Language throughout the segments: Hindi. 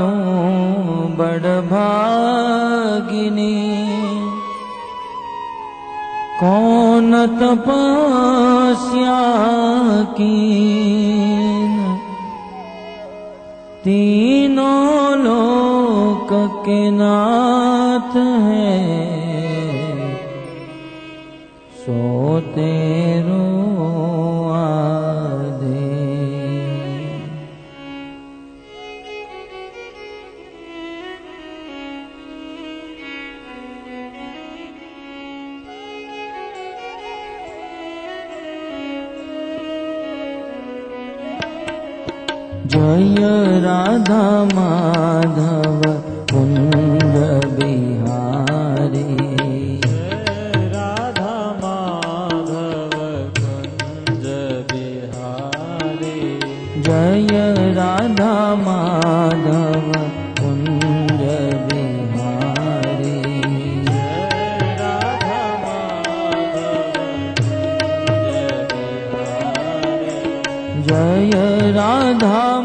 तू बड़ भागिनी? कौन तपस्या की तीनों लोक के नाथ है। सो राधा माधव कुंज बिहारी। राधा माधव कुंज बिहारी। जय राधा माधव कुंज बिहारी। राधा माधव जय राधा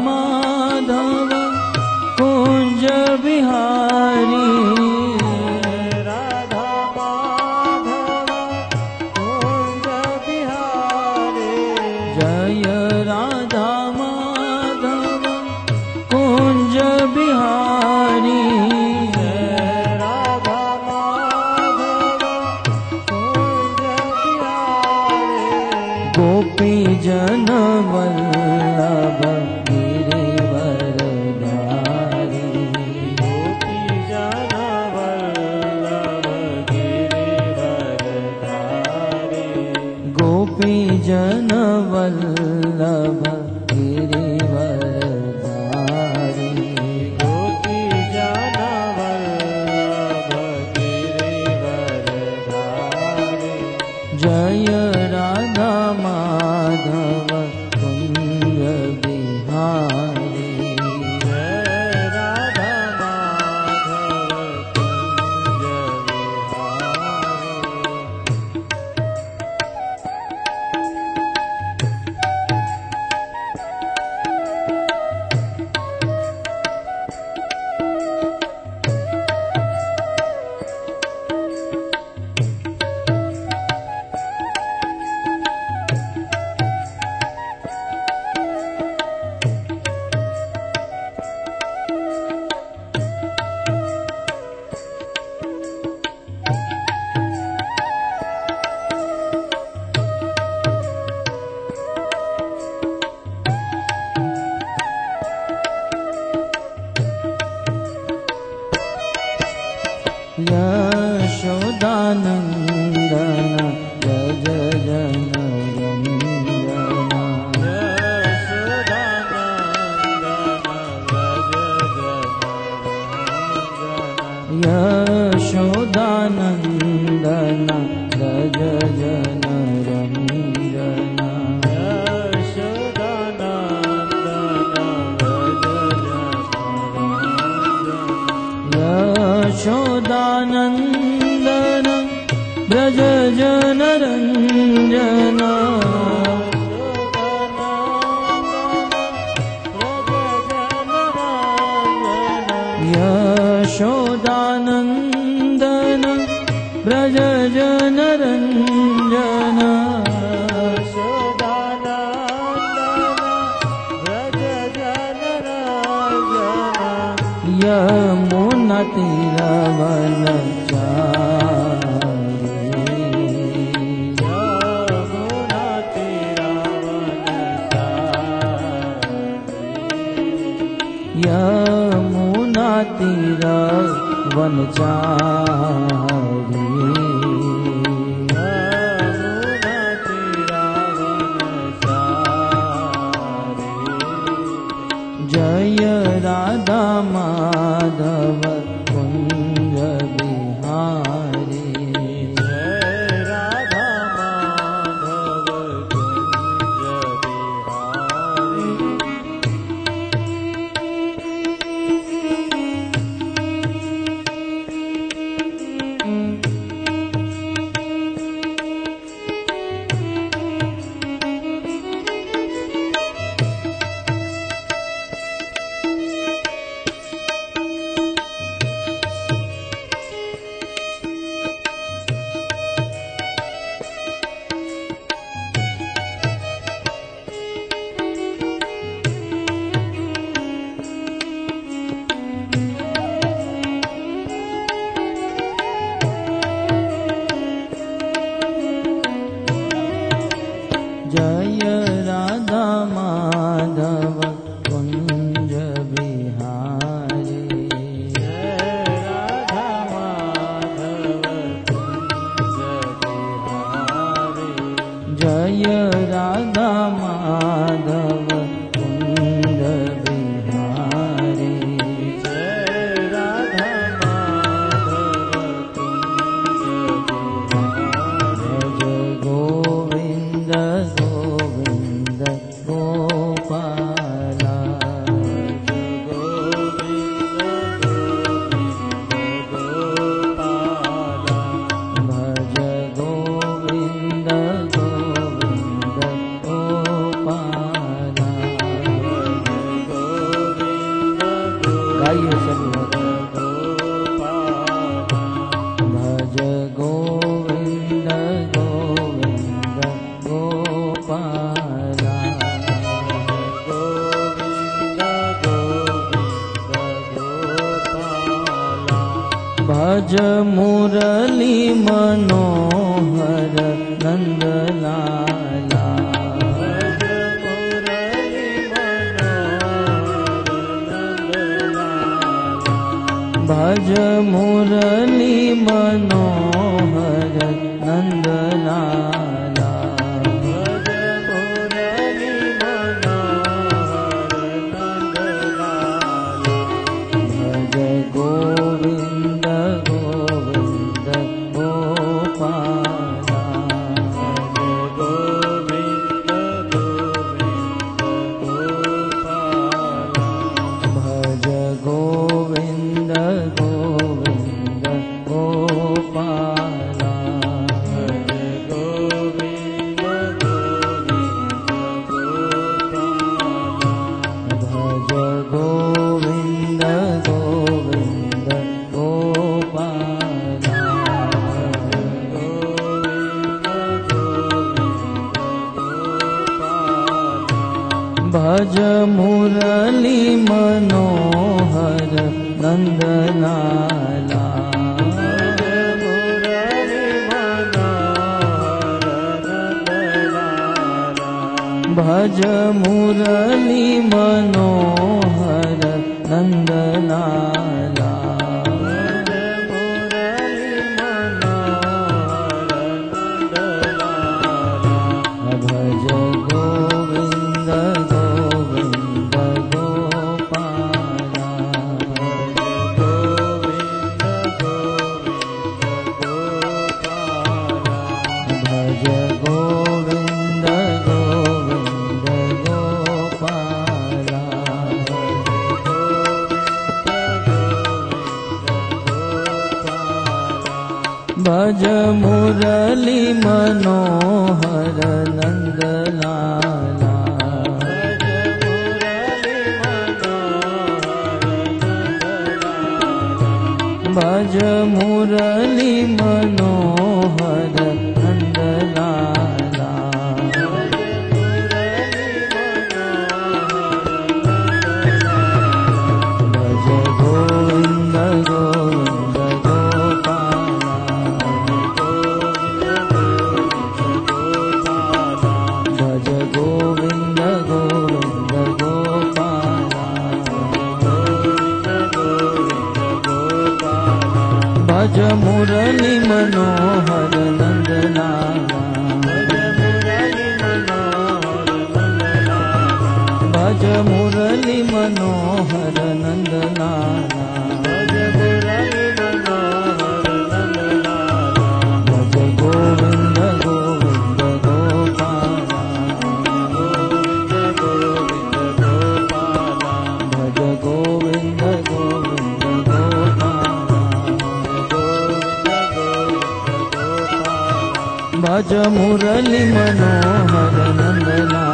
भज मुरलि मनोहर हर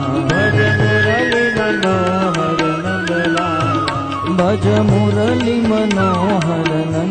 भज मुरलि मनोहर हर भज मुरलि मनोहर हर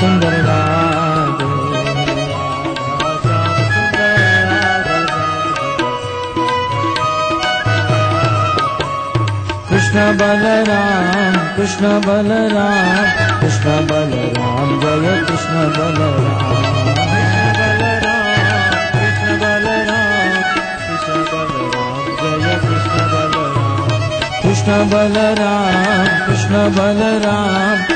सुंदर राधा श्याम सुंदर राधे कृष्ण बलराम कृष्ण बलराम कृष्ण बलराम जय कृष्ण बलराम कृष्ण बलराम कृष्ण बलराम जय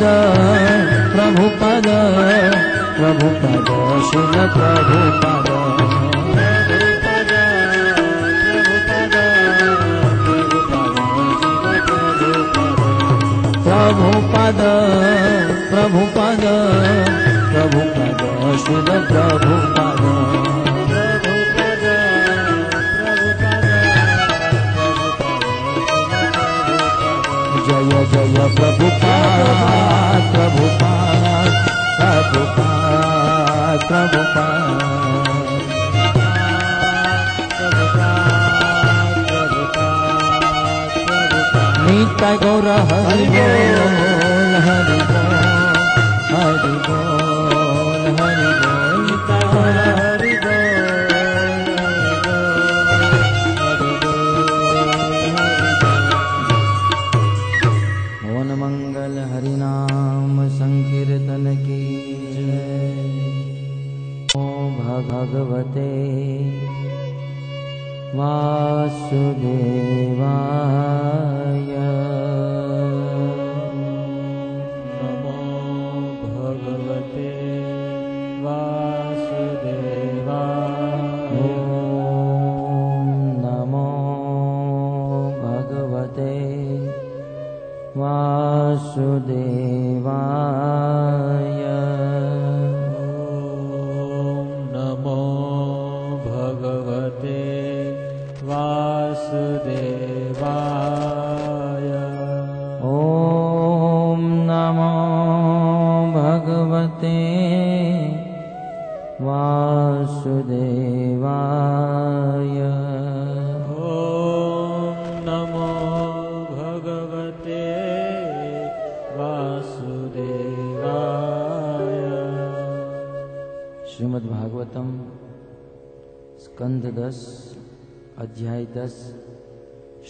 प्रभुपद प्रभुपद प्रभुपद शिल प्रभुपद प्रभुपद प्रभुपद प्रभुपद प्रभुपद प्रभुपद प्रभुपद शिल प्रभुपद प्रभुपद जय जय प्रभुपाद गौर हरि बोल हरि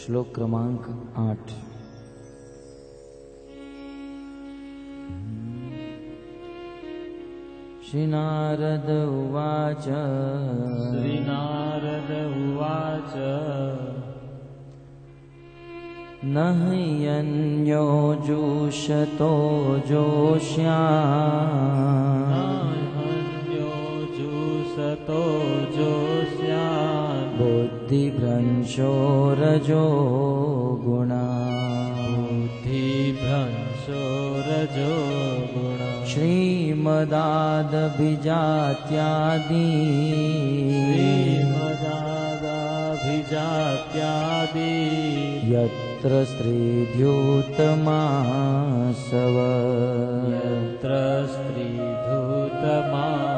श्लोक क्रमांक आठ। श्रीनारद उवाच। श्रीनारद उवाच। न ह्यन्यो जुषतो जोष्या। नान्यो रजो गुणा बुद्धिभ्रंशो रजो गुण। श्रीमदादभिजात्यादि। श्रीमदादाभिजात्यादि। यत्र स्त्रीद्यूतमासव यत्र स्त्रीधूतमासव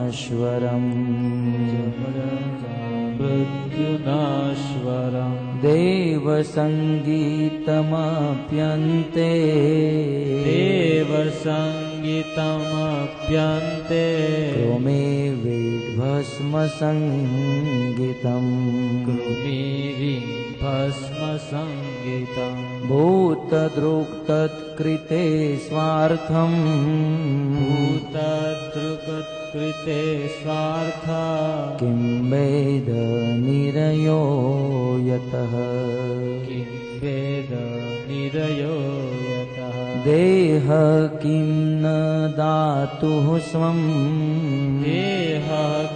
श्वरं मृत्युनाश्वरम्। देवसङ्गीतमप्यन्ते। देवसङ्गीतमप्यन्ते। कृमे विभस्म कृमे गृही भस्मसङ्गीतम् भूतदृक्तत्कृते स्वार्थम्। भूतदृगत्कृते स्वार्था किं वेद निरयो यतः? किं वेद निरयो यतः? देह किं न दातुः स्वम्? देह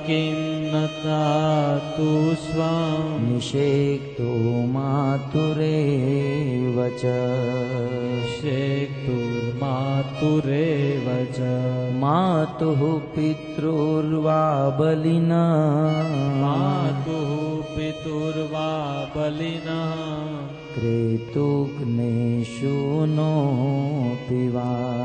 किं न तातु स्वम् निषेक्तो मातुरेव च। शेक्तुर्मातुरेव च। मातुः पितृर्वा बलिना मातुः पितुर्वा बलिनः क्रेतुघ्नेषु नोऽपि वा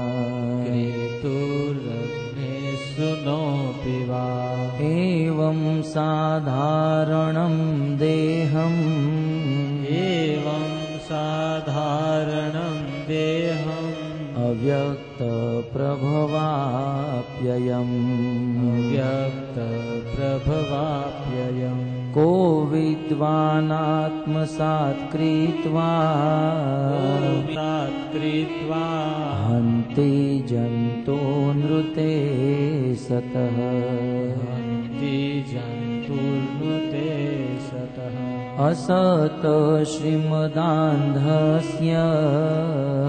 एवं साधारणं देहम्। एवं साधारणं देहम्। अव्यक्तप्रभवाप्ययम्। व्यक्तप्रभवाप्ययम् को विद्वानात्मसात् कृत्वा तात् कृत्वा हन्ति जन्तो नृते सतः जन्तुर्वते सतः असत श्रीमदान्धस्य।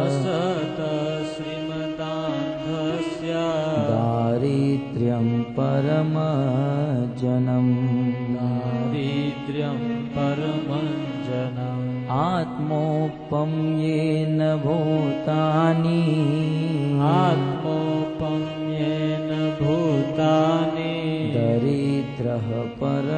असत श्रीमदान्धस्य। दारिद्र्यम् परमजनम्। नारिद्र्यं परमञ्जनम् आत्मोपम्येन भूतानि। आत्मोपम्येन भूतानि।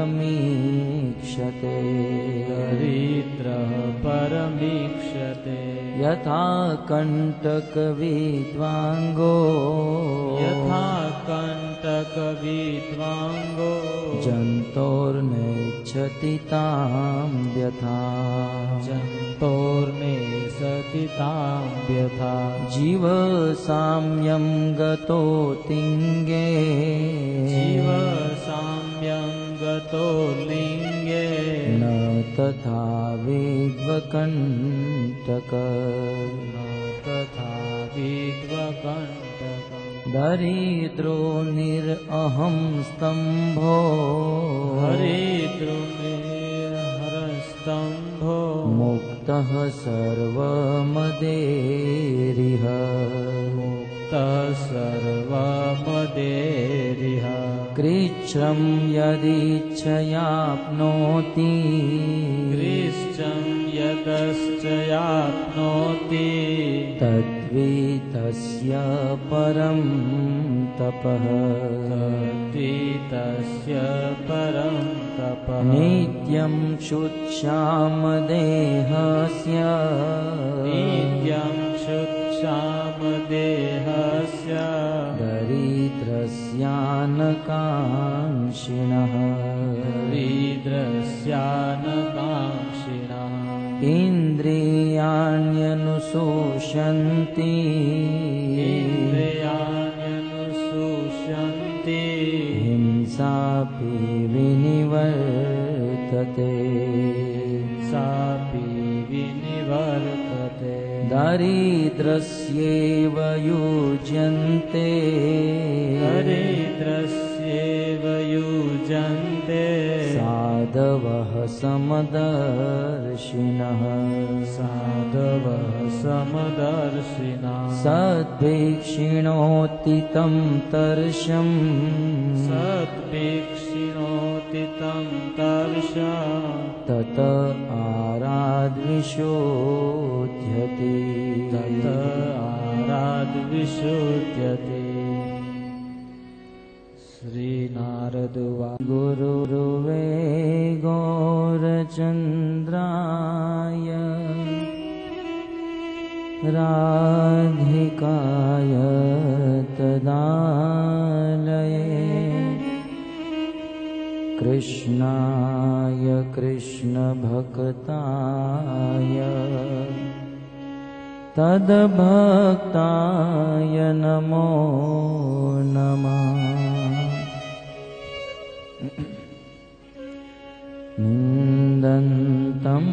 परमीक्षते। दरिद्रः परमीक्षते यथा कण्टकविद्वाङ्गो। यथा कण्टकविद्वाङ्गो। जन्तोर्नेच्छति तां व्यथा। जन्तोर्ने सति तां व्यथा। जीवसाम्यं गतो तिङ्गे। जीव गतो लिङ्गे। न तथा विद्वकण्टक। न तथा विद्वकण्टकम् दरिद्रो निरहं स्तम्भो। हरिद्रुमेर्हरस्तम्भो मुक्तः सर्वमदेरिह। मुक्तः सर्वमदेरिह श्रं यदीच्छाप्नोति गृष्टं यतश्च याप्नोति तद्वितस्य परं तपरं तपनित्यं श्रुच्छां देहस्य नित्यं श्रुच्छामदेहस्य दरिद्रस्यानका दरिद्रस्यानकाङ्क्षिणः दरिद्रस्यानकाङ्क्षिणः इन्द्रियाण्यनुशोषन्ति। इन्द्रियाण्यनुशोषन्ति। हिंसापि विनिवर्तते। सापि विनिवर्तते। दरिद्रस्येव युज्यन्ते भजन्ते साधवः समदर्शिनः। साधवः समदर्शिनः। सद्पेक्षिणोतितं तर्शम्। सत्पेक्षिणोतितं तर्श तत आराद्विशोध्यति तत आराद्विशोध्यति गुरुरुवे गौरचन्द्राय राधिकाय तदालये। कृष्णाय कृष्णभक्ताय। तद्भक्ताय नमो नमः निन्दन्तं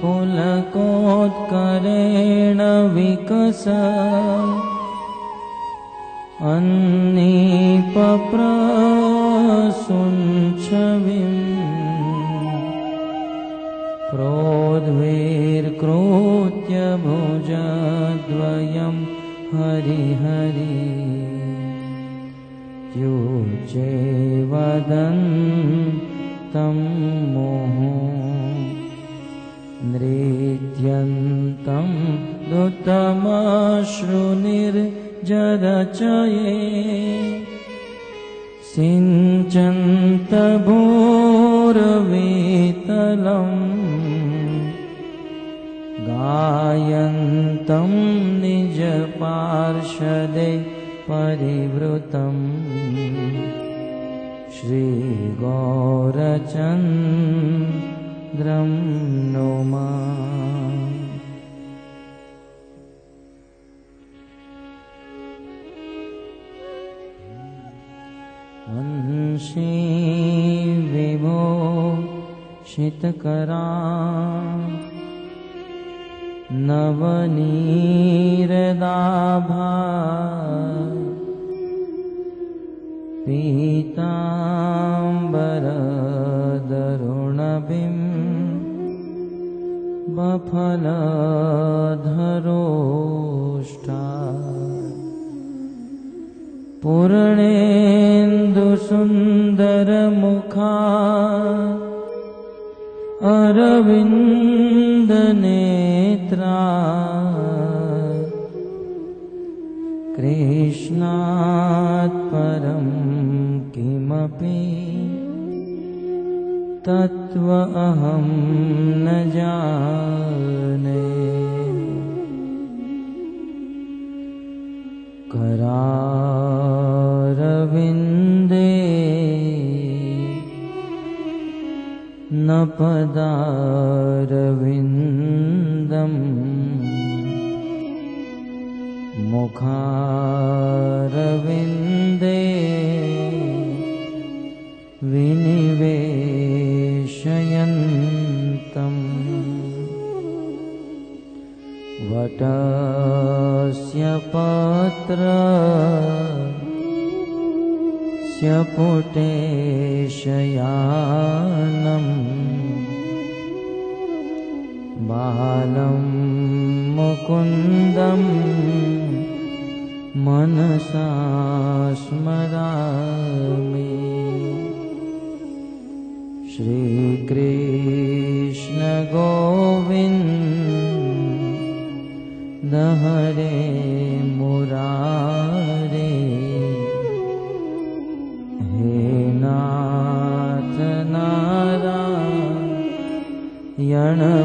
पुलकोत्करेण विकस। अन्नीपप्रसुञ्छविम् क्रोध्वीर्कृत्य भुजद्वयं हरिहरि। युचे वदन् तं मोहो नृत्यन्तं दुतमाश्रुनिर्जरचये सिञ्चन्तभोरवेतलम् गायन्तं निजपार्षदे परिवृतम् श्रीगौरचन्द्रं विभो शितकरा। नवनीरदाभा पीताम्बरदरुणबिं बफलधरोष्टा। पूर्णेन्दुसुन्दरमुखा अरविन्दनेत्रा। कृष्णात् परं किमपि तत्त्व अहं न जाने। करारविन्दे न पदारविन्दम् मुखारविन्दे विनिवेशयन्तम्। वटस्य पत्र पुटेशयानम् बालं मुकुन्दम् मनसा स्मरामि श्रीकृष्ण गोविन्द हरे मुरारे। हे नाथ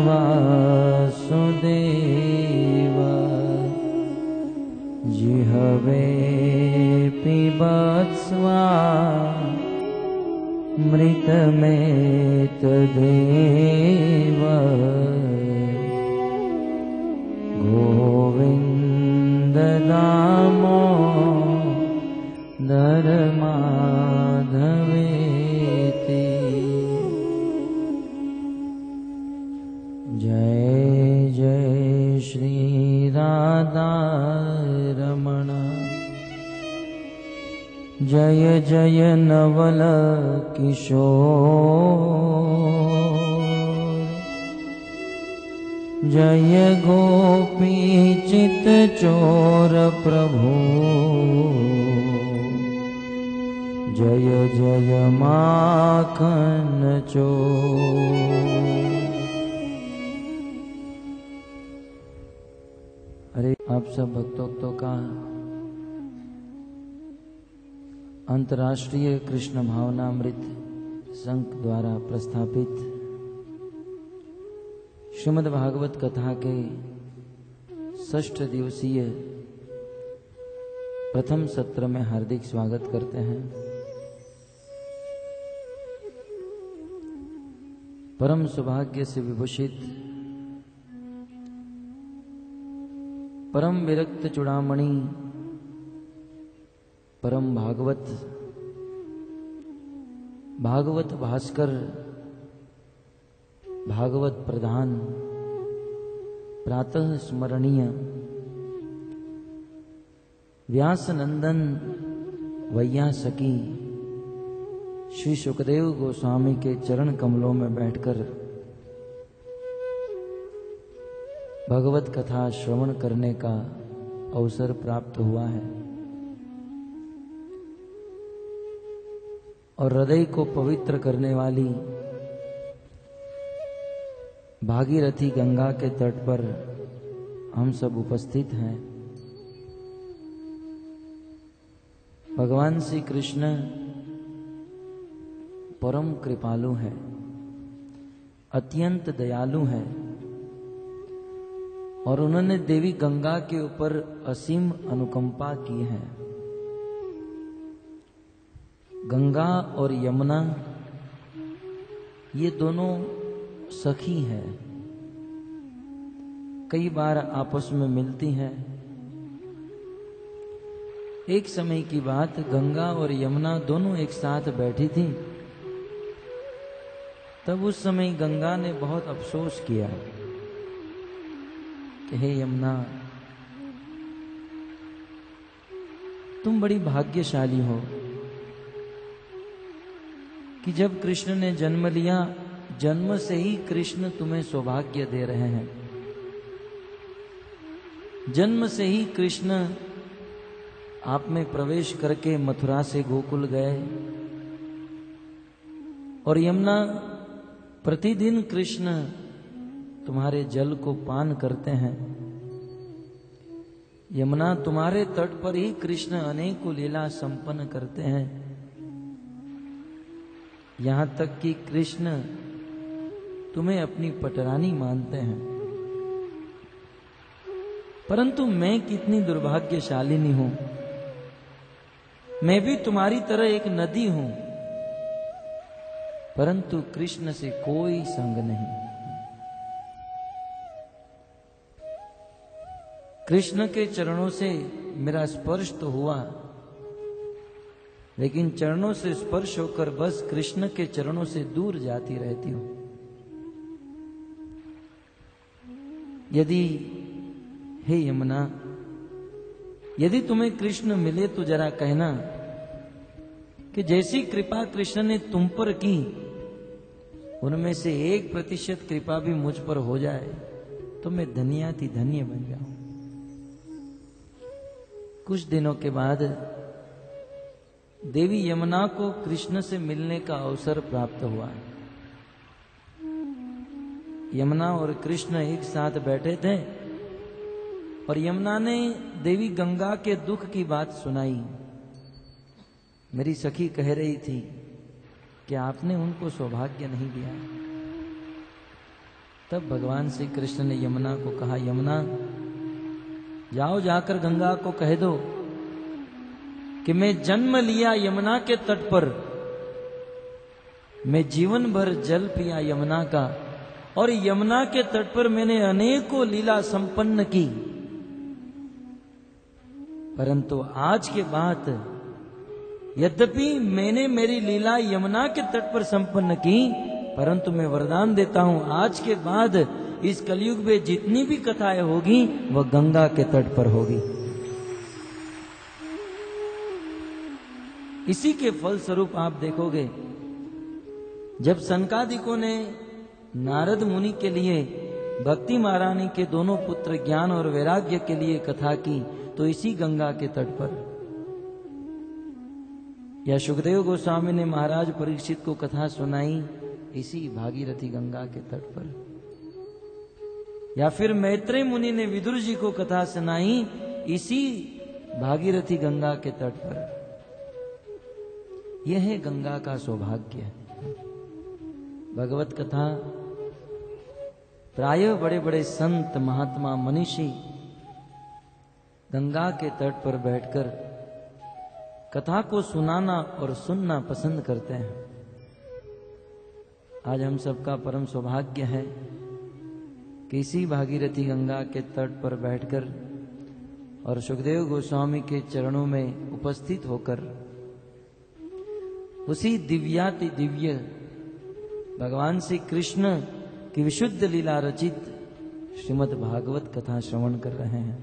वासुदेव जिहवे पिबत्स्वा मृतमेतदेव गोविन्द नम दर जय जय श्रीराधा। जय जय नवल किशोर। जय गोपी चित चोर प्रभु। जय जय माखन चोर। अरे, आप सब भक्तों तो का अंतर्राष्ट्रीय कृष्ण भावनामृत संघ द्वारा प्रस्थापित श्रीमद् भागवत कथा के षष्ठ दिवसीय प्रथम सत्र में हार्दिक स्वागत करते हैं। परम सौभाग्य से विभूषित, परम विरक्त चुड़ामणि परम भागवत। भागवत भास्कर, भागवत प्रधान, प्रातः स्मरणीय। व्यास नंदन वैयासकी श्री सुखदेव गोस्वामी के चरण कमलों में बैठकर भगवत कथा श्रवण करने का अवसर प्राप्त हुआ है। और हृदय को पवित्र करने वाली भागीरथी गंगा के तट पर हम सब उपस्थित हैं। भगवान श्री कृष्ण परम कृपालु है, अत्यंत दयालु है और उन्होंने देवी गंगा के ऊपर असीम अनुकंपा की है। गंगा और यमुना, ये दोनों सखी हैं। कई बार आपस में मिलती हैं। एक समय की बात, गंगा और यमुना दोनों एक साथ बैठी थी। तब उस समय गंगा ने बहुत अफसोस किया कि हे यमुना, तुम बड़ी भाग्यशाली हो। कि जब कृष्ण ने जन्म लिया, जन्म से ही कृष्ण तुम्हें सौभाग्य दे रहे हैं। जन्म से ही कृष्ण आप में प्रवेश करके मथुरा से गोकुल गए। और यमुना, प्रतिदिन कृष्ण तुम्हारे जल को पान करते हैं। यमुना तुम्हारे तट पर ही कृष्ण अनेकों लीला संपन्न करते हैं। यहाँ तक कि कृष्ण तुम्हें अपनी पटरानी मानते हैं। परंतु मैं कितनी दुर्भाग्यशालिनी हूँ। मैं भी तुम्हारी तरह एक नदी हूँ। परंतु कृष्ण से कोई संग नहीं। कृष्ण के चरणों से मेरा स्पर्श तो हुआ। लेकिन चरणों से स्पर्श होकर बस कृष्ण के चरणों से दूर जाती रहती हूँ। यदि, हे यमुना, यदि तुम्हें कृष्ण मिले तो जरा कहना कि जैसी कृपा कृष्ण ने तुम पर की, उनमें से एक प्रतिशत कृपा भी मुझ पर हो जाए तो मैं धन्याति धन्य बन जाऊँ। कुछ दिनों के बाद देवी यमुना को कृष्ण से मिलने का अवसर प्राप्त हुआ। यमुना और कृष्ण एक साथ बैठे थे और यमुना ने देवी गंगा के दुख की बात सुनाई। मेरी सखी कह रही थी कि आपने उनको सौभाग्य नहीं दिया। तब भगवान श्री कृष्ण ने यमुना को कहा, यमुना, जाओ जाकर गंगा को कह दो। कि मैं जन्म लिया यमुना के तट पर। मैं जीवन भर जल पिया यमुना का। और यमुना के तट पर मैंने अनेकों लीला संपन्न की। परंतु आज के बाद यद्यपि मैंने मेरी लीला यमुना के तट पर संपन्न की, परंतु मैं वरदान देता हूँ, आज के बाद इस कलयुग में जितनी भी कथाएँ होगी, वह गंगा के तट पर होगी। इसी के फल स्वरूप आप देखोगे, जब संकादिकों ने नारद मुनि के लिए, भक्ति महारानी के दोनों पुत्र ज्ञान और वैराग्य के लिए कथा की तो इसी गंगा के तट पर। या सुखदेव गोस्वामी ने महाराज परीक्षित को कथा सुनाई, इसी भागीरथी गंगा के तट पर। या फिर मैत्रेय मुनि ने विदुर जी को कथा सुनाई, इसी भागीरथी गंगा के तट पर। यह है गंगा का सौभाग्य। भगवत कथा, प्राय बड़े बड़े संत महात्मा मनीषी गंगा के तट पर बैठकर कथा को सुनाना और सुनना पसंद करते हैं। आज हम सबका परम सौभाग्य है कि इसी भागीरथी गंगा के तट पर बैठकर और सुखदेव गोस्वामी के चरणों में उपस्थित होकर उसी दिव्याति दिव्य, भगवान श्री कृष्ण की विशुद्ध लीला रचित श्रीमद् भागवत कथा श्रवण कर रहे हैं।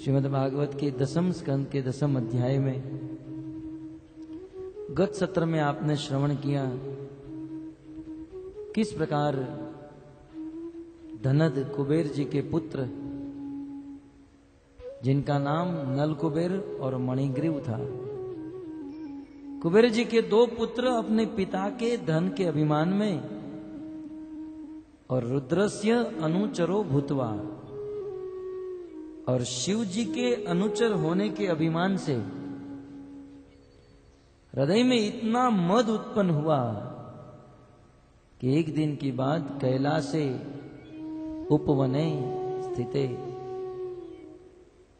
श्रीमद् भागवत के दसम स्कंद के दसम अध्याय में गत सत्र में आपने श्रवण किया, किस प्रकार धनद कुबेर जी के पुत्र, जिनका नाम नल कुबेर और मणिग्रीव था कुबेर जी के दो पुत्र अपने पिता के धन के अभिमान में और रुद्रस्य अनुचरो भूतवा। और शिव जी के अनुचर होने के अभिमान से हृदय में इतना मद उत्पन्न हुआ कि एक दिन की बात कैला से उपवने स्थित।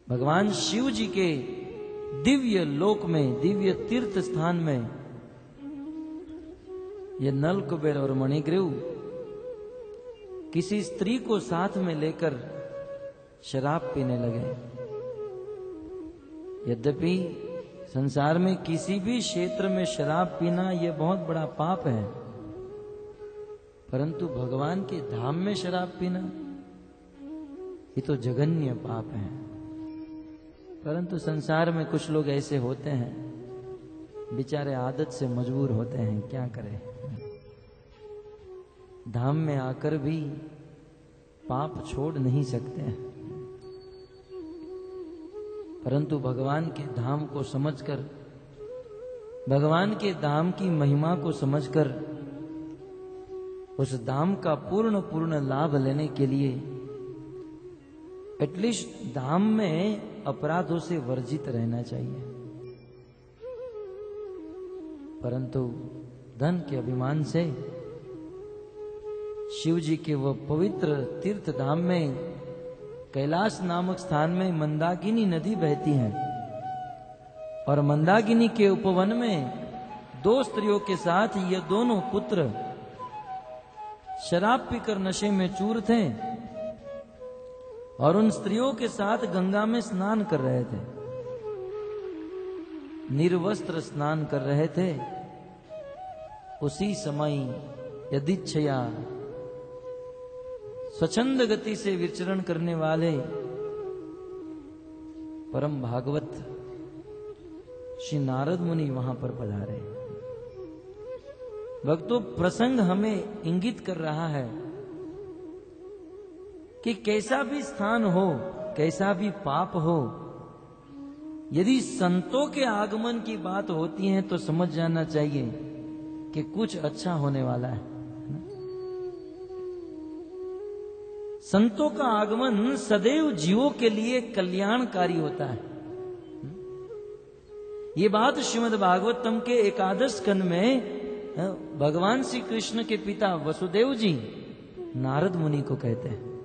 भगवान शिव जी के दिव्य लोक में, दिव्य तीर्थ स्थान में, ये नल कुबेर और मणिग्रीव किसी स्त्री को साथ में लेकर शराब पीने लगे। यद्यपि संसार में किसी भी क्षेत्र में शराब पीना यह बहुत बड़ा पाप है, परंतु भगवान के धाम में शराब पीना, ये तो जघन्य पाप है। परंतु संसार में कुछ लोग ऐसे होते हैं, बेचारे आदत से मजबूर होते हैं, क्या करें? धाम में आकर भी पाप छोड़ नहीं सकते। हैं परंतु भगवान के धाम को समझकर, भगवान के धाम की महिमा को समझकर, उस धाम का पूर्ण पूर्ण लाभ लेने के लिए एटलीस्ट धाम में अपराधों से वर्जित रहना चाहिए। परंतु धन के अभिमान से शिव जी के वह पवित्र तीर्थ धाम में, कैलाश नामक स्थान में मंदाकिनी नदी बहती है और मंदाकिनी के उपवन में दो स्त्रियों के साथ ये दोनों पुत्र शराब पीकर नशे में चूर थे। और उन स्त्रियों के साथ गंगा में स्नान कर रहे थे। निर्वस्त्र स्नान कर रहे थे। उसी समय यदिच्छया स्वच्छंद गति से विचरण करने वाले परम भागवत श्री नारद मुनि वहाँ पर पधारे। भक्तों, प्रसंग हमें इंगित कर रहा है कि कैसा भी स्थान हो, कैसा भी पाप हो, यदि संतों के आगमन की बात होती है तो समझ जाना चाहिए कि कुछ अच्छा होने वाला है संतों का आगमन सदैव जीवों के लिए कल्याणकारी होता है। ये बात श्रीमद भागवतम के एकादश कन में भगवान श्री कृष्ण के पिता वसुदेव जी नारद मुनि को कहते हैं।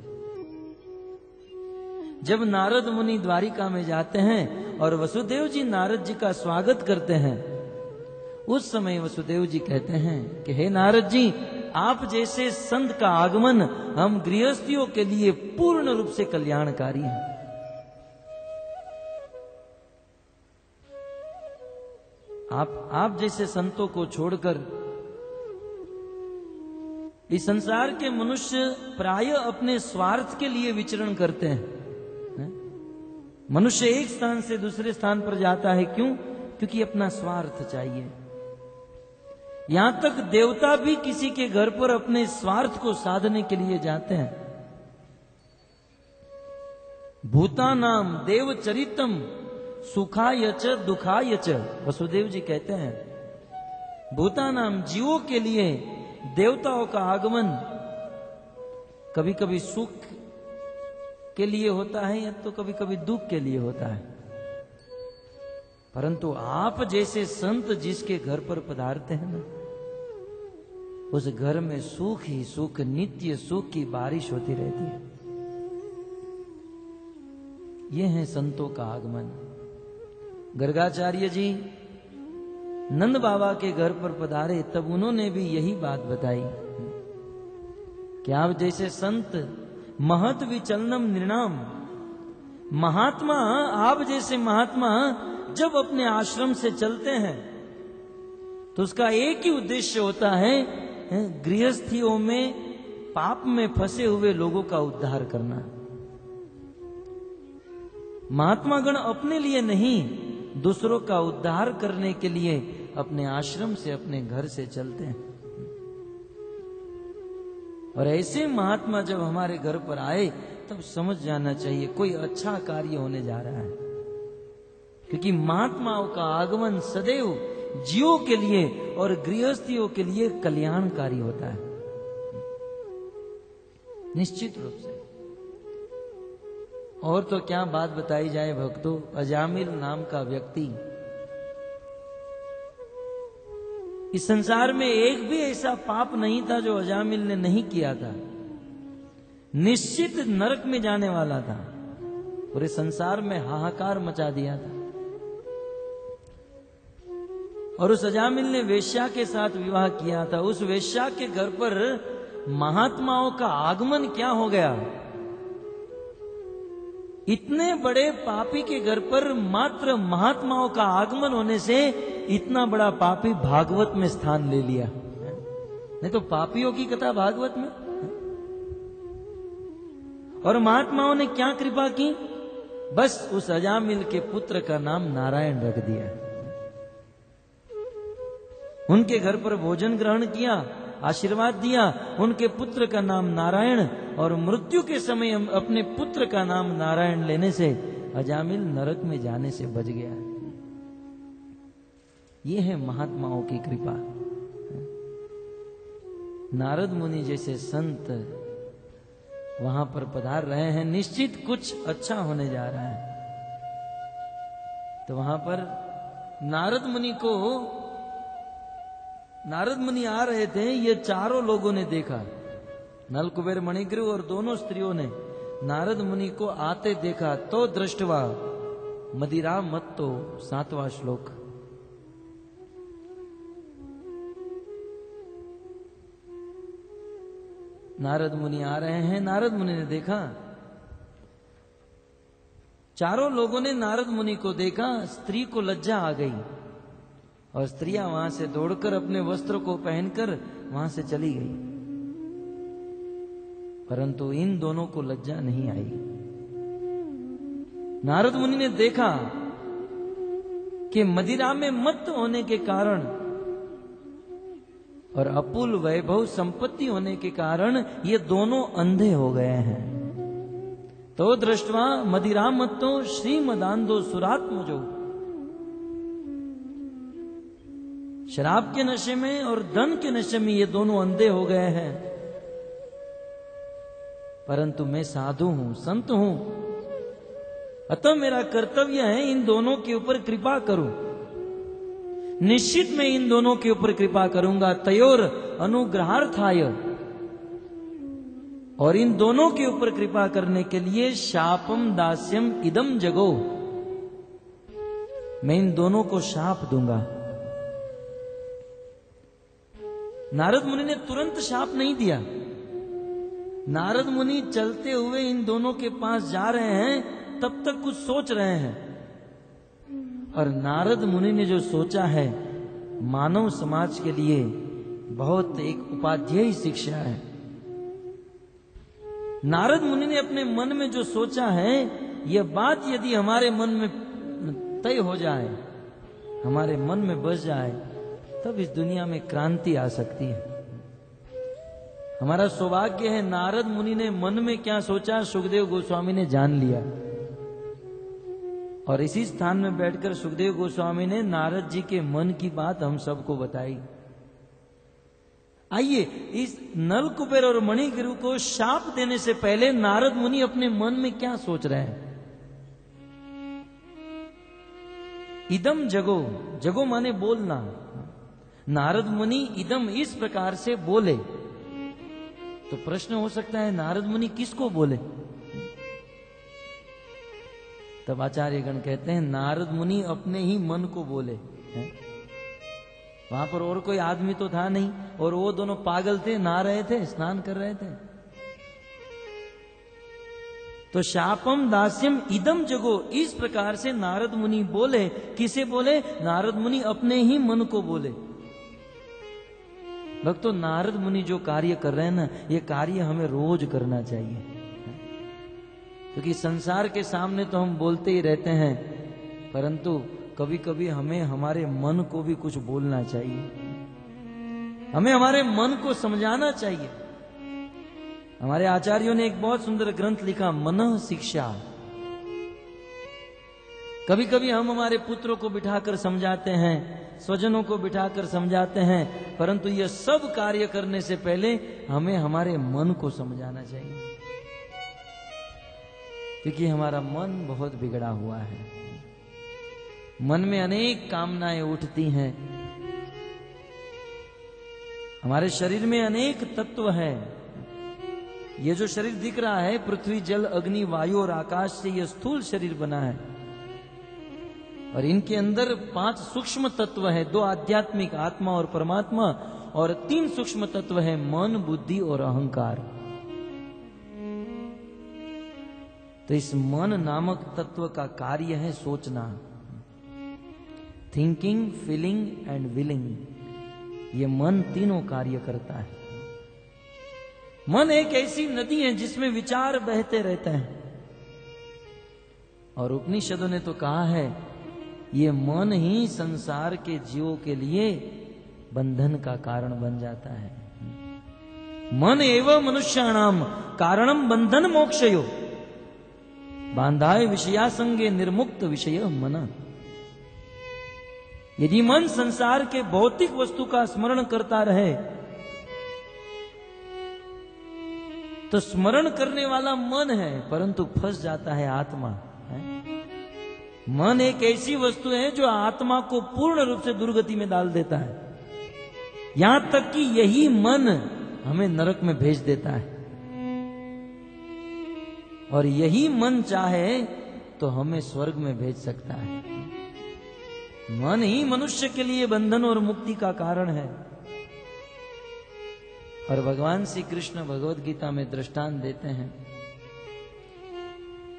जब नारद मुनि द्वारिका में जाते हैं और वसुदेव जी नारद जी का स्वागत करते हैं, उस समय वसुदेव जी कहते हैं कि, हे नारद जी, आप जैसे संत का आगमन हम गृहस्थियों के लिए पूर्ण रूप से कल्याणकारी हैं। आप आप जैसे संतों को छोड़कर इस संसार के मनुष्य प्राय अपने स्वार्थ के लिए विचरण करते हैं। मनुष्य एक स्थान से दूसरे स्थान पर जाता है क्यों? क्योंकि अपना स्वार्थ चाहिए। यहाँ तक देवता भी किसी के घर पर अपने स्वार्थ को साधने के लिए जाते हैं। भूता नाम देव चरितम सुखाय च, दुखाय च, वसुदेव जी कहते हैं। भूता नाम जीवों के लिए देवताओं का आगमन कभी कभी सुख के लिए होता है या तो कभी कभी दुख के लिए होता है? परंतु आप जैसे संत जिसके घर पर पधारते हैं ना, उस घर में सुख ही सुख, नित्य सुख की बारिश होती रहती है। ये है संतों का आगमन। गर्गाचार्य जी नंद बाबा के घर पर पधारे तब उन्होंने भी यही बात बताई कि आप जैसे संत महत विचलनम निर्णाम महात्मा, आप जैसे महात्मा जब अपने आश्रम से चलते हैं तो उसका एक ही उद्देश्य होता है गृहस्थियों में, पाप में फंसे हुए लोगों का उद्धार करना। महात्मा गण अपने लिए नहीं, दूसरों का उद्धार करने के लिए अपने आश्रम से, अपने घर से चलते हैं। और ऐसे महात्मा जब हमारे घर पर आए, तब समझ जाना चाहिए, कोई अच्छा कार्य होने जा रहा है। क्योंकि महात्माओं का आगमन सदैव जीवों के लिए और गृहस्थियों के लिए कल्याणकारी होता है। निश्चित रूप से। और तो क्या बात बताई जाए भक्तों, अजामिल नाम का व्यक्ति इस संसार में एक भी ऐसा पाप नहीं था जो अजामिल ने नहीं किया था। निश्चित नरक में जाने वाला था। पूरे संसार में हाहाकार मचा दिया था। और उस अजामिल ने वेश्या के साथ विवाह किया था। उस वेश्या के घर पर महात्माओं का आगमन क्या हो गया? इतने बड़े पापी के घर पर मात्र महात्माओं का आगमन होने से इतना बड़ा पापी भागवत में स्थान ले लिया। नहीं तो पापियों की कथा भागवत में? और महात्माओं ने क्या कृपा की? बस उस अजामिल के पुत्र का नाम नारायण रख दिया। उनके घर पर भोजन ग्रहण किया। आशीर्वाद दिया। उनके पुत्र का नाम नारायण और मृत्यु के समय अपने पुत्र का नाम नारायण लेने से अजामिल नरक में जाने से बच गया। ये है महात्माओं की कृपा। नारद मुनि जैसे संत वहाँ पर पधार रहे हैं। निश्चित कुछ अच्छा होने जा रहा है। तो वहाँ पर नारद मुनि को नारद मुनि आ रहे थे, ये चारों लोगों ने देखा। नल कुबेर मणिग्रु और दोनों स्त्रियों ने नारद मुनि को आते देखा तो दृष्टवा मदिरा मत तो सातवां श्लोक। नारद मुनि आ रहे हैं, नारद मुनि ने देखा। चारों लोगों ने नारद मुनि को देखा, स्त्री को लज्जा आ गई। और स्त्रियाँ वहाँ से दौड़कर अपने वस्त्र को पहनकर वहाँ से चली गई। परंतु इन दोनों को लज्जा नहीं आई। नारद मुनि ने देखा कि मदिरा में मत होने के कारण और अपुल वैभव संपत्ति होने के कारण ये दोनों अंधे हो गए हैं। तो दृष्टवा मदिरा मत्तो श्री मदान सुरात्म जो शराब के नशे में और धन के नशे में ये दोनों अंधे हो गए हैं। परंतु मैं साधु हूँ, संत हूँ। अतः मेरा कर्तव्य है इन दोनों के ऊपर कृपा करूँ। निश्चित मैं इन दोनों के ऊपर कृपा करूँगा। तयोर अनुग्रहार्थाय। और इन दोनों के ऊपर कृपा करने के लिए शापम दास्यम इदम जगो। मैं इन दोनों को शाप दूँगा। नारद मुनि ने तुरंत शाप नहीं दिया। नारद मुनि चलते हुए इन दोनों के पास जा रहे हैं, तब तक कुछ सोच रहे हैं। और नारद मुनि ने जो सोचा है, मानव समाज के लिए बहुत एक उपाध्यायी शिक्षा है। नारद मुनि ने अपने मन में जो सोचा है, यह बात यदि हमारे मन में तय हो जाए, हमारे मन में बस जाए तब इस दुनिया में क्रांति आ सकती है। हमारा सौभाग्य है, नारद मुनि ने मन में क्या सोचा, सुखदेव गोस्वामी ने जान लिया। और इसी स्थान में बैठकर सुखदेव गोस्वामी ने नारद जी के मन की बात हम सबको बताई। आइए, इस नल कुबेर और मणिगिरु को शाप देने से पहले नारद मुनि अपने मन में क्या सोच रहे हैं? इदम जगो जगो माने बोलना। नारद मुनि इदम इस प्रकार से बोले। तो प्रश्न हो सकता है, नारद मुनि किसको बोले? तब आचार्य गण कहते हैं, नारद मुनि अपने ही मन को बोले। हैं? वहाँ पर और कोई आदमी तो था नहीं, और वो दोनों पागल थे, नहा रहे थे, स्नान कर रहे थे। तो शापम दास्यम इदम जगो, इस प्रकार से नारद मुनि बोले। किसे बोले? नारद मुनि अपने ही मन को बोले। भक्तों, नारद मुनि जो कार्य कर रहे हैं ना, ये कार्य हमें रोज करना चाहिए। क्योंकि तो संसार के सामने तो हम बोलते ही रहते हैं, परंतु कभी कभी हमें हमारे मन को भी कुछ बोलना चाहिए। हमें हमारे मन को समझाना चाहिए। हमारे आचार्यों ने एक बहुत सुंदर ग्रंथ लिखा, मन शिक्षा। कभी कभी हम हमारे पुत्रों को बिठाकर समझाते हैं स्वजनों को बिठाकर समझाते हैं, परंतु यह सब कार्य करने से पहले हमें हमारे मन को समझाना चाहिए। क्योंकि हमारा मन बहुत बिगड़ा हुआ है। मन में अनेक कामनाएँ उठती हैं। हमारे शरीर में अनेक तत्व हैं। ये जो शरीर दिख रहा है, पृथ्वी, जल, अग्नि, वायु और आकाश से यह स्थूल शरीर बना है। और इनके अंदर पाँच सूक्ष्म तत्व है, दो आध्यात्मिक आत्मा और परमात्मा, और तीन सूक्ष्म तत्व है, मन, बुद्धि और अहंकार। तो इस मन नामक तत्व का कार्य है सोचना। थिंकिंग फीलिंग एंड विलिंग ये मन तीनों कार्य करता है। मन एक ऐसी नदी है जिसमें विचार बहते रहते हैं। और उपनिषदों ने तो कहा है ये मन ही संसार के जीवों के लिए बंधन का कारण बन जाता है। मन एवं मनुष्याणाम, कारणम बंधन मोक्षयो। बांधाए विषयासंगे निर्मुक्त विषय मन। यदि मन संसार के भौतिक वस्तु का स्मरण करता रहे तो स्मरण करने वाला मन है, परंतु फंस जाता है आत्मा? मन एक ऐसी वस्तु है जो आत्मा को पूर्ण रूप से दुर्गति में डाल देता है। यहाँ तक कि यही मन हमें नरक में भेज देता है। और यही मन चाहे तो हमें स्वर्ग में भेज सकता है। मन ही मनुष्य के लिए बंधन और मुक्ति का कारण है। और भगवान श्री कृष्ण भगवत गीता में दृष्टांत देते हैं।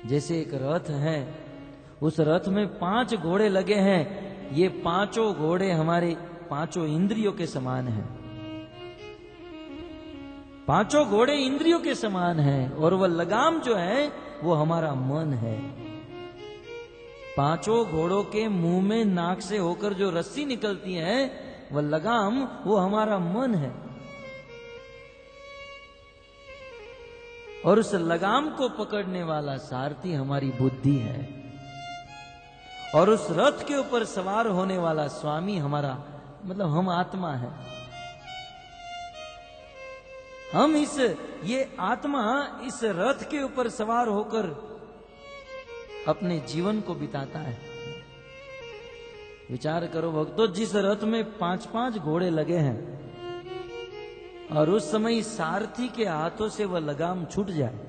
जैसे एक रथ है उस रथ में पाँच घोड़े लगे हैं। ये पाँचों घोड़े हमारे पाँचों इंद्रियों के समान हैं। पाँचों घोड़े इंद्रियों के समान हैं और वह लगाम जो है, वो हमारा मन है। पाँचों घोड़ों के मुँह में नाक से होकर जो रस्सी निकलती है, वह लगाम, वो हमारा मन है। और उस लगाम को पकड़ने वाला सारथी हमारी बुद्धि है। और उस रथ के ऊपर सवार होने वाला स्वामी हमारा मतलब हम आत्मा है। हम इस, ये आत्मा इस रथ के ऊपर सवार होकर अपने जीवन को बिताता है। विचार करो भक्तों, जिस रथ में पाँच पाँच घोड़े लगे हैं और उस समय सारथी के हाथों से वह लगाम छूट जाए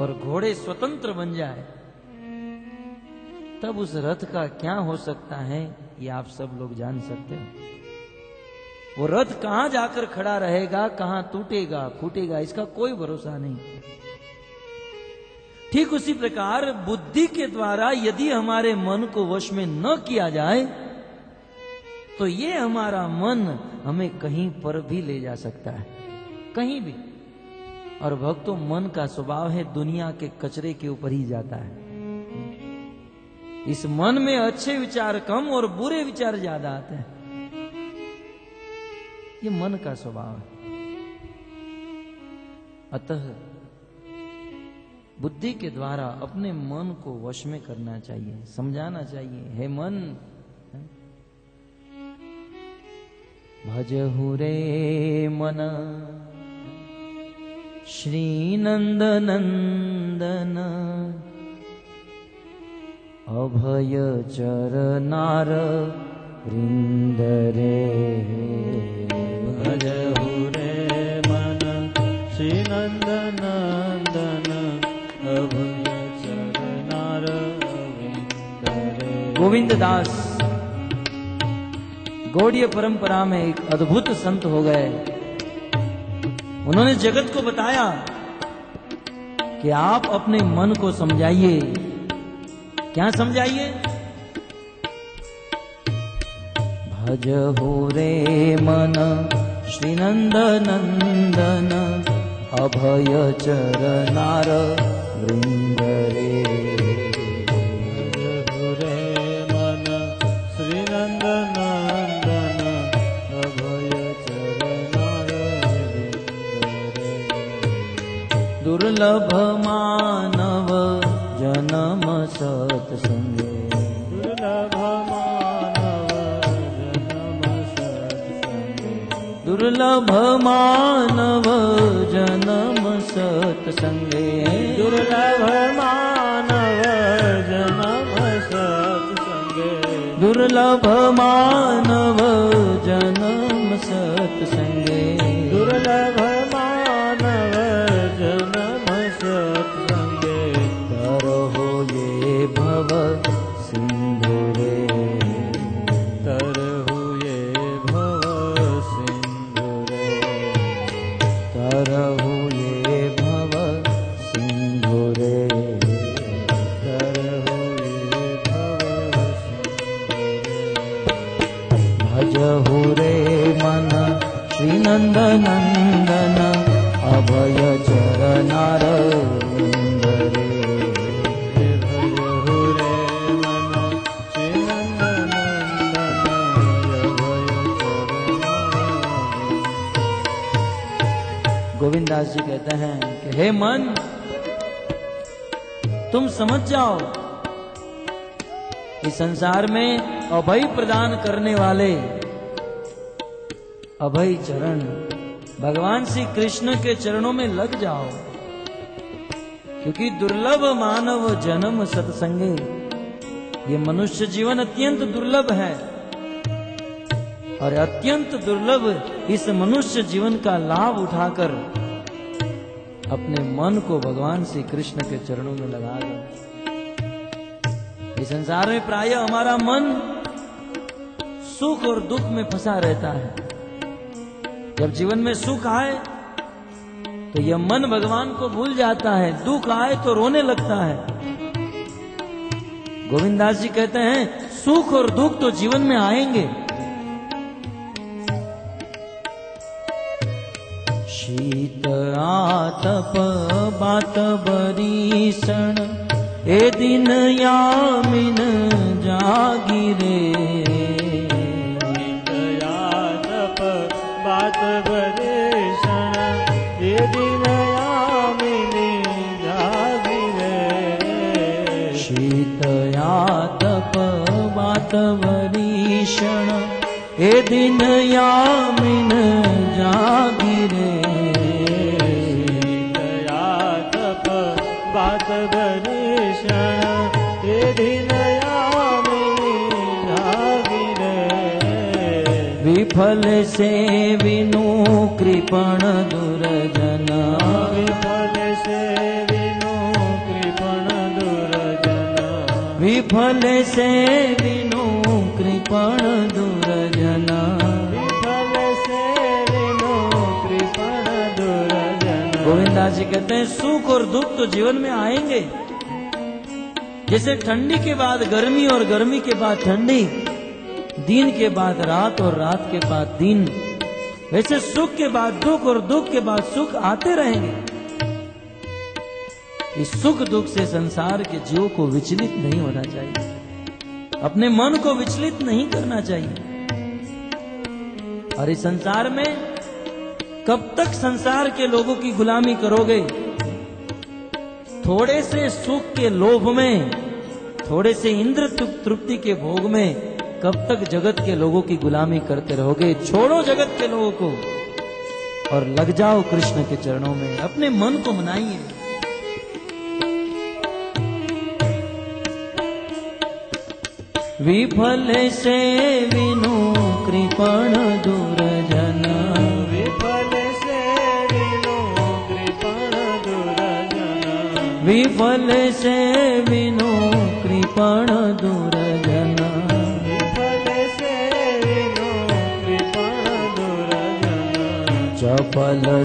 और घोड़े स्वतंत्र बन जाए तब उस रथ का क्या हो सकता है, ये आप सब लोग जान सकते हैं। वो रथ कहाँ जाकर खड़ा रहेगा, कहाँ टूटेगा, फूटेगा, इसका कोई भरोसा नहीं। ठीक उसी प्रकार बुद्धि के द्वारा यदि हमारे मन को वश में न किया जाए तो ये हमारा मन हमें कहीं पर भी ले जा सकता है। कहीं भी। और भक्तों, मन का स्वभाव है दुनिया के कचरे के ऊपर ही जाता है। इस मन में अच्छे विचार कम और बुरे विचार ज़्यादा आते हैं। ये मन का स्वभाव है। अतः बुद्धि के द्वारा अपने मन को वश में करना चाहिए, समझाना चाहिए। हे मन भजहु रे मन। श्री नंद नंदन अभय चरनार वृंद रे। भजहु रे मन श्री नंद नंदन अभय चरनार विंद रे। गोविंद दास गौड़ीय परंपरा में एक अद्भुत संत हो गए। उन्होंने जगत को बताया कि आप अपने मन को समझाइए। क्या समझाइए? भज हो रे मन श्री नंद नंदन अभय चरनार वृंद रे। भजहु रे मन श्री नंद नंदन अभय चरनार विंद रे। दुर्लभ मानव सत्संगे दुर्लभ मानव जन्म सत्संगे दुर्लभ मानव जन्म सत्संगे दुर्लभ मानव जन्म सत्संगे दुर्लभ जाओ। इस संसार में अभय प्रदान करने वाले अभय चरण, भगवान श्री कृष्ण के चरणों में लग जाओ। क्योंकि दुर्लभ मानव जन्म सत्संगे, ये मनुष्य जीवन अत्यंत दुर्लभ है। और अत्यंत दुर्लभ इस मनुष्य जीवन का लाभ उठाकर अपने मन को भगवान श्री कृष्ण के चरणों में लगा दो। इस संसार में प्राय हमारा मन सुख और दुख में फंसा रहता है। जब जीवन में सुख आए तो यह मन भगवान को भूल जाता है, दुख आए तो रोने लगता है। गोविंदास जी कहते हैं, सुख और दुख तो जीवन में आएँगे। शीत आतप बात बरीषण ए दिन यामिन जागिरे दयातप बात ये दिन यामिनी जागी रे। शीत आतप बात बरीषण ए दिन यामिन जागी रे। दयातप बात बरेषण विफल से विनु कृपण दुर्जना। विफल से विनु कृपण दुर्जन। विफल से विनु कृपण दुर्जना। विफल से विनु कृपण दुर्जन। गोविंदा जी कहते हैं सुख और दुख तो जीवन में आएँगे। जैसे ठंडी के बाद गर्मी और गर्मी के बाद ठंडी, दिन के बाद रात और रात के बाद दिन, वैसे सुख के बाद दुख और दुख के बाद सुख आते रहेंगे। इस सुख दुख से संसार के जीव को विचलित नहीं होना चाहिए। अपने मन को विचलित नहीं करना चाहिए। और इस संसार में कब तक संसार के लोगों की गुलामी करोगे? थोड़े से सुख के लोभ में, थोड़े से इंद्र तृप- तृप्ति के भोग में, कब तक जगत के लोगों की गुलामी करते रहोगे? छोड़ो जगत के लोगों को और लग जाओ कृष्ण के चरणों में। अपने मन को मनाइए। विफल से विनु कृपण दुर्जन फल से विनो कृपण दुरना भो कृपण दुर चपलन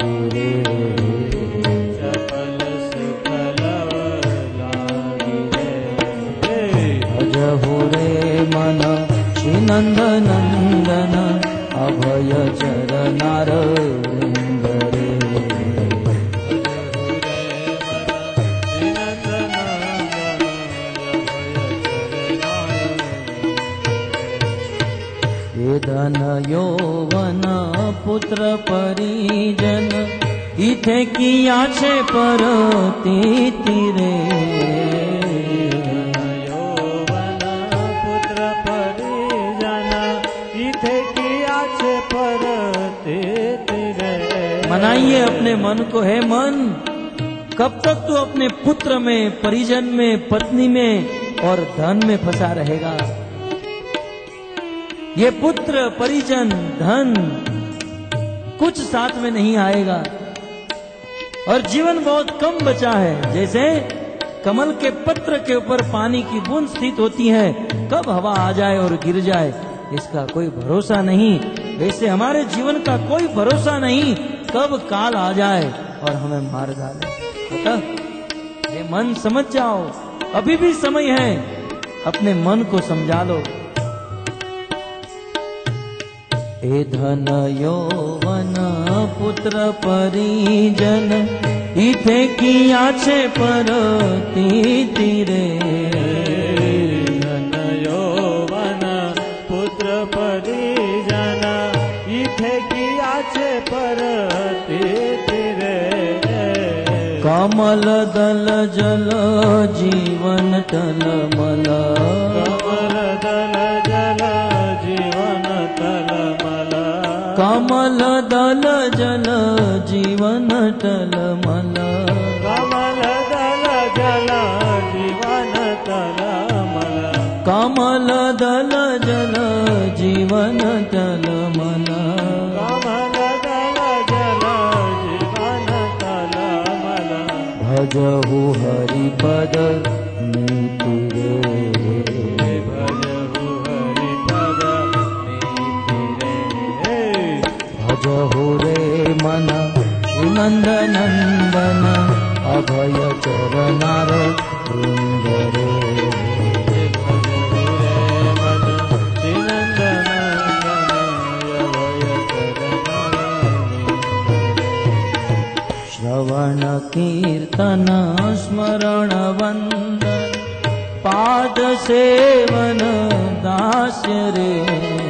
लु रे भजहु रे मन श्रीनन्द नन्दन अभय जन धन यौवन पुत्र परिजन। इथे किया छे पर તીરે यौवन पुत्र परिजन इथे किया छे परते तेरे। मनाइए अपने मन को है मन कब तक तू अपने पुत्र में परिजन में पत्नी में और धन में फंसा रहेगा? ये पुत्र, परिजन, धन कुछ साथ में नहीं आएगा। और जीवन बहुत कम बचा है। जैसे कमल के पत्र के ऊपर पानी की बूंद स्थित होती है, कब हवा आ जाए और गिर जाए, इसका कोई भरोसा नहीं। वैसे हमारे जीवन का कोई भरोसा नहीं, कब काल आ जाए और हमें मार डाले ये मन समझ जाओ। अभी भी समय है, अपने मन को समझा लो। हे धन यौवन पुत्र परिजन इथे किया छे परती तीरे। धन यौवन पुत्र परिजन इथे किया छे परती तीरे। कमल दल जल जीवन टलमल कमल दल जल जीवन तल कमल दन जन जीवन जलमन रमदन जन जीवनम कमलदन जन जीवन जलमन रमदन जन जीवन भजहो हरि भद नन्दनन्दन अभय चर नृन्दरेन्द श्रवणकीर्तन स्मरणवन्द पादसेवन दास्य रे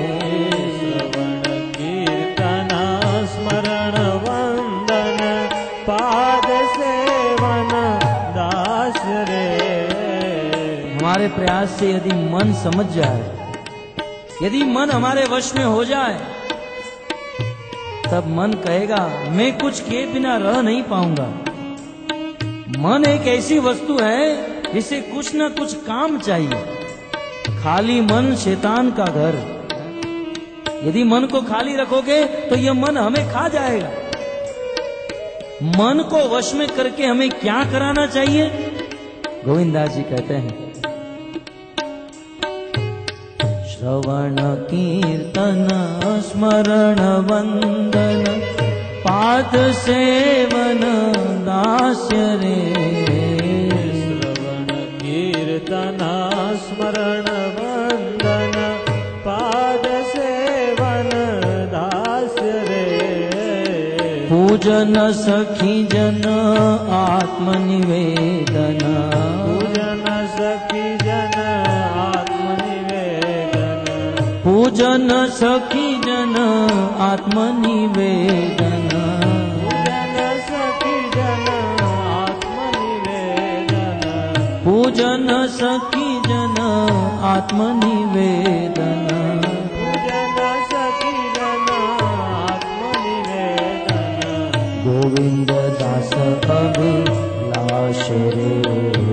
प्रयास से यदि मन समझ जाए, यदि मन हमारे वश में हो जाए, तब मन कहेगा, मैं कुछ किए बिना रह नहीं पाऊँगा। मन एक ऐसी वस्तु है जिसे कुछ ना कुछ काम चाहिए। खाली मन शैतान का घर। यदि मन को खाली रखोगे तो यह मन हमें खा जाएगा। मन को वश में करके हमें क्या कराना चाहिए? गोविंदास जी कहते हैं श्रवणकीर्तन स्मरणवन्दन पादसे दास्य रे। श्रवणकीर्तन स्मरणवन्दन पादसेवन दासरे पूजन सखी जन आत्मनिवेदन। पूजन सखि जन पूजन सखी जन आत्मनिवेदन। पूजन सखी जन आत्मनिवेदन। गोविन्द दास गोविन्द दासरे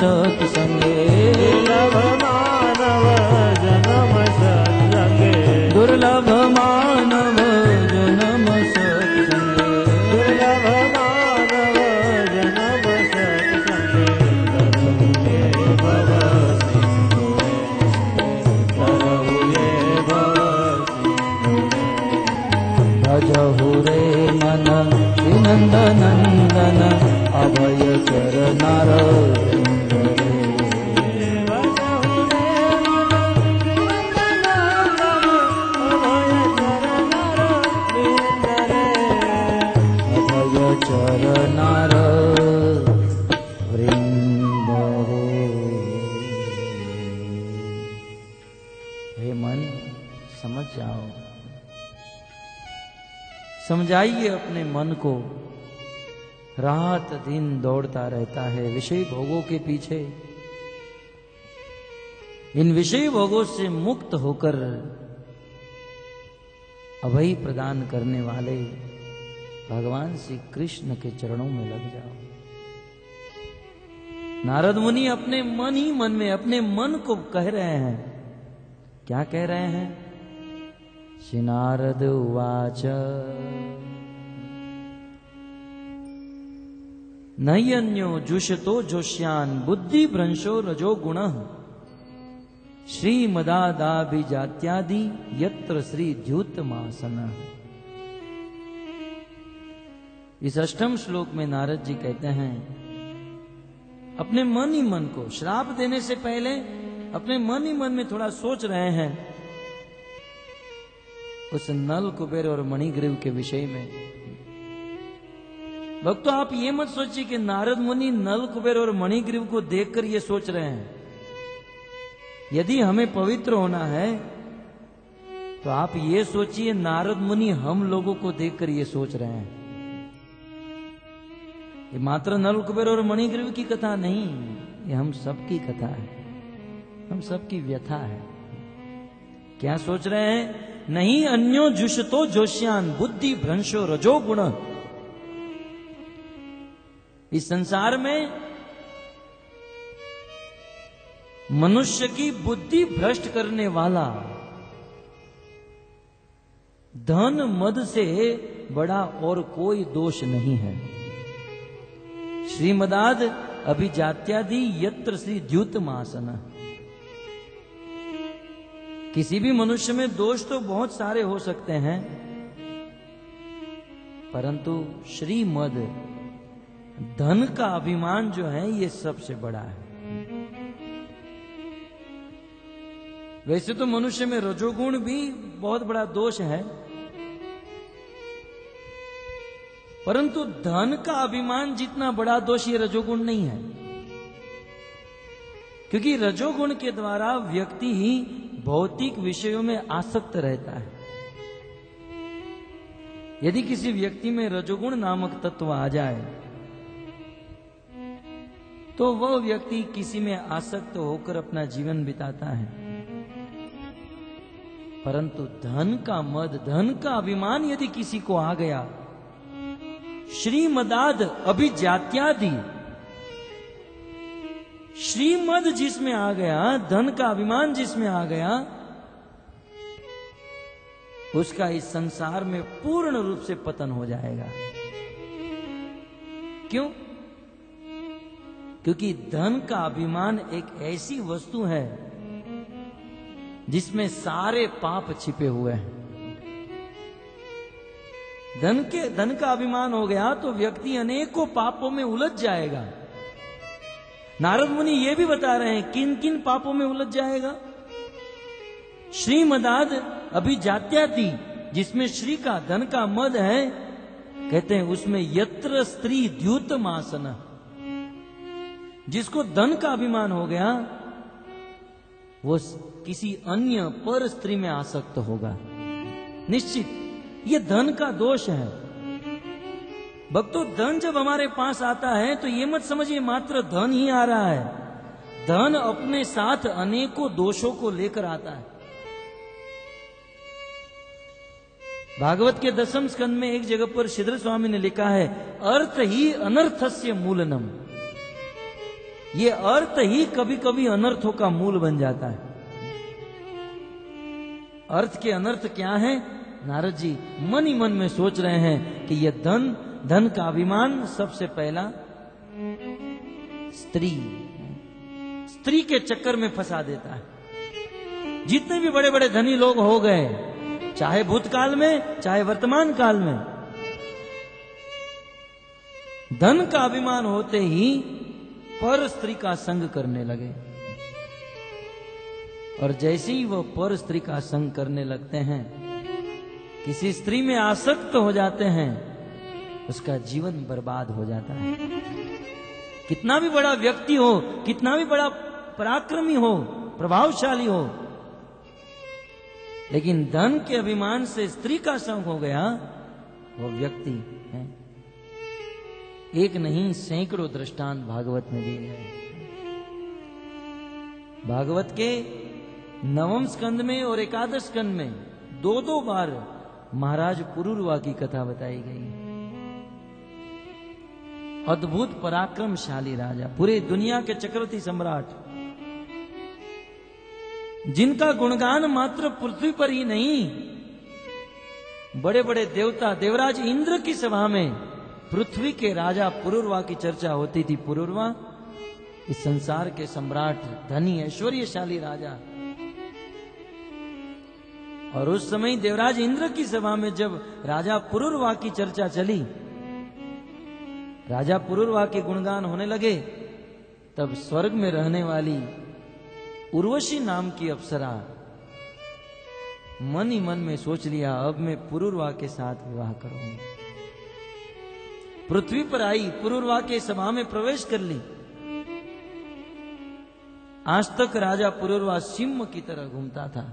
जन्म सत्संगे दुर्लभ मानव जन्म सत्संगे दुर्लभ मानव जन्म सत्संगे दुर्लभ मानव जन्म सत्संगे भव सिंधुरे भव भजहु रे मन विनंद नंदन अभय चरनार अभय समझाइए अपने मन को। रात दिन दौड़ता रहता है विषय भोगों के पीछे। इन विषय भोगों से मुक्त होकर अभय प्रदान करने वाले भगवान श्री कृष्ण के चरणों में लग जाओ। नारद मुनि अपने मन ही मन में, अपने मन को कह रहे हैं। क्या कह रहे हैं? श्री नारद उवाच। नयन्यो जुषतो जोष्यान बुद्धि भ्रंशो रजो गुण। श्रीमदादाभिजात्यादि यत्र श्री द्यूतमासन इस अष्टम श्लोक में नारद जी कहते हैं, अपने मन ही मन को श्राप देने से पहले अपने मन ही मन में थोड़ा सोच रहे हैं। उस नल कुबेर और मणिग्रीव के विषय में। भक्तों, आप ये मत सोचिए कि नारद मुनि नल कुबेर और मणिग्रीव को देखकर ये सोच रहे हैं। यदि हमें पवित्र होना है तो आप ये सोचिए, नारद मुनि हम लोगों को देखकर ये सोच रहे हैं। ये मात्र नल कुबेर और मणिग्रीव की कथा नहीं, ये हम सबकी कथा है। हम सबकी व्यथा है। क्या सोच रहे हैं? नहीं अन्यो जुषतो जोश्यान बुद्धि भ्रंशो रजो गुण। इस संसार में मनुष्य की बुद्धि भ्रष्ट करने वाला धन मद से बड़ा और कोई दोष नहीं है। श्रीमदाद अभिजात्यादि यत्र श्री द्युत मासन किसी भी मनुष्य में दोष तो बहुत सारे हो सकते हैं, परंतु श्रीमद धन का अभिमान जो है, ये सबसे बड़ा है। वैसे तो मनुष्य में रजोगुण भी बहुत बड़ा दोष है, परंतु धन का अभिमान जितना बड़ा दोष ये रजोगुण नहीं है, क्योंकि रजोगुण के द्वारा व्यक्ति ही भौतिक विषयों में आसक्त रहता है। यदि किसी व्यक्ति में रजोगुण नामक तत्व आ जाए तो वह व्यक्ति किसी में आसक्त होकर अपना जीवन बिताता है। परंतु धन का मद, धन का अभिमान यदि किसी को आ गया, श्रीमदाद अभिजात्यादि श्रीमद जिसमें आ गया, धन का अभिमान जिसमें आ गया, उसका इस संसार में पूर्ण रूप से पतन हो जाएगा। क्यों? क्योंकि धन का अभिमान एक ऐसी वस्तु है जिसमें सारे पाप छिपे हुए हैं। धन के, धन का अभिमान हो गया तो व्यक्ति अनेकों पापों में उलझ जाएगा। नारद मुनि ये भी बता रहे हैं किन किन पापों में उलझ जाएगा? श्रीमदाद अभी जात्याति जिसमें श्री का धन का मद है, कहते हैं उसमें यत्र स्त्री द्युत मासन जिसको धन का अभिमान हो गया, वो किसी अन्य पर स्त्री में आसक्त होगा। निश्चित, ये धन का दोष है। भक्तों, धन जब हमारे पास आता है तो ये मत समझिए मात्र धन ही आ रहा है। धन अपने साथ अनेकों दोषों को लेकर आता है। भागवत के दसम स्कंद में एक जगह पर शिद्र स्वामी ने लिखा है, अर्थ ही अनर्थस्य मूलनम। ये अर्थ ही कभी कभी अनर्थों का मूल बन जाता है। अर्थ के अनर्थ क्या है? नारद जी, मन ही मन में सोच रहे हैं कि यह धन धन का अभिमान सबसे पहला स्त्री। स्त्री के चक्कर में फंसा देता है। जितने भी बड़े बड़े धनी लोग हो गए, चाहे भूतकाल में, चाहे वर्तमान काल में, धन का अभिमान होते ही पर स्त्री का संग करने लगे। और जैसे ही वो पर स्त्री का संग करने लगते हैं, किसी स्त्री में आसक्त हो जाते हैं उसका जीवन बर्बाद हो जाता है। कितना भी बड़ा व्यक्ति हो, कितना भी बड़ा पराक्रमी हो, प्रभावशाली हो, लेकिन धन के अभिमान से स्त्री का संग हो गया, वो व्यक्ति है। एक नहीं, सैकड़ों दृष्टांत भागवत में दिए गए भागवत के नवम स्कंद में और एकादश स्कंद में दो दो बार महाराज पुरुरवा की कथा बताई गई अद्भुत पराक्रमशाली राजा, पूरे दुनिया के चक्रवर्ती सम्राट। जिनका गुणगान मात्र पृथ्वी पर ही नहीं बड़े बड़े देवता, देवराज इंद्र की सभा में पृथ्वी के राजा पुरुर्वा की चर्चा होती थी। पुरुर्वा, इस संसार के सम्राट, धनी, ऐश्वर्यशाली राजा। और उस समय देवराज इंद्र की सभा में जब राजा पुरुर्वा की चर्चा चली राजा पुरुर्वा के गुणगान होने लगे। तब स्वर्ग में रहने वाली उर्वशी नाम की अप्सरा मन ही मन में सोच लिया, अब मैं पुरुर्वा के साथ विवाह करूँगी। पृथ्वी पर आई, पुरुर्वा के सभा में प्रवेश कर ली। आज तक राजा पुरुर्वा सिंह की तरह घूमता था,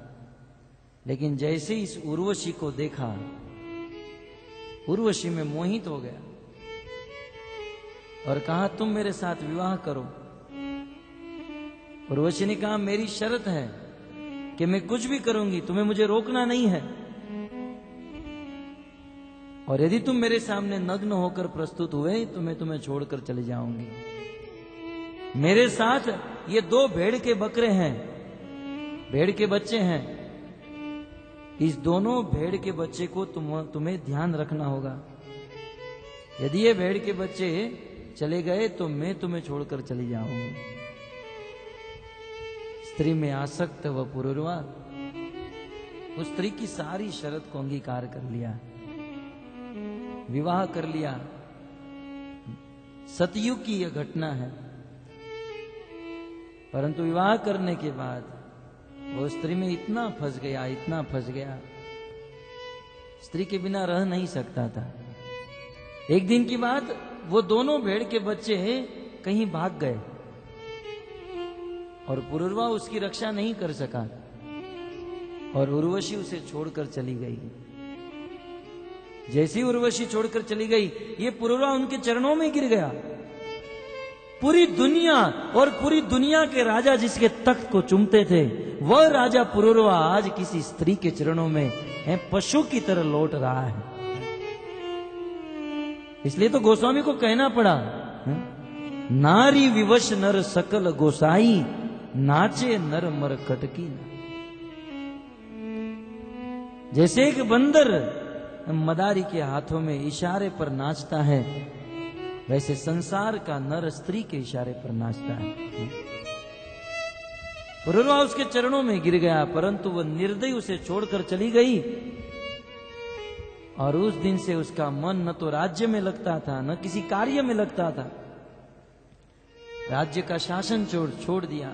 लेकिन जैसे इस उर्वशी को देखा, उर्वशी में मोहित हो गया। और कहा, तुम मेरे साथ विवाह करो। उर्वशी ने कहा, मेरी शर्त है कि मैं कुछ भी करूँगी, तुम्हें मुझे रोकना नहीं है। और यदि तुम मेरे सामने नग्न होकर प्रस्तुत हुए तो मैं तुम्हें छोड़कर चले जाऊँगी। मेरे साथ ये दो भेड़ के बकरे हैं, भेड़ के बच्चे हैं। इस दोनों भेड़ के बच्चे को तुम, तुम्हें ध्यान रखना होगा। यदि ये भेड़ के बच्चे चले गए तो मैं तुम्हें छोड़कर चली जाऊँगी। स्त्री में आसक्त व पुरुरवा उस स्त्री की सारी शरत को अंगीकार कर लिया, विवाह कर लिया। सतयुग की यह घटना है। परंतु विवाह करने के बाद वो स्त्री में इतना फंस गया, इतना फंस गया। स्त्री के बिना रह नहीं सकता था। एक दिन की बात वो दोनों भेड़ के बच्चे कहीं भाग गए। और पुरुरवा उसकी रक्षा नहीं कर सका और उर्वशी उसे छोड़कर चली गई। जैसी उर्वशी छोड़कर चली गई, ये पुरुरवा उनके चरणों में गिर गया। पूरी दुनिया और पूरी दुनिया के राजा जिसके तख्त को चुमते थे, वह राजा पुरुरवा आज किसी स्त्री के चरणों में है, पशु की तरह लौट रहा है। इसलिए तो गोस्वामी को कहना पड़ा, है? नारी विवश नर सकल गोसाई, नाचे नर मर कटकी जैसे एक बंदर मदारी के हाथों में इशारे पर नाचता है, वैसे संसार का नर स्त्री के इशारे पर नाचता है। पुरुरवा उसके चरणों में गिर गया, परंतु वह निर्दय उसे छोड़कर चली गई। और उस दिन से उसका मन न तो राज्य में लगता था, न किसी कार्य में लगता था। राज्य का शासन छोड़ छोड़ दिया।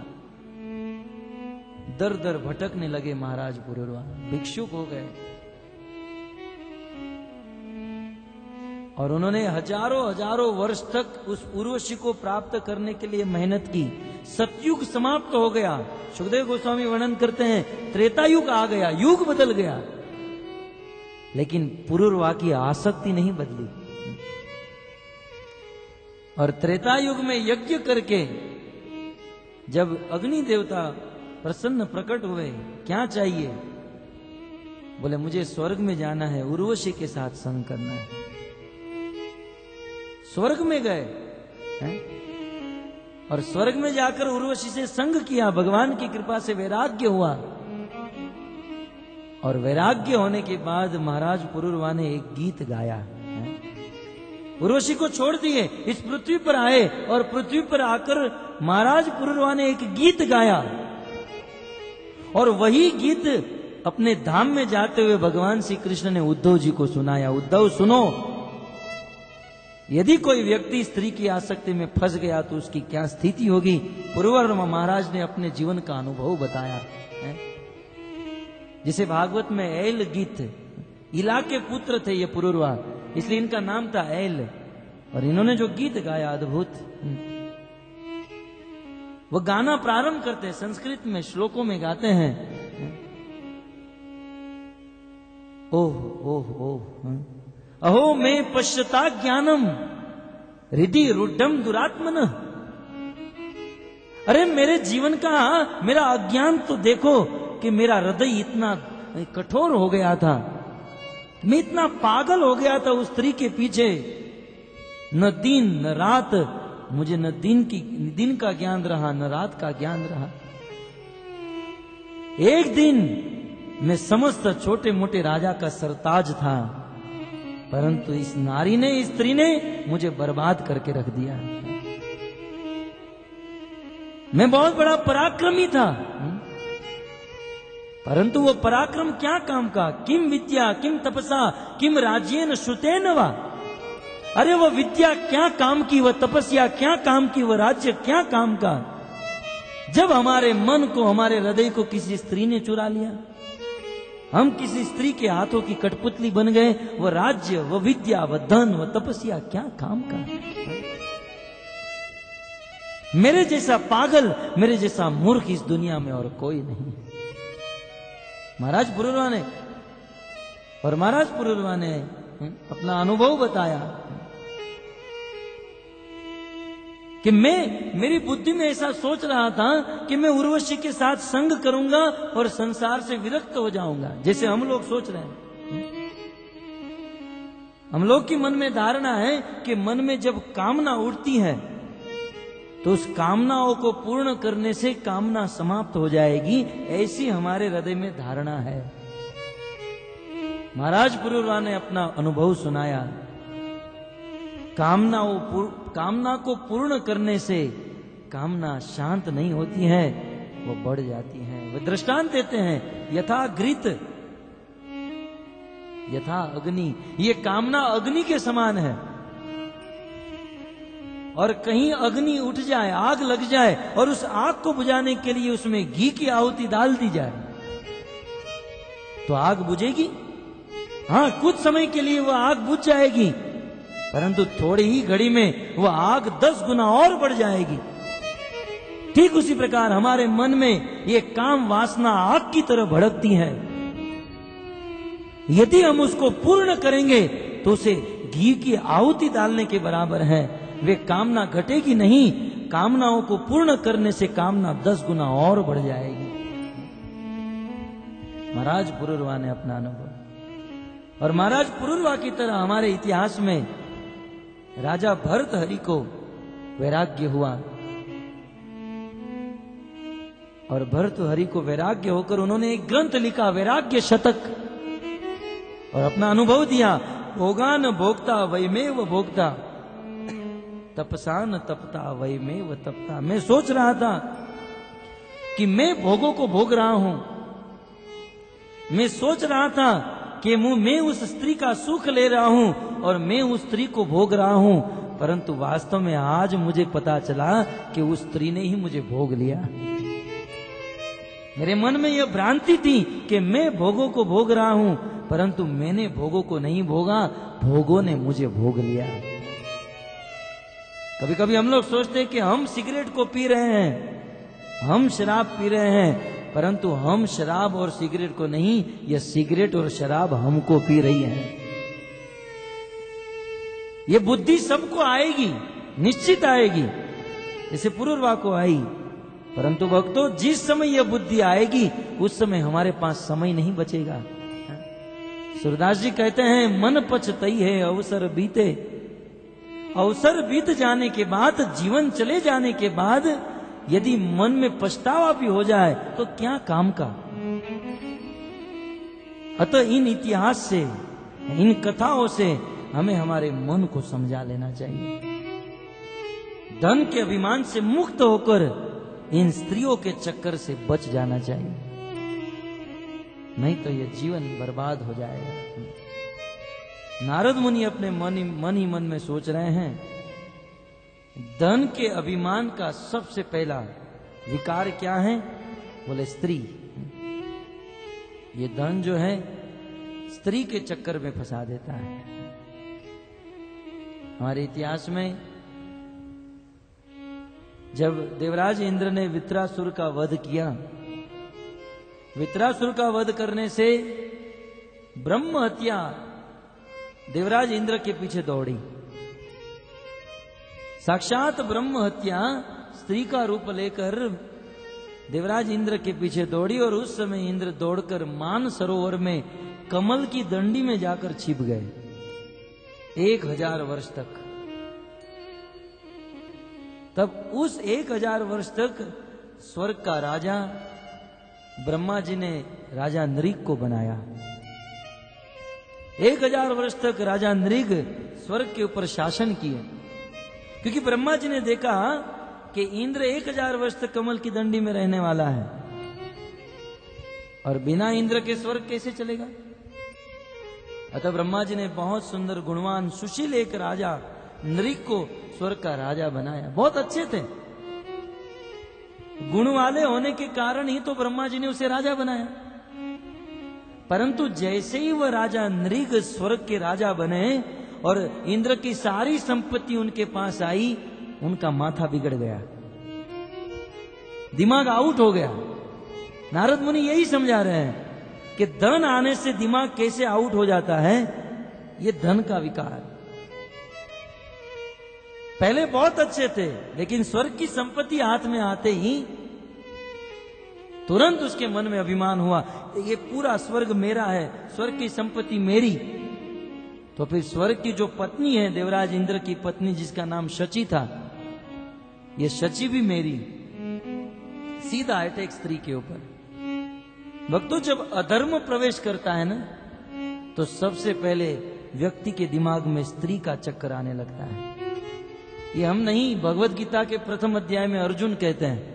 दर दर भटकने लगे महाराज पुरुरवा। भिक्षुक हो गए। और उन्होंने हज़ारों हज़ारों वर्ष तक उस उर्वशी को प्राप्त करने के लिए मेहनत की। सतयुग समाप्त हो गया। सुखदेव गोस्वामी वर्णन करते हैं त्रेता युग आ गया, युग बदल गया। लेकिन पुरुर्वा की आसक्ति नहीं बदली। और त्रेता युग में यज्ञ करके जब अग्नि देवता प्रसन्न प्रकट हुए, क्या चाहिए? बोले, मुझे स्वर्ग में जाना है, उर्वशी के साथ संग करना है। स्वर्ग में गए, हैं? और स्वर्ग में जाकर उर्वशी से संग किया, भगवान की कृपा से वैराग्य हुआ। और वैराग्य होने के बाद महाराज पुरुरवा ने एक गीत गाया उर्वशी को छोड़ दिए, इस पृथ्वी पर आए और पृथ्वी पर आकर महाराज पुरुरवा ने एक गीत गाया। और वही गीत अपने धाम में जाते हुए भगवान श्री कृष्ण ने उद्धव जी को सुनाया। उद्धव, सुनो, यदि कोई व्यक्ति स्त्री की आसक्ति में फंस गया तो उसकी क्या स्थिति होगी? पुरवर महाराज ने अपने जीवन का अनुभव बताया है। जिसे भागवत में ऐल गीत, इला के पुत्र थे ये पुरुरवा, इसलिए इनका नाम था ऐल और इन्होंने जो गीत गाया अद्भुत। वो गाना प्रारंभ करते हैं, संस्कृत में श्लोकों में गाते हैं। ओह ओह ओह अहो, मैं पश्यता ज्ञानम हृदय रुडम दुरात्मन। अरे, मेरे जीवन का, मेरा अज्ञान तो देखो कि मेरा हृदय इतना कठोर हो गया था। मैं इतना पागल हो गया था उस स्त्री के पीछे। न दिन, न रात, मुझे न दिन की दिन का ज्ञान रहा, न रात का ज्ञान रहा। एक दिन मैं समस्त छोटे मोटे राजा का सरताज था, परंतु इस नारी ने, इस स्त्री ने मुझे बर्बाद करके रख दिया। मैं बहुत बड़ा पराक्रमी था। परंतु वो पराक्रम क्या काम का? किम विद्या, किम तपसा, किम राज्यन श्रुतेन वा? अरे वो विद्या क्या काम की वह तपस्या क्या काम की वह राज्य क्या काम का? जब हमारे मन को, हमारे हृदय को किसी स्त्री ने चुरा लिया, हम किसी स्त्री के हाथों की कठपुतली बन गए वह राज्य वह विद्या वह धन वह तपस्या क्या काम का? मेरे जैसा पागल, मेरे जैसा मूर्ख इस दुनिया में और कोई नहीं। महाराज पुरुरवा ने, और महाराज पुरुरवा ने अपना अनुभव बताया कि मैं, मेरी बुद्धि में ऐसा सोच रहा था कि मैं उर्वशी के साथ संग करूँगा और संसार से विरक्त हो जाऊँगा, जैसे हम लोग सोच रहे हैं। हम लोग की मन में धारणा है कि मन में जब कामना उठती है तो उस कामनाओं को पूर्ण करने से कामना समाप्त हो जाएगी, ऐसी हमारे हृदय में धारणा है। महाराज पुरुरवा ने अपना अनुभव सुनाया। कामनाओं कामना को पूर्ण करने से कामना शांत नहीं होती है, वो बढ़ जाती है। वो दृष्टांत देते हैं, यथा घृत, यथा अग्नि। ये कामना अग्नि के समान है। और कहीं अग्नि उठ जाए, आग लग जाए, और उस आग को बुझाने के लिए उसमें घी की आहुति डाल दी जाए तो आग बुझेगी। हाँ कुछ समय के लिए वह आग बुझ जाएगी, परंतु थोड़ी ही घड़ी में वह आग दस गुना और बढ़ जाएगी। ठीक उसी प्रकार हमारे मन में ये काम वासना आग की तरह भड़कती है। यदि हम उसको पूर्ण करेंगे तो उसे घी की आहुति डालने के बराबर है। वे कामना घटेगी नहीं, कामनाओं को पूर्ण करने से कामना दस गुना और बढ़ जाएगी। महाराज पुरुरवा ने अपना अनुभव। और महाराज पुरुरवा की तरह हमारे इतिहास में राजा भरत हरि को वैराग्य हुआ। और भरत हरि को वैराग्य होकर उन्होंने एक ग्रंथ लिखा, वैराग्य शतक। और अपना अनुभव दिया, भोगान भोगता वैमेव भोगता तपसान तपता वही में वो तपता। मैं सोच रहा था कि मैं भोगों को भोग रहा हूँ। मैं सोच रहा था कि मैं उस स्त्री का सुख ले रहा हूँ और मैं उस स्त्री को भोग रहा हूँ। परंतु वास्तव में आज मुझे पता चला कि उस स्त्री ने ही मुझे भोग लिया। मेरे मन में यह भ्रांति थी कि मैं भोगों को भोग रहा हूँ, परंतु मैंने भोगों को नहीं भोगा, भोगों ने मुझे भोग लिया। कभी कभी हम लोग सोचते हैं कि हम सिगरेट को पी रहे हैं, हम शराब पी रहे हैं, परंतु हम शराब और सिगरेट को नहीं यह सिगरेट और शराब हमको पी रही है। यह बुद्धि सबको आएगी, निश्चित आएगी इसे पूर्वा को आई। परंतु भक्तों, जिस समय यह बुद्धि आएगी, उस समय हमारे पास समय नहीं बचेगा। सूरदास जी कहते हैं, मन पछतई है, अवसर बीते अवसर बीत जाने के बाद, जीवन चले जाने के बाद, यदि मन में पछतावा भी हो जाए तो क्या काम का? अतः इन इतिहास से, इन कथाओं से हमें हमारे मन को समझा लेना चाहिए। धन के अभिमान से मुक्त होकर, इन स्त्रियों के चक्कर से बच जाना चाहिए। नहीं तो यह जीवन बर्बाद हो जाएगा। नारद मुनि अपने मन ही मन ही मन में सोच रहे हैं, धन के अभिमान का सबसे पहला विकार क्या है? बोले, स्त्री। ये धन जो है, स्त्री के चक्कर में फंसा देता है। हमारे इतिहास में, जब देवराज इंद्र ने वित्रासुर का वध किया, वित्रासुर का वध करने से ब्रह्म हत्या देवराज इंद्र के पीछे दौड़ी। साक्षात ब्रह्म हत्या स्त्री का रूप लेकर देवराज इंद्र के पीछे दौड़ी और उस समय इंद्र दौड़कर मान सरोवर में कमल की दंडी में जाकर छिप गए। एक हज़ार वर्ष तक। तब उस एक हज़ार वर्ष तक स्वर्ग का राजा ब्रह्मा जी ने राजा नरिक को बनाया। एक हज़ार वर्ष तक राजा नृग स्वर्ग के ऊपर शासन किए। क्योंकि ब्रह्मा जी ने देखा कि इंद्र एक हज़ार वर्ष तक कमल की दंडी में रहने वाला है। और बिना इंद्र के स्वर्ग कैसे चलेगा? अतः ब्रह्मा जी ने बहुत सुंदर, गुणवान, सुशील एक राजा नृग को स्वर्ग का राजा बनाया। बहुत अच्छे थे। गुण वाले होने के कारण ही तो ब्रह्मा जी ने उसे राजा बनाया। परंतु जैसे ही वह राजा नृग स्वर्ग के राजा बने और इंद्र की सारी संपत्ति उनके पास आई, उनका माथा बिगड़ गया। दिमाग आउट हो गया। नारद मुनि यही समझा रहे हैं कि धन आने से दिमाग कैसे आउट हो जाता है, ये धन का विकार। पहले बहुत अच्छे थे, लेकिन स्वर्ग की संपत्ति हाथ में आते ही तुरंत उसके मन में अभिमान हुआ ये पूरा स्वर्ग मेरा है, स्वर्ग की संपत्ति मेरी। तो फिर स्वर्ग की जो पत्नी है, देवराज इंद्र की पत्नी, जिसका नाम शची था, ये शची भी मेरी। सीधा अटैक स्त्री के ऊपर। भक्तों, जब अधर्म प्रवेश करता है ना तो सबसे पहले व्यक्ति के दिमाग में स्त्री का चक्कर आने लगता है। ये हम नहीं, भगवत गीता के प्रथम अध्याय में अर्जुन कहते हैं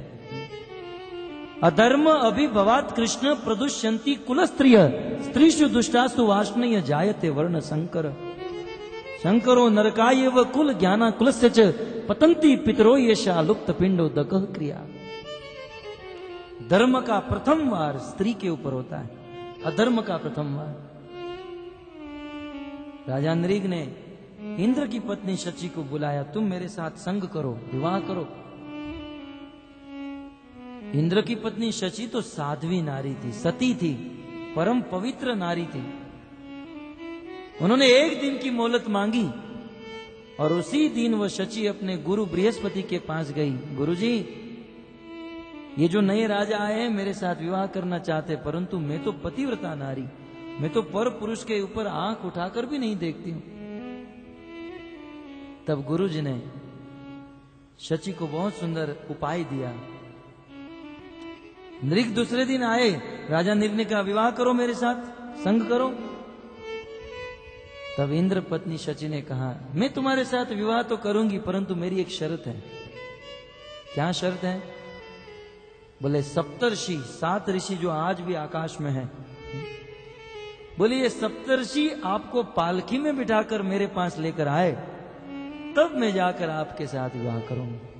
अधर्म अभिभवात कृष्ण प्रदुष्यंती कुल स्त्रिय स्त्रीशु दुष्टासु वाष्णय जायते वर्ण शंकर। शंकरो नरकाय व कुल ज्ञाना कुलस्य च पतंती पितरो ये लुप्त पिंडो दक क्रिया। धर्म का प्रथम वार स्त्री के ऊपर होता है, अधर्म का प्रथम वार। राजा नृग ने इंद्र की पत्नी शची को बुलाया, तुम मेरे साथ संग करो, विवाह करो। इंद्र की पत्नी शची तो साध्वी नारी थी, सती थी, परम पवित्र नारी थी। उन्होंने एक दिन की मोहलत मांगी और उसी दिन वह शची अपने गुरु बृहस्पति के पास गई। गुरुजी, ये जो नए राजा आए हैं, मेरे साथ विवाह करना चाहते परंतु मैं तो पतिव्रता नारी, मैं तो पर पुरुष के ऊपर आँख उठाकर भी नहीं देखती हूँ। तब गुरु जी ने शची को बहुत सुंदर उपाय दिया। नृग दूसरे दिन आए, राजा नृग ने कहा, विवाह करो मेरे साथ, संग करो. तब इंद्र पत्नी शची ने कहा, मैं तुम्हारे साथ विवाह तो करूँगी, परंतु मेरी एक शर्त है। क्या शर्त है? बोले, सप्तर्षि, सात ऋषि जो आज भी आकाश में है। बोले, ये सप्तर्षि आपको पालकी में बिठाकर मेरे पास लेकर आए, तब मैं जाकर आपके साथ विवाह करूँगा।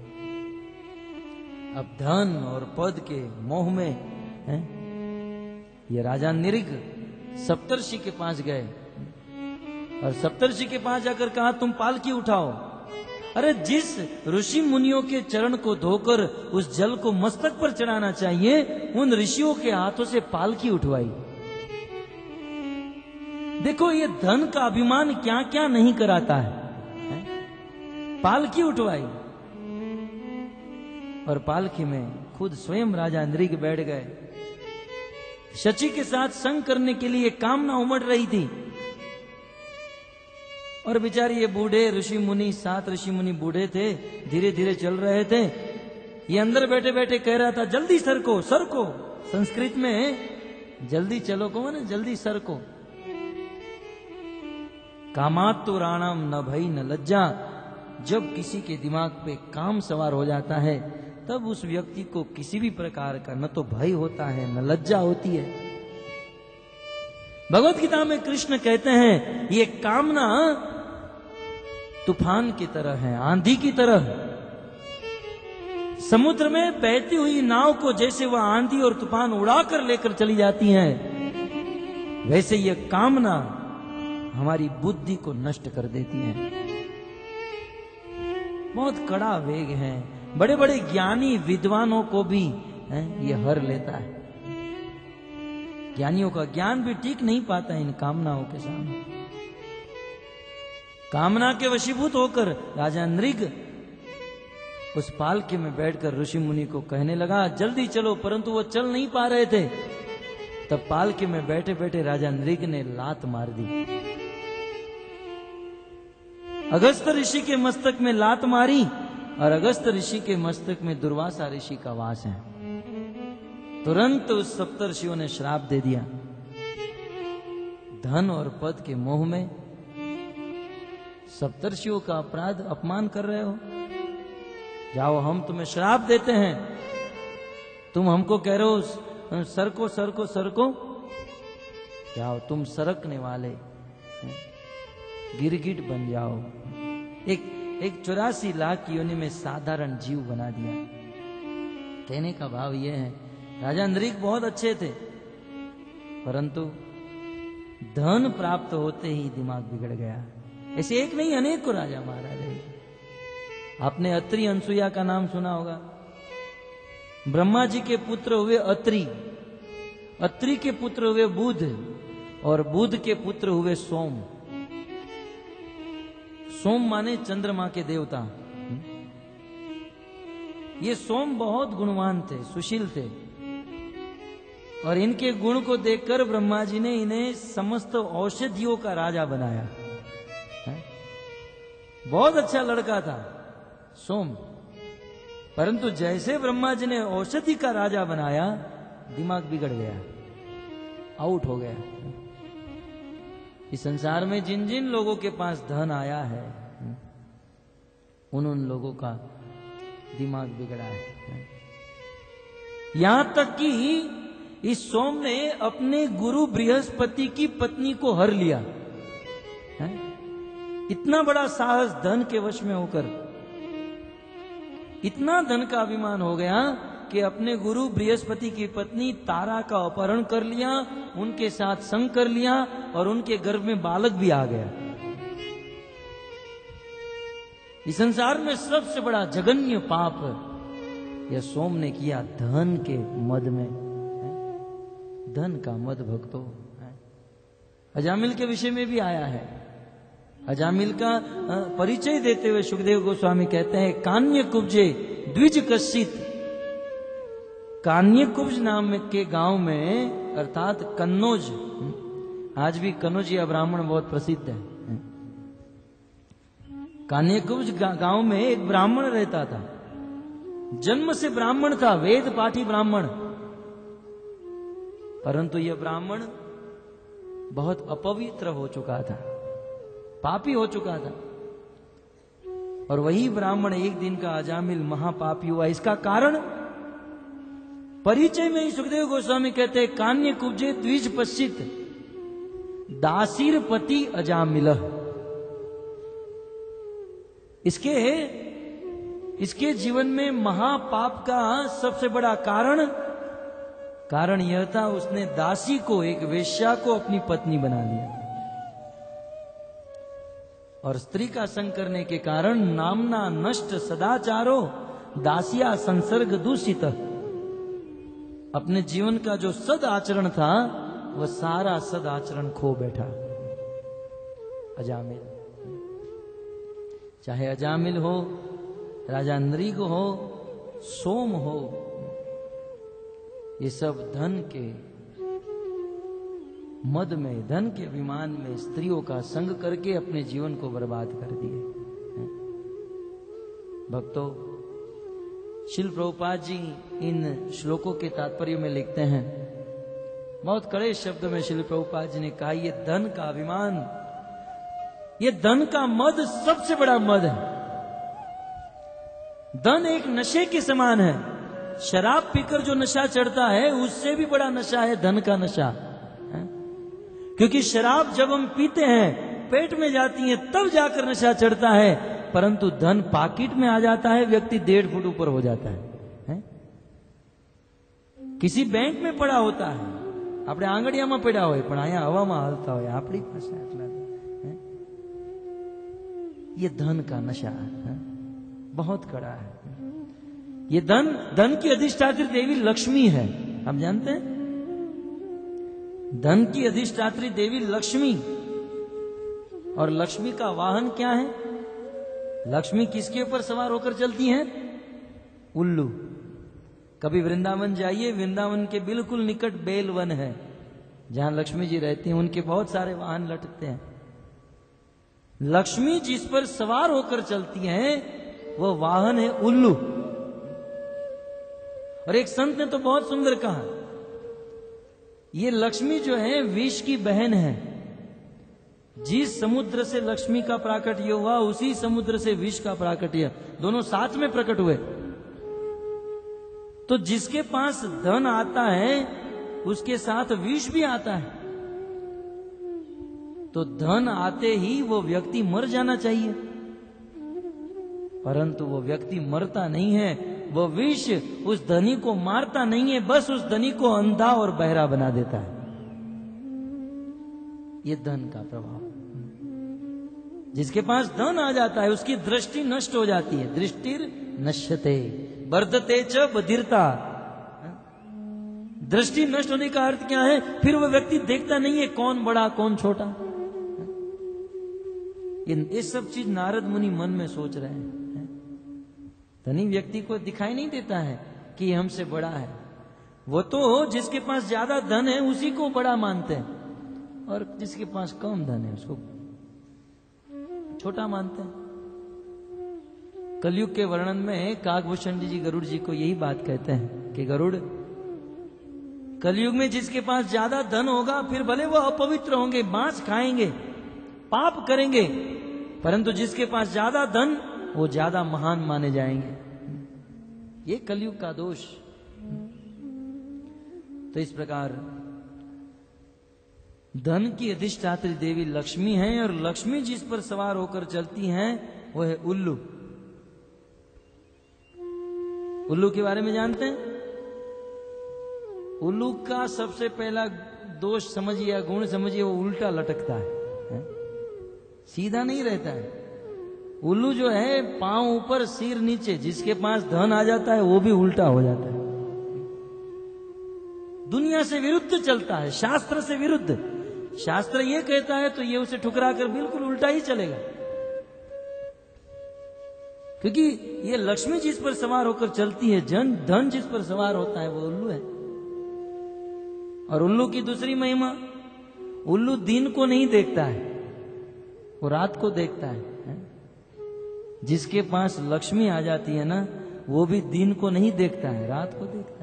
अब धन और पद के मोह में है? ये राजा निरिग सप्तर्षि के पास गए। और सप्तर्षि के पास जाकर कहा तुम पालकी उठाओ। अरे जिस ऋषि मुनियों के चरण को धोकर उस जल को मस्तक पर चढ़ाना चाहिए उन ऋषियों के हाथों से पालकी उठवाई। देखो ये धन का अभिमान क्या क्या नहीं कराता है, है? पालकी उठवाई। और पालकी में खुद स्वयं राजा नृग बैठ गए। शची के साथ संग करने के लिए कामना उमड़ रही थी। और बेचारे ये बूढ़े ऋषि मुनि, सात ऋषि मुनि बूढ़े थे धीरे धीरे चल रहे थे। ये अंदर बैठे बैठे कह रहा था, जल्दी सर को सर को। संस्कृत में, जल्दी चलो को ना जल्दी सर को। कामातु राणम न भई न लज्जा, जब किसी के दिमाग पे काम सवार हो जाता है तब उस व्यक्ति को किसी भी प्रकार का न तो भय होता है, न लज्जा होती है। भगवत गीता में कृष्ण कहते हैं, ये कामना तूफ़ान की तरह है, आंधी की तरह समुद्र में बहती हुई नाव को जैसे वह आंधी और तूफ़ान उड़ाकर लेकर चली जाती है, वैसे ये कामना हमारी बुद्धि को नष्ट कर देती है। बहुत कड़ा वेग है बड़े बड़े ज्ञानी विद्वानों को भी है, ये हर लेता है। ज्ञानियों का ज्ञान भी ठीक नहीं पाता इन कामनाओं के सामने। कामना के वशीभूत होकर राजा नृग उस पालके में बैठकर ऋषि मुनि को कहने लगा जल्दी चलो परंतु वो चल नहीं पा रहे थे। तब पालके में बैठे बैठे राजा नृग ने लात मार दी। अगस्त ऋषि के मस्तक में लात मारी और अगस्त ऋषि के मस्तक में दुर्वासा ऋषि का वास है। तुरंत उस सप्तर्षियों ने श्राप दे दिया। धन और पद के मोह में सप्तर्षियों का अपराध अपमान कर रहे हो? जाओ, हम तुम्हें श्राप देते हैं। तुम हमको कह रहे हो सर को सर को सर को जाओ, तुम सरकने वाले गिरगिट बन जाओ। एक एक चौरासी लाख की योनि में साधारण जीव बना दिया। कहने का भाव यह है, राजा नृग बहुत अच्छे थे, परंतु धन प्राप्त होते ही दिमाग बिगड़ गया। ऐसे एक नहीं, अनेक को राजा महाराज है। आपने अत्रि अनसुईया का नाम सुना होगा। ब्रह्मा जी के पुत्र हुए अत्रि अत्रि के पुत्र हुए बुध, और बुध के पुत्र हुए सोम। सोम माने चंद्रमा के देवता। ये सोम बहुत गुणवान थे, सुशील थे। और इनके गुण को देखकर ब्रह्मा जी ने इन्हें समस्त औषधियों का राजा बनाया। बहुत अच्छा लड़का था, सोम। परंतु जैसे ब्रह्मा जी ने औषधि का राजा बनाया, दिमाग बिगड़ गया, आउट हो गया। इस संसार में जिन जिन लोगों के पास धन आया है, उन उन लोगों का दिमाग बिगड़ा है यहाँ तक कि इस सोम ने अपने गुरु बृहस्पति की पत्नी को हर लिया है? इतना बड़ा साहस धन के वश में होकर, इतना धन का अभिमान हो गया कि अपने गुरु बृहस्पति की पत्नी तारा का अपहरण कर लिया, उनके साथ संग कर लिया और उनके गर्भ में बालक भी आ गया। इस संसार में सबसे बड़ा जगन्य पाप यह सोम ने किया धन के मद में। धन का मद भक्तो। अजामिल के विषय में भी आया है। अजामिल का परिचय देते हुए सुखदेव गोस्वामी कहते हैं, कान्य कुब्जे द्विज कशित कान्य कुब्ज नाम के गाँव में, अर्थात कन्नौज आज भी कन्नौजिया ब्राह्मण बहुत प्रसिद्ध है कान्य कुब्ज गाँव में एक ब्राह्मण रहता था। जन्म से ब्राह्मण था, वेद पाठी ब्राह्मण। परंतु यह ब्राह्मण बहुत अपवित्र हो चुका था, पापी हो चुका था। और वही ब्राह्मण एक दिन का अजामिल महापापी हुआ। इसका कारण परिचय में ही सुखदेव गोस्वामी कहते हैं, कान्य कुब्जे द्विज पश्चित, दासीर पति अजामिल इसके इसके जीवन में महापाप का सबसे बड़ा कारण कारण यह था, उसने दासी को, एक वेश्या को अपनी पत्नी बना लिया। और स्त्री का संग करने के कारण नामना नष्ट सदाचारो दासिया संसर्ग दूषित। अपने जीवन का जो सद आचरण था, वह सारा सद आचरण खो बैठा। अजामिल। चाहे अजामिल हो, राजा नृग हो, सोम हो, ये सब धन के, मद में, धन के अभिमान में स्त्रियों का संग करके अपने जीवन को बर्बाद कर दिए। भक्तों शिल प्रभुपाद जी इन श्लोकों के तात्पर्य में लिखते हैं। बहुत कड़े शब्द में शिल प्रभुपाद जी ने कहा यह धन का अभिमान, ये धन का मद सबसे बड़ा मद है। धन एक नशे के समान है। शराब पीकर जो नशा चढ़ता है, उससे भी बड़ा नशा है धन का नशा, है? क्योंकि शराब जब हम पीते हैं, पेट में जाती है, तब जाकर नशा चढ़ता है। परंतु धन पाकिट में आ जाता है व्यक्ति डेढ़ फुट ऊपर हो जाता है, है? किसी बैंक में पड़ा होता है આપણે આંગળિયામાં પડ્યા હોય પણ અહીંયા હવામાં હાલતા હોય આપણી પાસે આટલા હે? ये धन का नशा है बहुत कड़ा है ये धन धन की अधिष्ठात्री देवी लक्ष्मी है आप जानते हैं धन की अधिष्ठात्री देवी लक्ष्मी और लक्ष्मी का वाहन क्या है लक्ष्मी किसके ऊपर सवार होकर चलती हैं? उल्लू। कभी वृंदावन जाइए, वृंदावन के बिल्कुल निकट बेल वन है। जहाँ लक्ष्मी जी रहती हैं, उनके बहुत सारे वाहन लटकते हैं। लक्ष्मी जिस पर सवार होकर चलती हैं, वह वाहन है उल्लू। और एक संत ने तो बहुत सुंदर कहा, ये लक्ष्मी जो है, विष की बहन है। जिस समुद्र से लक्ष्मी का प्राकट्य हुआ, उसी समुद्र से विष का प्राकट्य दोनों साथ में प्रकट हुए। तो जिसके पास धन आता है, उसके साथ विष भी आता है। तो धन आते ही वो व्यक्ति मर जाना चाहिए। परंतु वो व्यक्ति मरता नहीं है, वो विष उस धनी को मारता नहीं है, बस उस धनी को अंधा और बहरा बना देता है। ये धन का प्रभाव। जिसके पास धन आ जाता है, उसकी दृष्टि नष्ट हो जाती है। दृष्टि नश्यते, वर्धते च बधिरता। दृष्टि नष्ट होने का अर्थ क्या है? फिर वह व्यक्ति देखता नहीं है कौन बड़ा, कौन छोटा। ये सब चीज़ नारद मुनि मन में सोच रहे हैं। धनी व्यक्ति को दिखाई नहीं देता है कि हमसे बड़ा है। वो तो जिसके पास ज़्यादा धन है, उसी को बड़ा मानते हैं। और जिसके पास कम धन है, उसको छोटा मानते हैं। कलयुग के वर्णन में काकभूषण जी गरुड़ जी को यही बात कहते हैं कि गरुड़, कलयुग में जिसके पास ज़्यादा धन होगा, फिर भले वो अपवित्र होंगे मांस खाएँगे, पाप करेंगे, परंतु जिसके पास ज़्यादा धन, वो ज़्यादा महान माने जाएँगे। ये कलयुग का दोष। तो इस प्रकार धन की अधिष्ठात्री देवी लक्ष्मी है और लक्ष्मी जिस पर सवार होकर चलती हैं वो है उल्लू। उल्लू के बारे में जानते हैं? उल्लू का सबसे पहला दोष समझिए गुण समझिए वो उल्टा लटकता है, है? सीधा नहीं रहता है। उल्लू जो है पाँव ऊपर सिर नीचे जिसके पास धन आ जाता है वो भी उल्टा हो जाता है। दुनिया से विरुद्ध चलता है शास्त्र से विरुद्ध। शास्त्र ये कहता है तो ये उसे ठुकरा कर बिल्कुल उल्टा ही चलेगा क्योंकि ये लक्ष्मी जिस पर सवार होकर चलती है, जन, धन जिस पर सवार होता है, वो उल्लू है और उल्लू की दूसरी महिमा, उल्लू दिन को नहीं देखता है, वो रात को देखता है? जिसके पास लक्ष्मी आ जाती है ना, वो भी दिन को नहीं देखता है, रात को देखता है?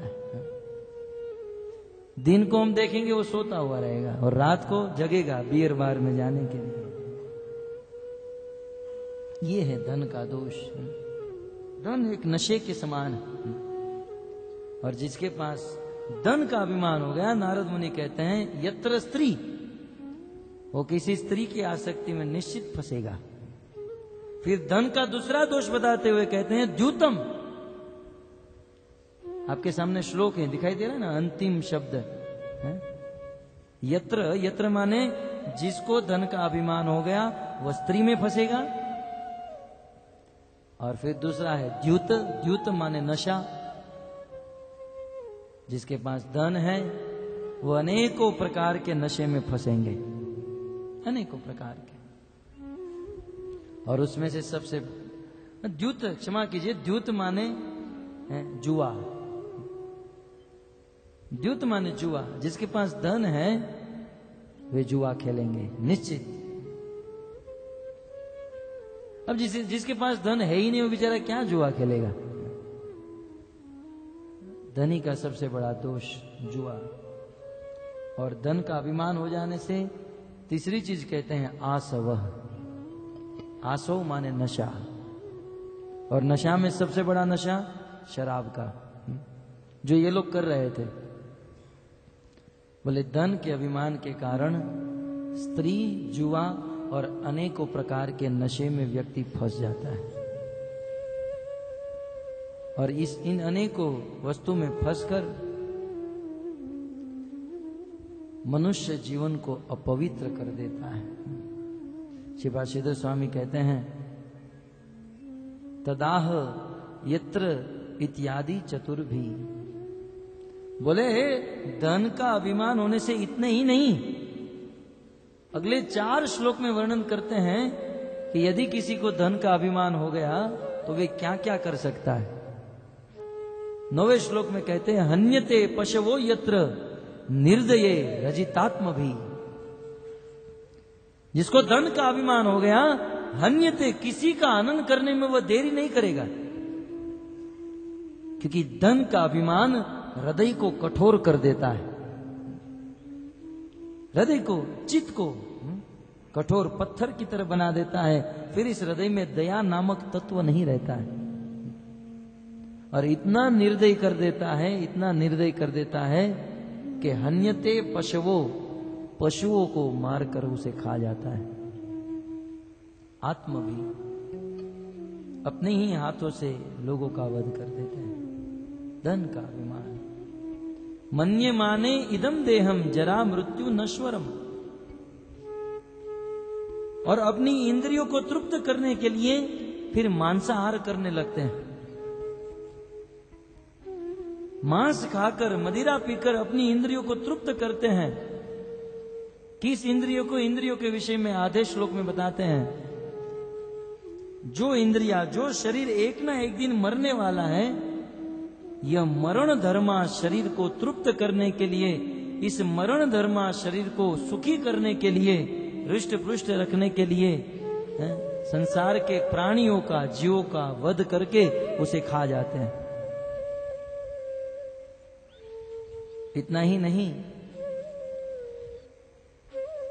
दिन को हम देखेंगे वो सोता हुआ रहेगा और रात को जगेगा बियर बार में जाने के लिए। ये है धन का दोष। धन एक नशे के समान है। और जिसके पास धन का अभिमान हो गया, नारद मुनि कहते हैं, यत्र स्त्री। वो किसी स्त्री की आसक्ति में निश्चित फंसेगा। फिर धन का दूसरा दोष बताते हुए कहते हैं, द्यूतम। आपके सामने श्लोक है, दिखाई दे रहा है ना? अंतिम शब्द, है? यत्र यत्र माने जिसको धन का अभिमान हो गया, वह स्त्री में फंसेगा। और फिर दूसरा है, द्यूत, द्युत माने नशा। जिसके पास धन है, वो अनेकों प्रकार के नशे में फंसेंगे। अनेकों प्रकार के। और उसमें से सबसे, द्यूत, क्षमा कीजिए, द्यूत माने जुआ। द्यूत माने जुआ, जिसके पास धन है, वे जुआ खेलेंगे, निश्चित। अब जिस, जिसके पास धन है ही नहीं, वो बेचारा क्या जुआ खेलेगा? धनी का सबसे बड़ा दोष जुआ। और धन का अभिमान हो जाने से तीसरी चीज़ कहते हैं आसव आसो माने नशा। और नशा में सबसे बड़ा नशा शराब का। जो ये लोग कर रहे थे। बोले, धन के अभिमान के कारण स्त्री, जुआ और अनेकों प्रकार के नशे में व्यक्ति फंस जाता है। और इस, इन अनेकों वस्तु में फंसकर मनुष्य जीवन को अपवित्र कर देता है। शिवाशिदर स्वामी कहते हैं, तदाह यत्र इत्यादि चतुर्भी बोले धन का अभिमान होने से इतने ही नहीं। अगले चार श्लोक में वर्णन करते हैं कि यदि किसी को धन का अभिमान हो गया तो वे क्या क्या कर सकता है। नौवे श्लोक में कहते हैं, हन्यते पशवो यत्र, निर्दये रजितात्म भी। जिसको धन का अभिमान हो गया, हन्यते किसी का आनंद करने में वह देरी नहीं करेगा। क्योंकि धन का अभिमान हृदय को कठोर कर देता है। हृदय को चित्त को हम्म, कठोर पत्थर की तरह बना देता है। फिर इस हृदय में दया नामक तत्व नहीं रहता है। और इतना निर्दय कर देता है इतना निर्दय कर देता है कि हन्यते पशवो पशुओं को मारकर उसे खा जाता है। आत्म भी अपने ही हाथों से लोगों का वध कर देते हैं। धन का अभिमान। मन्य माने इदम देहम जरा मृत्यु नश्वरम और अपनी इंद्रियों को तृप्त करने के लिए फिर मांसाहार करने लगते हैं। मांस खाकर, मदिरा पीकर अपनी इंद्रियों को तृप्त करते हैं। किस इंद्रियों को? इंद्रियों के विषय में आधे श्लोक में बताते हैं। जो इंद्रिया, जो शरीर एक ना एक दिन मरने वाला है यह मरण धर्मा शरीर को तृप्त करने के लिए इस मरण धर्मा शरीर को सुखी करने के लिए हृष्ट पृष्ठ रखने के लिए है, संसार के प्राणियों का जीवों का वध करके उसे खा जाते हैं। इतना ही नहीं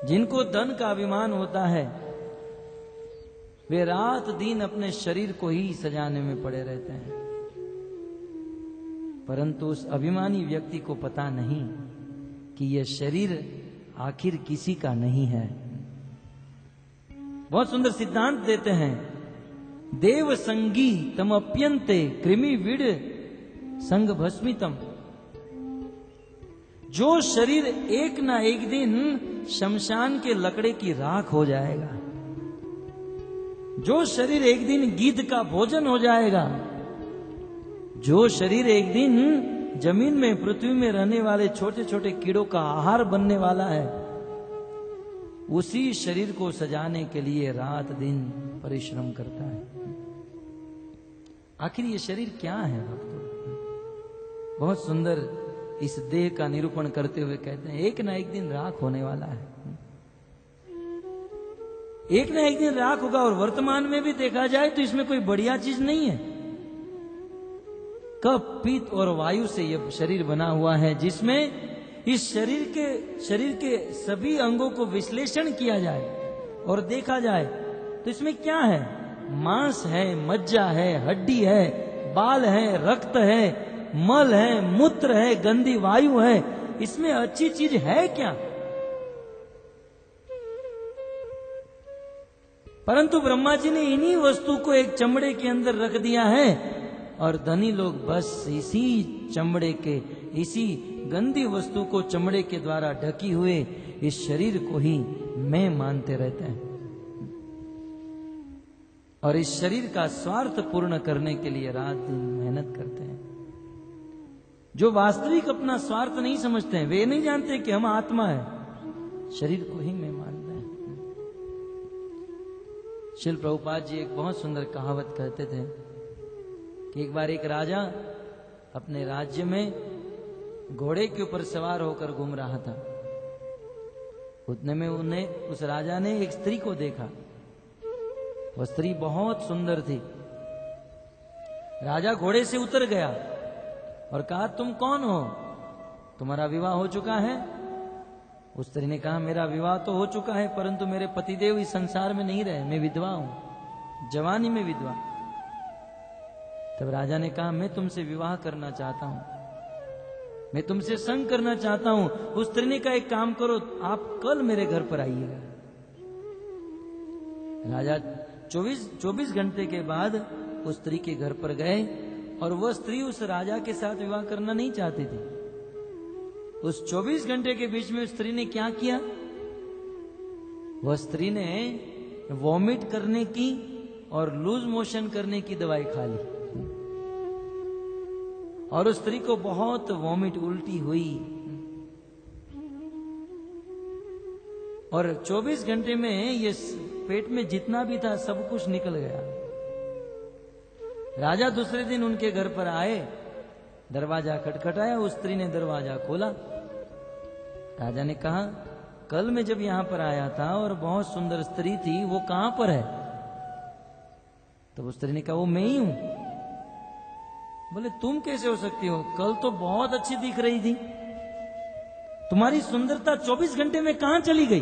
जिनको धन का अभिमान होता है वे रात दिन अपने शरीर को ही सजाने में पड़े रहते हैं। परंतु उस अभिमानी व्यक्ति को पता नहीं कि यह शरीर आखिर किसी का नहीं है। बहुत सुंदर सिद्धांत देते हैं, देव संगी तम अप्यंते कृमि विड़ संग भस्मितम। जो शरीर एक ना एक दिन शमशान के लकड़े की राख हो जाएगा, जो शरीर एक दिन गिद्ध का भोजन हो जाएगा जो शरीर एक दिन ज़मीन में, पृथ्वी में रहने वाले छोटे छोटे कीड़ों का आहार बनने वाला है, उसी शरीर को सजाने के लिए रात दिन परिश्रम करता है। आखिर ये शरीर क्या है, भक्तों? बहुत सुंदर इस देह का निरूपण करते हुए कहते हैं, एक ना एक दिन राख होने वाला है। एक ना एक दिन राख होगा और वर्तमान में भी देखा जाए तो इसमें कोई बढ़िया चीज़ नहीं है। कप, पीत और वायु से यह शरीर बना हुआ है, जिसमें इस शरीर के शरीर के सभी अंगों को विश्लेषण किया जाए और देखा जाए तो इसमें क्या है? मांस है, मज्जा है, हड्डी है, बाल है, रक्त है, मल है, मूत्र है, गंदी वायु है। इसमें अच्छी चीज़ है क्या? परंतु ब्रह्मा जी ने इन्हीं वस्तु को एक चमड़े के अंदर रख दिया है और धनी लोग बस इसी चमड़े के, इसी गंदी वस्तु को चमड़े के द्वारा ढकी हुए इस शरीर को ही मैं मानते रहते हैं। और इस शरीर का स्वार्थ पूर्ण करने के लिए रात दिन मेहनत करते हैं। जो वास्तविक अपना स्वार्थ नहीं समझते हैं, वे नहीं जानते कि हम आत्मा है। शरीर को ही मैं मानते हैं। शिल प्रभुपाद जी एक बहुत सुंदर कहावत कहते थे कि एक बार एक राजा अपने राज्य में घोड़े के ऊपर सवार होकर घूम रहा था। उतने में उन्हें, उस राजा ने एक स्त्री को देखा। वह स्त्री बहुत सुंदर थी। राजा घोड़े से उतर गया और कहा, तुम कौन हो? तुम्हारा विवाह हो चुका है? उस स्त्री ने कहा, मेरा विवाह तो हो चुका है, परंतु मेरे पतिदेव इस संसार में नहीं रहे। मैं विधवा हूँ, जवानी में विधवा तब राजा ने कहा, मैं तुमसे विवाह करना चाहता हूँ। मैं तुमसे संग करना चाहता हूँ। उस स्त्री ने कहा एक काम करो, आप कल मेरे घर पर आइएगा। राजा 24 24 घंटे के बाद उस स्त्री के घर पर गए और वह स्त्री उस राजा के साथ विवाह करना नहीं चाहती थी। उस 24 घंटे के बीच में उस स्त्री ने क्या किया? वह स्त्री ने वॉमिट करने की और लूज मोशन करने की दवाई खा ली। और उस स्त्री को बहुत वॉमिट उल्टी हुई। और 24 घंटे में ये पेट में जितना भी था, सब कुछ निकल गया। राजा दूसरे दिन उनके घर पर आए, दरवाज़ा खटखटाया, उस स्त्री ने दरवाज़ा खोला। राजा ने कहा, कल मैं जब यहाँ पर आया था और बहुत सुंदर स्त्री थी, वो कहाँ पर है? तो उस स्त्री ने कहा, वो मैं ही हूँ। बोले तुम कैसे हो सकती हो? कल तो बहुत अच्छी दिख रही थी। तुम्हारी सुंदरता 24 घंटे में कहाँ चली गई?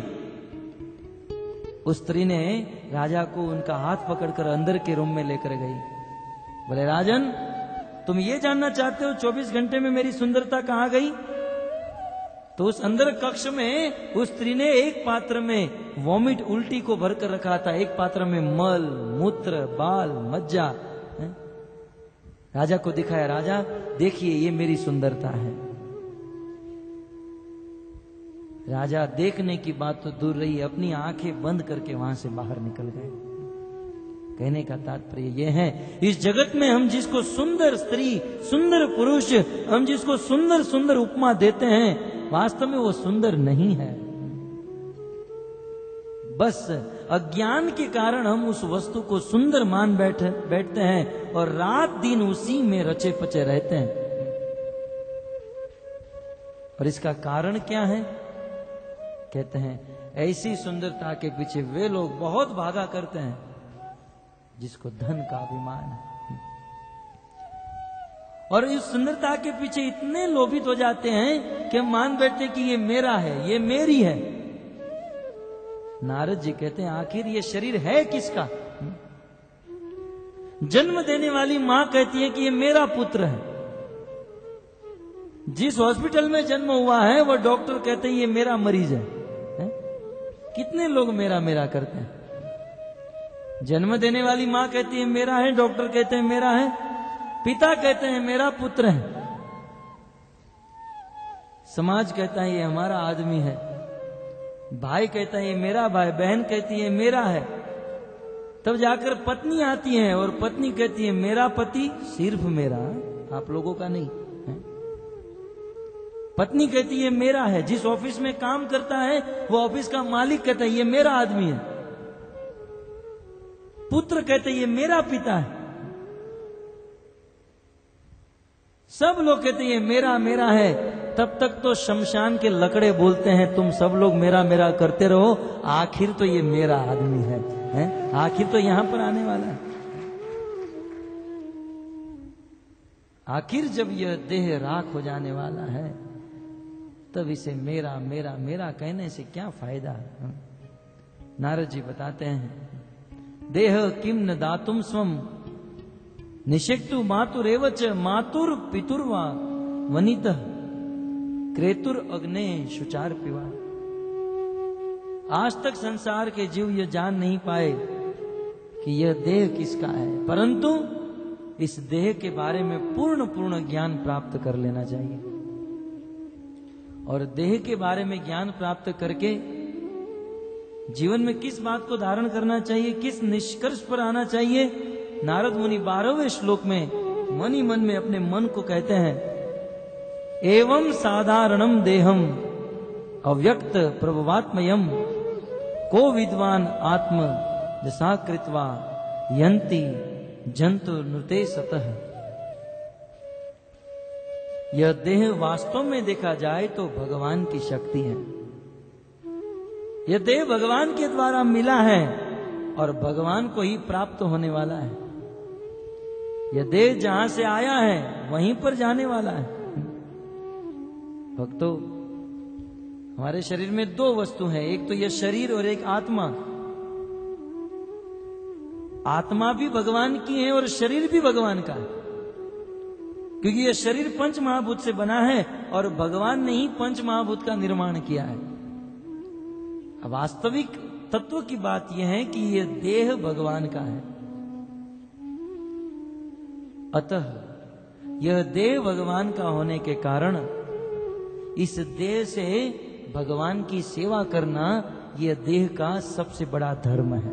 उस स्त्री ने राजा को उनका हाथ पकड़कर अंदर के रूम में लेकर गई। बोले, राजन, तुम ये जानना चाहते हो 24 घंटे में मेरी सुंदरता कहाँ गई? तो उस अंदर कक्ष में उस स्त्री ने एक पात्र में वॉमिट उल्टी को भरकर रखा था। एक पात्र में मल, मूत्र, बाल, मज्जा? राजा को दिखाया, राजा, देखिए, ये मेरी सुंदरता है। राजा देखने की बात तो दूर रही, अपनी आँखें बंद करके वहाँ से बाहर निकल गए। कहने का तात्पर्य यह है, इस जगत में हम जिसको सुंदर स्त्री, सुंदर पुरुष, हम जिसको सुंदर सुंदर उपमा देते हैं, वास्तव में वो सुंदर नहीं है। बस अज्ञान के कारण हम उस वस्तु को सुंदर मान बैठे, बैठते हैं और रात दिन उसी में रचे पचे रहते हैं। और इसका कारण क्या है? कहते हैं, ऐसी सुंदरता के पीछे वे लोग बहुत भागा करते हैं, जिसको धन का अभिमान है। और इस सुंदरता के पीछे इतने लोभित हो जाते हैं कि मान बैठते कि ये मेरा है, ये मेरी है। नारद जी कहते हैं आखिर ये शरीर है किसका? जन्म देने वाली माँ कहती है कि ये मेरा पुत्र है। जिस हॉस्पिटल में जन्म हुआ है वह डॉक्टर कहते हैं ये मेरा मरीज़ है, है? कितने लोग मेरा मेरा करते हैं? जन्म देने वाली माँ कहती है मेरा है। डॉक्टर कहते हैं मेरा है। पिता कहते हैं मेरा पुत्र है। समाज कहता है ये हमारा आदमी है। भाई कहता है, ये मेरा भाई, बहन कहती है, मेरा है। तब जाकर पत्नी आती है और पत्नी कहती है, मेरा पति सिर्फ़ मेरा आप लोगों का नहीं, है? पत्नी कहती है, मेरा है। जिस ऑफ़िस में काम करता है, वो ऑफ़िस का मालिक कहता है, ये मेरा आदमी है। पुत्र कहते ये मेरा पिता है। सब लोग कहते ये मेरा मेरा है। तब तक तो शमशान के लकड़े बोलते हैं तुम सब लोग मेरा मेरा करते रहो आखिर तो ये मेरा आदमी है, है? आखिर तो यहाँ पर आने वाला है। आखिर जब यह देह राख हो जाने वाला है तब इसे मेरा मेरा मेरा कहने से क्या फ़ायदा है? नारद जी बताते हैं देह किम न दातुम स्वम निषेक्तु मातुर एवच मातुर पितुर्वा वनित। क्रेतुर अग्ने सुचार पिवा आज तक संसार के जीव यह जान नहीं पाए कि यह देह किसका है। परंतु इस देह के बारे में पूर्ण पूर्ण ज्ञान प्राप्त कर लेना चाहिए। और देह के बारे में ज्ञान प्राप्त करके जीवन में किस बात को धारण करना चाहिए, किस निष्कर्ष पर आना चाहिए, नारद मुनि बारहवें श्लोक में मन ही मन में अपने मन को कहते हैं एवं साधारणम देहम अव्यक्त प्रभुवात्मयम को विद्वान आत्म दशा कृत्वा यंती जंतु नृत्य सतह यह देह वास्तव में देखा जाए तो भगवान की शक्ति है। यह देह भगवान के द्वारा मिला है और भगवान को ही प्राप्त होने वाला है। यह देह जहाँ से आया है, वहीं पर जाने वाला है। भक्तों, हमारे शरीर में दो वस्तु हैं। एक तो यह शरीर और एक आत्मा। आत्मा भी भगवान की है और शरीर भी भगवान का है। क्योंकि यह शरीर पंच महाभूत से बना है और भगवान ने ही पंच महाभूत का निर्माण किया है। वास्तविक तत्व की बात यह है कि यह देह भगवान का है। अतः यह देह भगवान का होने के कारण इस देह से भगवान की सेवा करना यह देह का सबसे बड़ा धर्म है।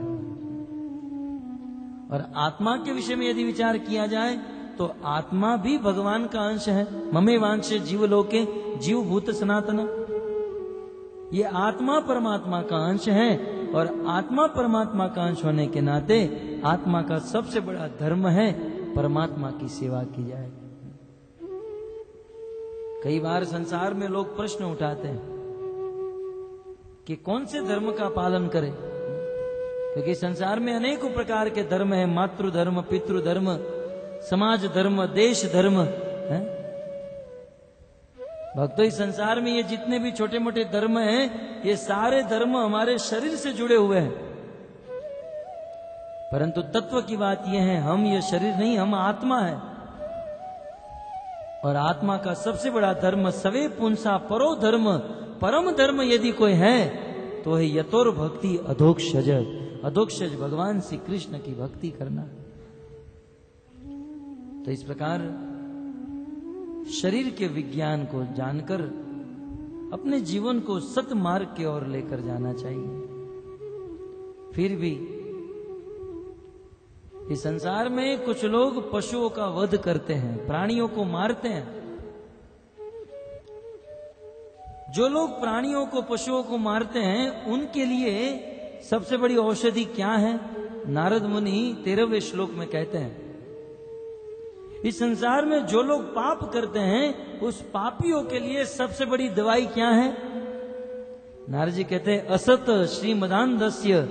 और आत्मा के विषय में यदि विचार किया जाए तो आत्मा भी भगवान का अंश है। ममे वांश जीव लोके जीव भूत सनातन। ये आत्मा परमात्मा का अंश है, और आत्मा परमात्मा का अंश होने के नाते आत्मा का सबसे बड़ा धर्म है, परमात्मा की सेवा की जाए। कई बार संसार में लोग प्रश्न उठाते हैं कि कौन से धर्म का पालन करें? क्योंकि संसार में अनेकों प्रकार के धर्म है मातृ धर्म पितृ धर्म समाज धर्म, देश धर्म, है? भक्तों, इस संसार में ये जितने भी छोटे मोटे धर्म हैं, ये सारे धर्म हमारे शरीर से जुड़े हुए हैं। परंतु तत्व की बात यह है, हम ये शरीर नहीं, हम आत्मा है। और आत्मा का सबसे बड़ा धर्म सवे पुंसा परो धर्म, परम धर्म यदि कोई है तो है यतोर भक्ति अधोक्षज। अधोक्षज भगवान श्री कृष्ण की भक्ति करना। तो इस प्रकार शरीर के विज्ञान को जानकर, अपने जीवन को सत मार्ग की ओर लेकर जाना चाहिए। फिर भी इस संसार में कुछ लोग पशुओं का वध करते हैं, प्राणियों को मारते हैं। जो लोग प्राणियों को, पशुओं को मारते हैं, उनके लिए सबसे बड़ी औषधि क्या है? नारद मुनि तेरहवें श्लोक में कहते हैं, इस संसार में जो लोग पाप करते हैं, उस पापियों के लिए सबसे बड़ी दवाई क्या है? नारद जी कहते हैं, असत श्रीमदानदस्य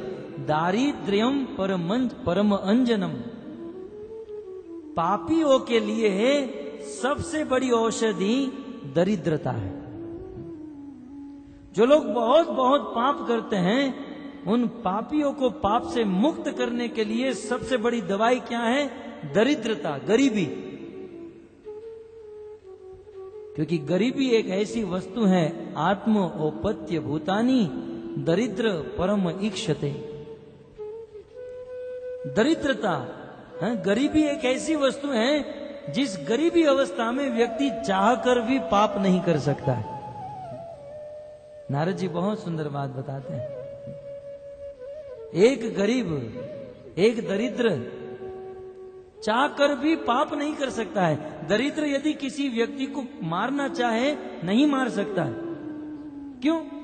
दारिद्र्यम परम परम अंजनम। पापियों के लिए है सबसे बड़ी औषधि दरिद्रता है। जो लोग बहुत बहुत पाप करते हैं, उन पापियों को पाप से मुक्त करने के लिए सबसे बड़ी दवाई क्या है? दरिद्रता, गरीबी। क्योंकि गरीबी एक ऐसी वस्तु है आत्म औपत्य भूतानी दरिद्र परम इक्षते दरिद्रता, है, गरीबी एक ऐसी वस्तु है जिस गरीबी अवस्था में व्यक्ति चाहकर भी पाप नहीं कर सकता है। नारद जी बहुत सुंदर बात बताते हैं। एक गरीब, एक दरिद्र चाहकर भी पाप नहीं कर सकता है। दरिद्र यदि किसी व्यक्ति को मारना चाहे, नहीं मार सकता। है क्यों?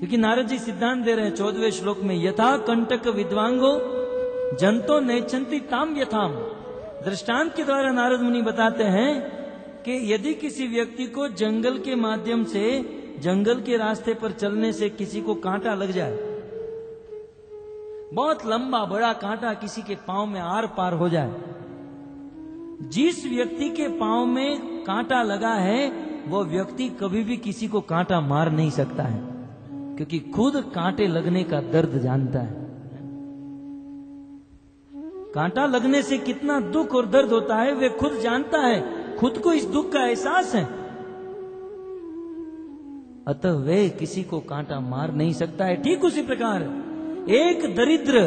क्योंकि नारद जी सिद्धांत दे रहे हैं, चौदहवें श्लोक में, यथा कंटक विद्वांगो जनतो नैचंती ताम यथाम। दृष्टांत के द्वारा नारद मुनि बताते हैं कि यदि किसी व्यक्ति को जंगल के माध्यम से, जंगल के रास्ते पर चलने से किसी को कांटा लग जाए, बहुत लंबा, बड़ा कांटा किसी के पाँव में आर पार हो जाए, जिस व्यक्ति के पाँव में कांटा लगा है, वो व्यक्ति कभी भी किसी को कांटा मार नहीं सकता है। क्योंकि खुद कांटे लगने का दर्द जानता है। कांटा लगने से कितना दुख और दर्द होता है, वे खुद जानता है। खुद को इस दुख का एहसास है। अतः वे किसी को कांटा मार नहीं सकता है। ठीक उसी प्रकार, एक दरिद्र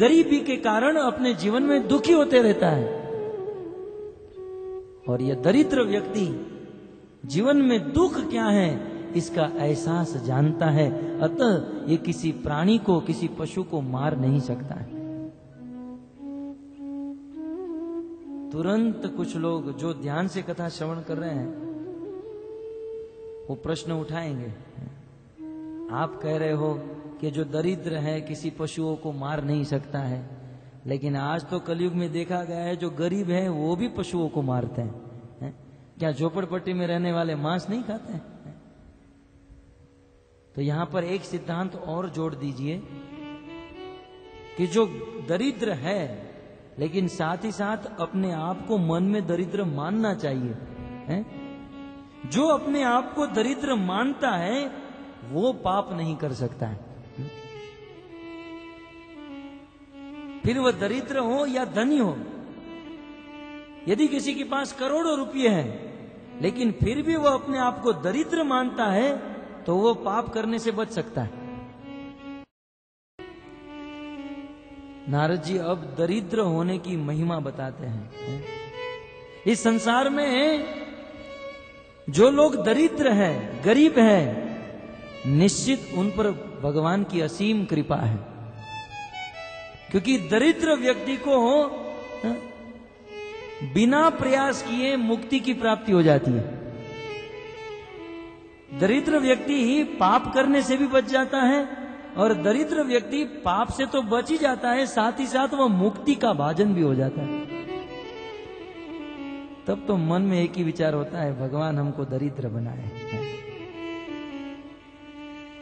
गरीबी के कारण अपने जीवन में दुखी होते रहता है। और यह दरिद्र व्यक्ति जीवन में दुख क्या है इसका एहसास जानता है। अतः ये किसी प्राणी को, किसी पशु को मार नहीं सकता है। तुरंत कुछ लोग जो ध्यान से कथा श्रवण कर रहे हैं, वो प्रश्न उठाएँगे। आप कह रहे हो कि जो दरिद्र है, किसी पशुओं को मार नहीं सकता है। लेकिन आज तो कलयुग में देखा गया है, जो गरीब है, वो भी पशुओं को मारते हैं? क्या झोपड़पट्टी में रहने वाले मांस नहीं खाते हैं? तो यहाँ पर एक सिद्धांत और जोड़ दीजिए कि जो दरिद्र है, लेकिन साथ ही साथ अपने आप को मन में दरिद्र मानना चाहिए, है? जो अपने आप को दरिद्र मानता है, वो पाप नहीं कर सकता है फिर वह दरिद्र हो या धनी हो, यदि किसी के पास करोड़ों रुपये हैं, लेकिन फिर भी वह अपने आप को दरिद्र मानता है तो वो पाप करने से बच सकता है। नारद जी अब दरिद्र होने की महिमा बताते हैं। इस संसार में जो लोग दरिद्र है गरीब है निश्चित उन पर भगवान की असीम कृपा है। क्योंकि दरिद्र व्यक्ति को हाँ, बिना प्रयास किए मुक्ति की प्राप्ति हो जाती है। दरिद्र व्यक्ति ही पाप करने से भी बच जाता है और दरिद्र व्यक्ति पाप से तो बच ही जाता है, साथ ही साथ वह मुक्ति का भाजन भी हो जाता है। तब तो मन में एक ही विचार होता है, भगवान हमको दरिद्र बनाए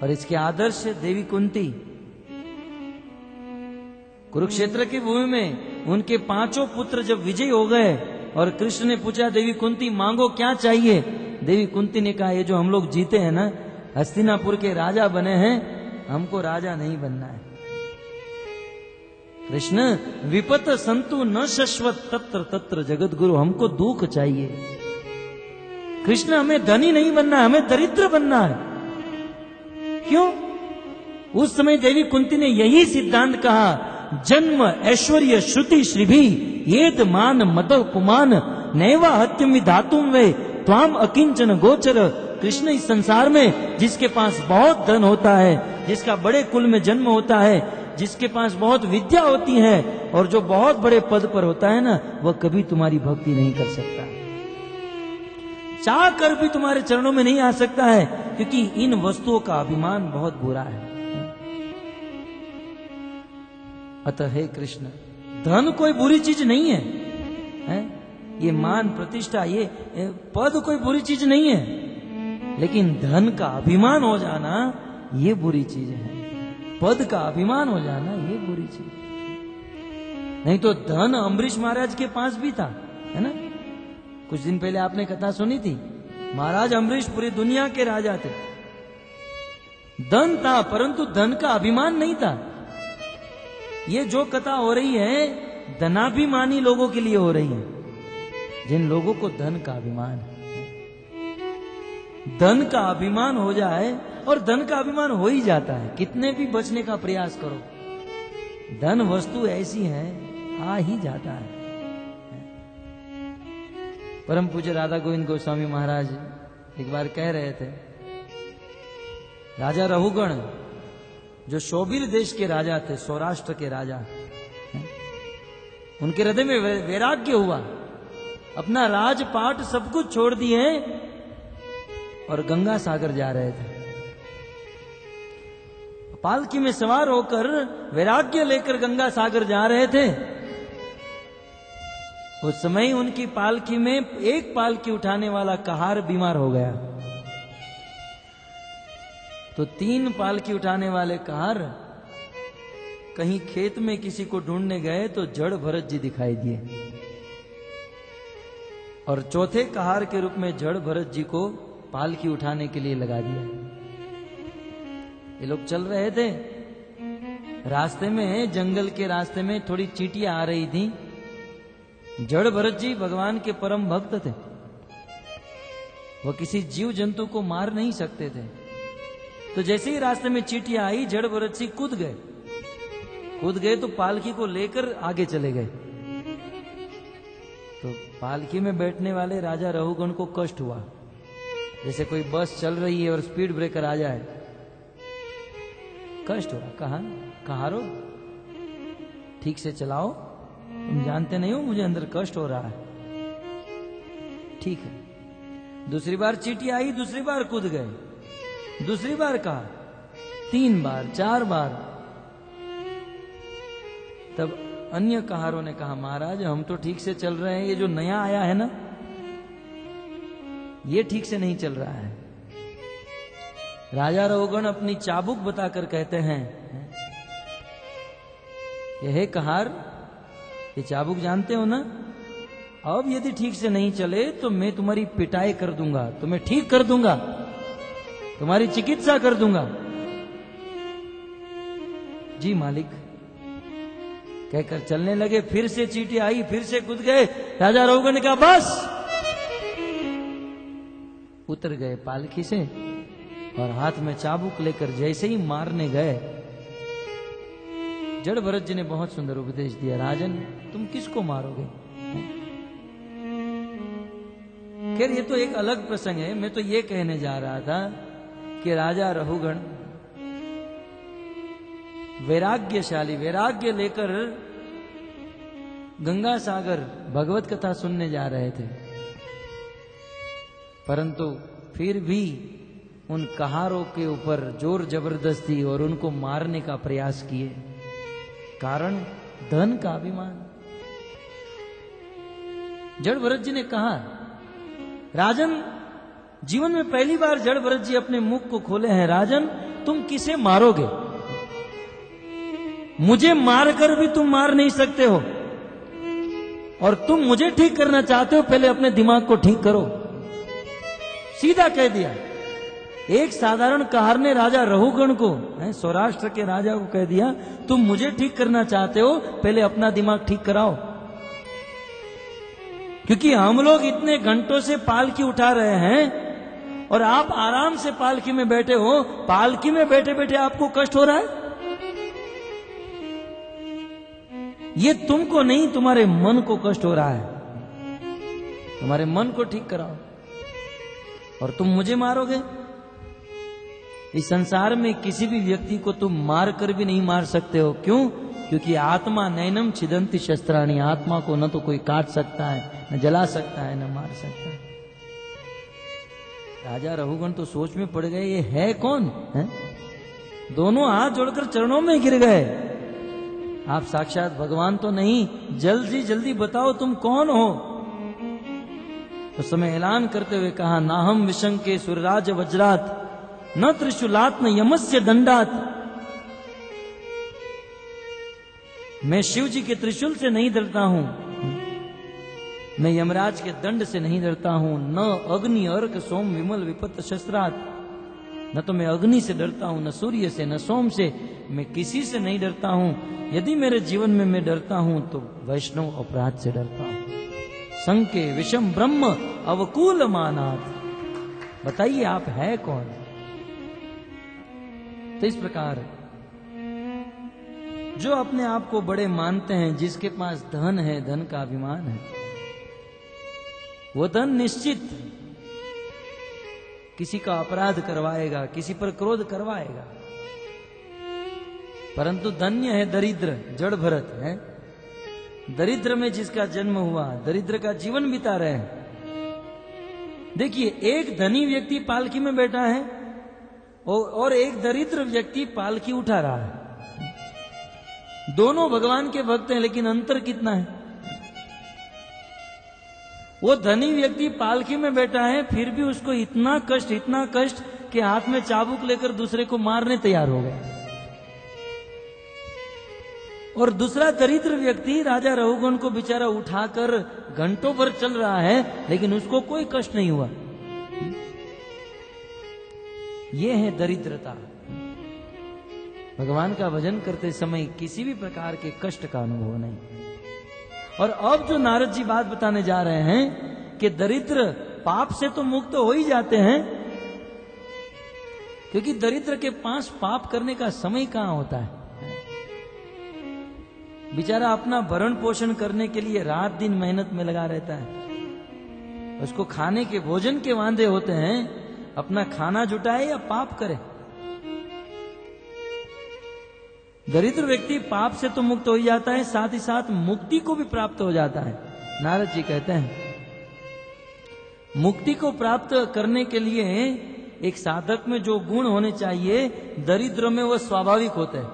और इसके आदर्श देवी कुंती। कुरुक्षेत्र की भूमि में उनके पाँचों पुत्र जब विजय हो गए और कृष्ण ने पूछा, देवी कुंती, मांगो क्या चाहिए? देवी कुंती ने कहा, ये जो हम लोग जीते हैं ना, हस्तिनापुर के राजा बने हैं, हमको राजा नहीं बनना है। कृष्ण, विपत संतु न शश्वत, तत्र तत्र जगत गुरु हमको दुख चाहिए। कृष्ण, हमें धनी नहीं बनना है, हमें दरिद्र बनना है। क्यों? उस समय देवी कुंती ने यही सिद्धांत कहा जन्म ऐश्वर्य श्रुति श्रीभी येद मान मद पुमान नैवा हत्यमि धातुम वे, त्वाम अकिंचन गोचर, कृष्ण इस संसार में, जिसके पास बहुत धन होता है, जिसका बड़े कुल में जन्म होता है, जिसके पास बहुत विद्या होती है, और जो बहुत बड़े पद पर होता है ना, वह कभी तुम्हारी भक्ति नहीं कर सकता। चाह कर भी तुम्हारे चरणों में नहीं आ सकता है, क्योंकि इन वस्तुओं का अभिमान बहुत बुरा है। अतः हे कृष्ण धन कोई बुरी चीज़ नहीं है, है? ये मान प्रतिष्ठा ये पद कोई बुरी चीज़ नहीं है। लेकिन धन का अभिमान हो जाना ये बुरी चीज़ है। पद का अभिमान हो जाना ये बुरी चीज़ नहीं तो धन अम्बरीश महाराज के पास भी था है ना? कुछ दिन पहले आपने कथा सुनी थी महाराज अम्बरीश पूरी दुनिया के राजा थे। धन था परंतु धन का अभिमान नहीं था। ये जो कथा हो रही है धनाभिमानी लोगों के लिए हो रही है। जिन लोगों को धन का अभिमान है। धन का अभिमान हो जाए और धन का अभिमान हो ही जाता है। कितने भी बचने का प्रयास करो। धन वस्तु ऐसी है, आ ही जाता है। परम पूज्य राधा गोविंद गोस्वामी महाराज एक बार कह रहे थे, राजा रहुगण जो शोभिर देश के राजा थे, सौराष्ट्र के राजा। उनके हृदय में वैराग्य हुआ। अपना राजपाट सब कुछ छोड़ दिए और गंगा सागर जा रहे थे। पालकी में सवार होकर वैराग्य लेकर गंगा सागर जा रहे थे। उस समय उनकी पालकी में एक पालकी उठाने वाला कहार बीमार हो गया। तो तीन पालकी उठाने वाले कहार कहीं खेत में किसी को ढूँढने गए तो जड़ भरत जी दिखाई दिए। और चौथे कहार के रूप में जड़ भरत जी को पालकी उठाने के लिए लगा दिया। ये लोग चल रहे थे। रास्ते में, जंगल के रास्ते में थोड़ी चीटियाँ आ रही थी। जड़ भरत जी भगवान के परम भक्त थे। वह किसी जीव जंतु को मार नहीं सकते थे। तो जैसे ही रास्ते में चीटियाँ आई, जड़ भरत सिंह कूद गए। कूद गए तो पालकी को लेकर आगे चले गए। तो पालकी में बैठने वाले राजा रहुगण को कष्ट हुआ। जैसे कोई बस चल रही है और स्पीड ब्रेकर आ जाए। कष्ट हुआ। कहा कहा रो? ठीक से चलाओ। तुम जानते नहीं हो, मुझे अंदर कष्ट हो रहा है। ठीक है। दूसरी बार चीटी आई, दूसरी बार कूद गए। दूसरी बार कहा। तीन बार, चार बार। तब अन्य कहारों ने कहा, महाराज, हम तो ठीक से चल रहे हैं। ये जो नया आया है ना, ये ठीक से नहीं चल रहा है। राजा रोगण अपनी चाबुक बताकर कहते हैं यह कहार, ये चाबुक जानते हो ना? अब यदि ठीक से नहीं चले तो मैं तुम्हारी पिटाई कर दूँगा तुम्हें ठीक कर दूँगा। तुम्हारी चिकित्सा कर दूँगा। जी मालिक, कहकर चलने लगे, फिर से चीटी आई, फिर से कूद गए। राजा रघुगण ने बस उतर गए पालकी से और हाथ में चाबुक लेकर जैसे ही मारने गए। जड़ भरत जी ने बहुत सुंदर उपदेश दिया, राजन, तुम किसको मारोगे? खैर, ये तो एक अलग प्रसंग है। मैं तो ये कहने जा रहा था कि राजा रहुगण, वैराग्यशाली, वैराग्य लेकर गंगा सागर भगवत कथा सुनने जा रहे थे। परंतु फिर भी उन कहारों के ऊपर ज़ोर ज़बरदस्ती और उनको मारने का प्रयास किए। कारण धन का अभिमान। जड़ भरत जी ने कहा, राजन जीवन में पहली बार जड़ भरत जी अपने मुख को खोले हैं, राजन, तुम किसे मारोगे? मुझे मारकर भी तुम मार नहीं सकते हो। और तुम मुझे ठीक करना चाहते हो, पहले अपने दिमाग को ठीक करो। सीधा कह दिया। एक साधारण कहार ने राजा रहुगण को सौराष्ट्र के राजा को कह दिया, तुम मुझे ठीक करना चाहते हो, पहले अपना दिमाग ठीक कराओ। क्योंकि हम लोग इतने घंटों से पालकी उठा रहे हैं और आप आराम से पालकी में बैठे हो, पालकी में बैठे बैठे आपको कष्ट हो रहा है? ये तुमको नहीं, तुम्हारे मन को कष्ट हो रहा है। तुम्हारे मन को ठीक कराओ। और तुम मुझे मारोगे? इस संसार में किसी भी व्यक्ति को तुम मार कर भी नहीं मार सकते हो। क्यों? क्योंकि आत्मा नैनम छिदंती शस्त्राणी। आत्मा को न तो कोई काट सकता है, न जला सकता है, न मार सकता है। राजा रघुगण तो सोच में पड़ गए, ये है कौन, है? दोनों हाथ जोड़कर चरणों में गिर गए। आप साक्षात भगवान तो नहीं, जल्दी जल्दी बताओ तुम कौन हो? उस तो समय ऐलान करते हुए कहा, नाहम विशंक के सुरराज वज्रात, न त्रिशूलात्म यमस्य दंडात। मैं शिव जी के त्रिशूल से नहीं डरता हूँ। मैं यमराज के दंड से नहीं डरता हूँ, न अग्नि, अर्क, सोम, विमल, विपत शस्त्रात न तो मैं अग्नि से डरता हूँ, न सूर्य से, न सोम से मैं किसी से नहीं डरता हूँ। यदि मेरे जीवन में मैं डरता हूँ तो वैष्णव अपराध से डरता हूँ। संके विषम ब्रह्म अवकूल मानात। बताइए आप है कौन? तो इस प्रकार, जो अपने आप को बड़े मानते हैं, जिसके पास धन है, धन का अभिमान है वो धन निश्चित किसी का अपराध करवाएगा, किसी पर क्रोध करवाएगा। परंतु धन्य है दरिद्र, जड़ भरत है। दरिद्र में जिसका जन्म हुआ, दरिद्र का जीवन बिता रहे हैं। देखिए, एक धनी व्यक्ति पालकी में बैठा है और एक दरिद्र व्यक्ति पालकी उठा रहा है। दोनों भगवान के भक्त हैं, लेकिन अंतर कितना है? वो धनी व्यक्ति पालकी में बैठा है, फिर भी उसको इतना कष्ट इतना कष्ट कि हाथ में चाबुक लेकर दूसरे को मारने तैयार हो गया। और दूसरा दरिद्र व्यक्ति, राजा रघुगण को बेचारा उठाकर घंटों पर चल रहा है, लेकिन उसको कोई कष्ट नहीं हुआ। ये है दरिद्रता। भगवान का भजन करते समय किसी भी प्रकार के कष्ट का अनुभव नहीं। और अब जो नारद जी बात बताने जा रहे हैं कि दरिद्र पाप से तो मुक्त हो ही जाते हैं, क्योंकि दरिद्र के पास पाप करने का समय कहाँ होता है? बेचारा अपना भरण पोषण करने के लिए रात दिन मेहनत में लगा रहता है। उसको खाने के, भोजन के वांदे होते हैं, अपना खाना जुटाए या पाप करे। दरिद्र व्यक्ति पाप से तो मुक्त हो ही जाता है, साथ ही साथ मुक्ति को भी प्राप्त हो जाता है। नारद जी कहते हैं, मुक्ति को प्राप्त करने के लिए एक साधक में जो गुण होने चाहिए, दरिद्र में वह स्वाभाविक होते हैं।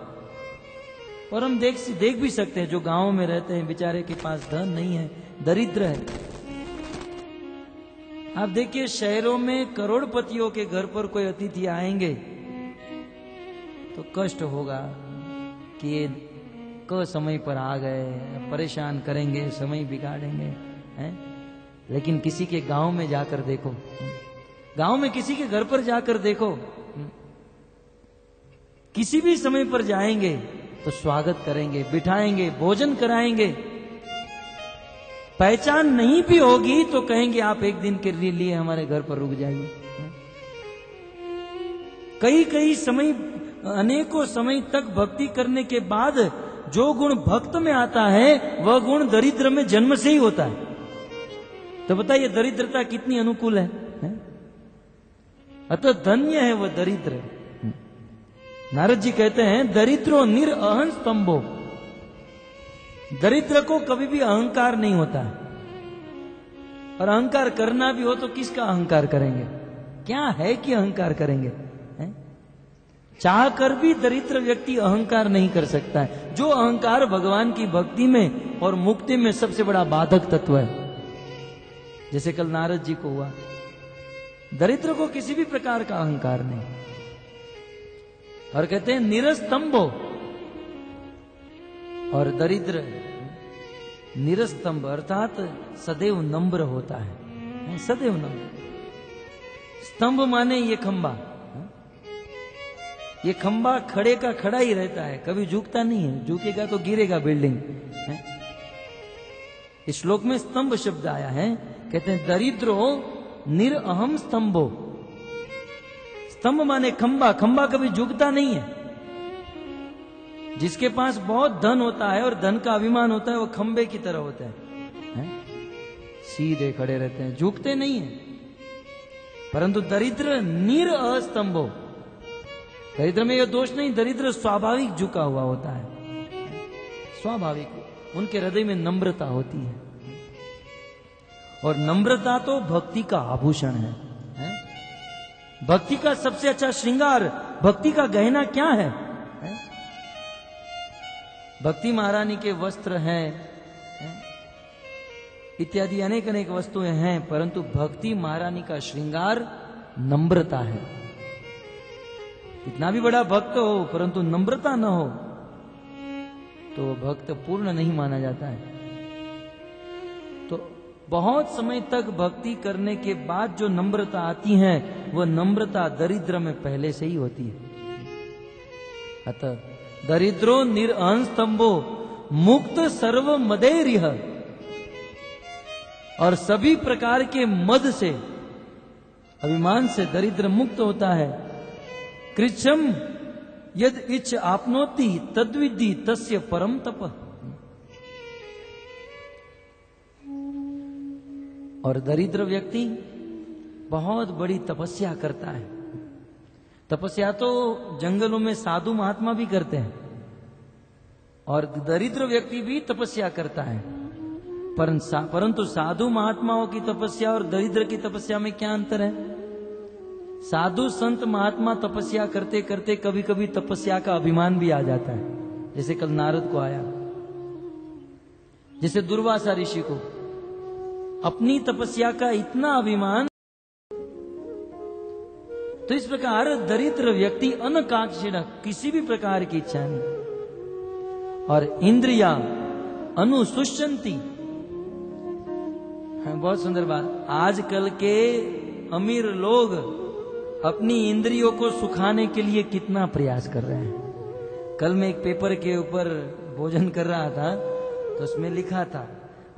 और हम देख देख भी सकते हैं, जो गाँवों में रहते हैं, बेचारे के पास धन नहीं है, दरिद्र है। आप देखिए, शहरों में करोड़पतियों के घर पर कोई अतिथि आएँगे तो कष्ट होगा। कि ये क समय पर आ गए परेशान करेंगे, समय बिगाड़ेंगे, हैं? लेकिन किसी के गाँव में जाकर देखो। गाँव में किसी के घर पर जाकर देखो। किसी भी समय पर जाएँगे तो स्वागत करेंगे, बिठाएँगे, भोजन कराएँगे। पहचान नहीं भी होगी तो कहेंगे, आप एक दिन के लिए हमारे घर पर रुक जाइए। कई कई समय अनेकों समय तक भक्ति करने के बाद जो गुण भक्त में आता है, वह गुण दरिद्र में जन्म से ही होता है। तो बताइए, दरिद्रता कितनी अनुकूल है? अतः धन्य है वह दरिद्र। नारद जी कहते हैं, दरिद्रो निर अहं स्तंभो। दरिद्र को कभी भी अहंकार नहीं होता। और अहंकार करना भी हो तो किसका अहंकार करेंगे? क्या है कि अहंकार करेंगे? चाह कर भी दरिद्र व्यक्ति अहंकार नहीं कर सकता है। जो अहंकार भगवान की भक्ति में और मुक्ति में सबसे बड़ा बाधक तत्व है। जैसे कल नारद जी को हुआ। दरिद्र को किसी भी प्रकार का अहंकार नहीं। और कहते हैं, निरस्तंभो। और दरिद्र, निरस्तंभ अर्थात सदैव नम्र होता है। सदैव नम्र। स्तंभ माने ये खंबा। ये खंबा खड़े का खड़ा ही रहता है कभी झुकता नहीं है। झुकेगा तो गिरेगा बिल्डिंग इस श्लोक में स्तंभ शब्द आया है कहते हैं दरिद्रो निरअहम स्तंभो। स्तंभ माने खंबा खंबा कभी झुकता नहीं है। जिसके पास बहुत धन होता है और धन का अभिमान होता है वो खंबे की तरह होता है, है? सीधे खड़े रहते हैं झुकते नहीं है। परंतु दरिद्र निर अस्तंभो दरिद्र में यह दोष नहीं दरिद्र स्वाभाविक झुका हुआ होता है स्वाभाविक उनके हृदय में नम्रता होती है और नम्रता तो भक्ति का आभूषण है, है? भक्ति का सबसे अच्छा श्रृंगार भक्ति का गहना क्या है, है? भक्ति महारानी के वस्त्र हैं? इत्यादि अनेक अनेक वस्तुएँ हैं परंतु भक्ति महारानी का श्रृंगार नम्रता है कितना भी बड़ा भक्त हो, परंतु नम्रता न हो तो भक्त पूर्ण नहीं माना जाता है। तो बहुत समय तक भक्ति करने के बाद जो नम्रता आती है वह नम्रता दरिद्र में पहले से ही होती है। अतः दरिद्रो निरअन स्तंभो मुक्त सर्व मदेरिह और सभी प्रकार के मद से, अभिमान से दरिद्र मुक्त होता है। कृच्छम यद इच्छ आपनोति तद्विधि तस्य परम तप। और दरिद्र व्यक्ति बहुत बड़ी तपस्या करता है। तपस्या तो जंगलों में साधु महात्मा भी करते हैं। और दरिद्र व्यक्ति भी तपस्या करता है। परंतु साधु महात्माओं की तपस्या और दरिद्र की तपस्या में क्या अंतर है? साधु संत महात्मा तपस्या करते करते कभी कभी तपस्या का अभिमान भी आ जाता है। जैसे कल नारद को आया। जैसे दुर्वासा ऋषि को। अपनी तपस्या का इतना अभिमान। तो इस प्रकार दरिद्र व्यक्ति अनकाक्षिण किसी भी प्रकार की इच्छा नहीं। और इंद्रिया अनुसुष्यंती बहुत सुंदर बात। आजकल के अमीर लोग अपनी इंद्रियों को सुखाने के लिए कितना प्रयास कर रहे हैं। कल मैं एक पेपर के ऊपर भोजन कर रहा था तो उसमें लिखा था,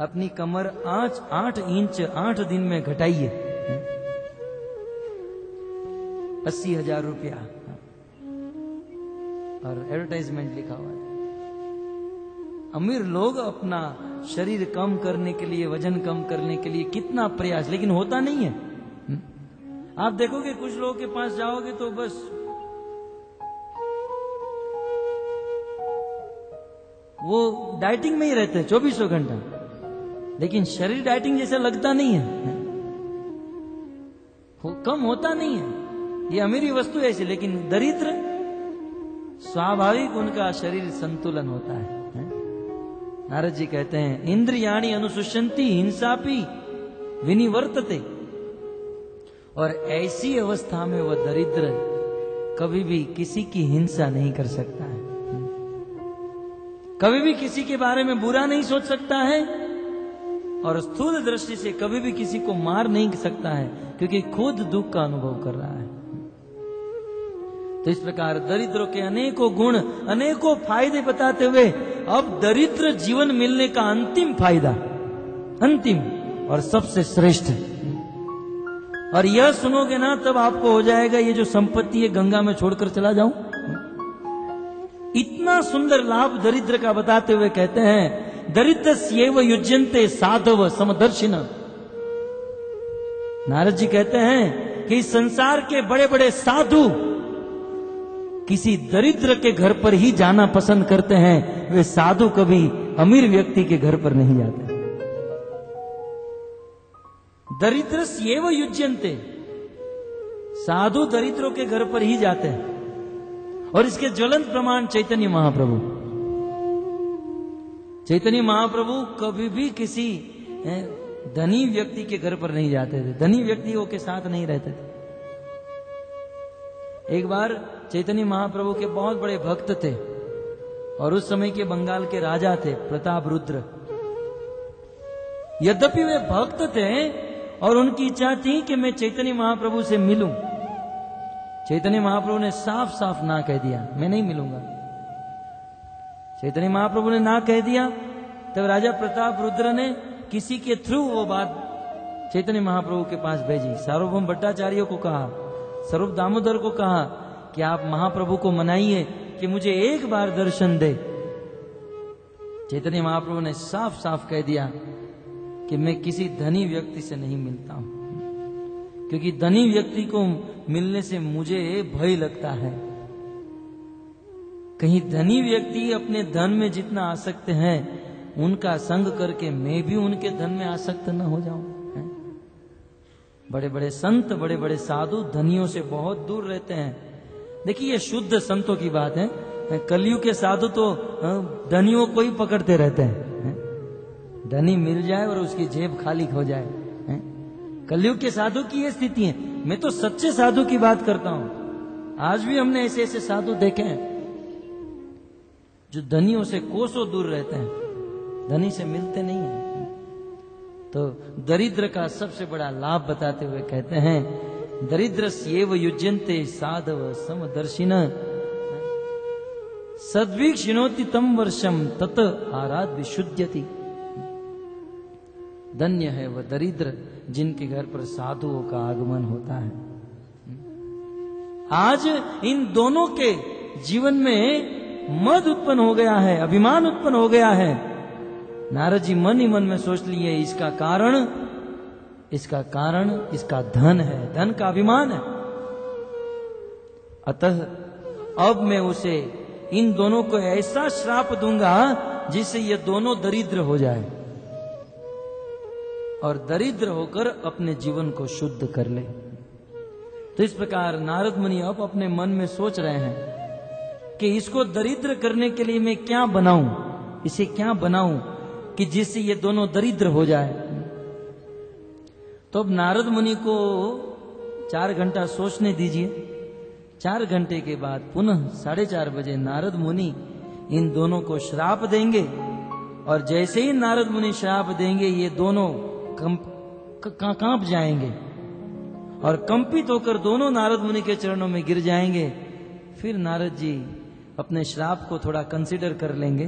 अपनी कमर आठ आठ इंच, आठ दिन में घटाइए। अस्सी हज़ार रुपया। और एडवर्टाइजमेंट लिखा हुआ है। अमीर लोग अपना शरीर कम करने के लिए, वज़न कम करने के लिए कितना प्रयास, लेकिन होता नहीं है। आप देखोगे कुछ लोगों के पास जाओगे तो बस वो डाइटिंग में ही रहते हैं चौबीसों घंटा। लेकिन शरीर डाइटिंग जैसा लगता नहीं है। हो, कम होता नहीं है। ये अमीरी वस्तु ऐसी लेकिन दरिद्र स्वाभाविक उनका शरीर संतुलन होता है? नारद जी कहते हैं इंद्रियाणी अनुसुषंती हिंसा भी विनिवर्तते। और ऐसी अवस्था में वह दरिद्र कभी भी किसी की हिंसा नहीं कर सकता है। कभी भी किसी के बारे में बुरा नहीं सोच सकता है और स्थूल दृष्टि से कभी भी किसी को मार नहीं सकता है, क्योंकि खुद दुख का अनुभव कर रहा है। तो इस प्रकार दरिद्रों के अनेकों गुण, अनेकों फ़ायदे बताते हुए अब दरिद्र जीवन मिलने का अंतिम फ़ायदा, अंतिम और सबसे श्रेष्ठ और यह सुनोगे ना, तब आपको हो जाएगा ये जो संपत्ति है गंगा में छोड़कर चला जाऊँ। इतना सुंदर लाभ दरिद्र का बताते हुए कहते हैं दरिद्र सेव युजंते साधव समदर्शिन। नारद जी कहते हैं कि इस संसार के बड़े बड़े साधु किसी दरिद्र के घर पर ही जाना पसंद करते हैं। वे साधु कभी अमीर व्यक्ति के घर पर नहीं जाते। दरिद्र सेव युजंते साधु दरिद्रों के घर पर ही जाते हैं। और इसके ज्वलंत प्रमाण चैतन्य महाप्रभु। चैतन्य महाप्रभु कभी भी किसी धनी व्यक्ति के घर पर नहीं जाते थे। धनी व्यक्तियों के साथ नहीं रहते थे। एक बार चैतन्य महाप्रभु के बहुत बड़े भक्त थे और उस समय के बंगाल के राजा थे, प्रताप रुद्र। यद्यपि वे भक्त थे और उनकी इच्छा थी कि मैं चैतन्य महाप्रभु से मिलूं। चैतन्य महाप्रभु ने साफ़ साफ़ ना कह दिया, मैं नहीं मिलूँगा। चैतन्य महाप्रभु ने ना कह दिया, तब राजा प्रताप रुद्र ने किसी के थ्रू वो बात चैतन्य महाप्रभु के पास भेजी। सार्वभौम भट्टाचार्य को कहा स्वरूप दामोदर को कहा कि आप महाप्रभु को मनाइए कि मुझे एक बार दर्शन दे। चैतन्य महाप्रभु ने साफ़ साफ़ कह दिया कि मैं किसी धनी व्यक्ति से नहीं मिलता हूँ। क्योंकि धनी व्यक्ति को मिलने से मुझे भय लगता है। कहीं धनी व्यक्ति अपने धन में जितना आसक्त है, उनका संग करके मैं भी उनके धन में आसक्त न हो जाऊँ बड़े बड़े संत बड़े बड़े साधु धनियों से बहुत दूर रहते हैं। देखिए, ये शुद्ध संतों की बात है। कलयुग के साधु तो धनियों को ही पकड़ते रहते हैं। धनी मिल जाए और उसकी जेब खाली हो जाए कलयुग के साधु की ये स्थिति है। मैं तो सच्चे साधु की बात करता हूँ। आज भी हमने ऐसे ऐसे साधु देखे हैं, जो धनियों से कोसों दूर रहते हैं। धनी से मिलते नहीं है। तो दरिद्र का सबसे बड़ा लाभ बताते हुए कहते हैं, दरिद्र सेव युजंते साधव समदर्शिन। सद्वीक्षिणोति तम वर्षम तत आराध विशुद्धति धन्य है वह दरिद्र जिनके घर पर साधुओं का आगमन होता है। आज इन दोनों के जीवन में मद उत्पन्न हो गया है, अभिमान उत्पन्न हो गया है। नारद जी मन ही मन में सोच लिए, इसका कारण इसका कारण, इसका धन है, धन का अभिमान है। अतः अब मैं उसे इन दोनों को ऐसा श्राप दूँगा जिससे ये दोनों दरिद्र हो जाए। और दरिद्र होकर अपने जीवन को शुद्ध कर ले। तो इस प्रकार नारद मुनि अब अपने मन में सोच रहे हैं कि इसको दरिद्र करने के लिए मैं क्या बनाऊँ, इसे क्या बनाऊँ कि जिससे ये दोनों दरिद्र हो जाए। तो अब नारद मुनि को चार घंटा सोचने दीजिए। चार घंटे के बाद पुनः साढ़े चार बजे नारद मुनि इन दोनों को श्राप देंगे और जैसे ही नारद मुनि श्राप देंगे, ये दोनों काँप जाएँगे। और कंपित होकर दोनों नारद मुनि के चरणों में गिर जाएँगे। फिर नारद जी अपने श्राप को थोड़ा कंसिडर कर लेंगे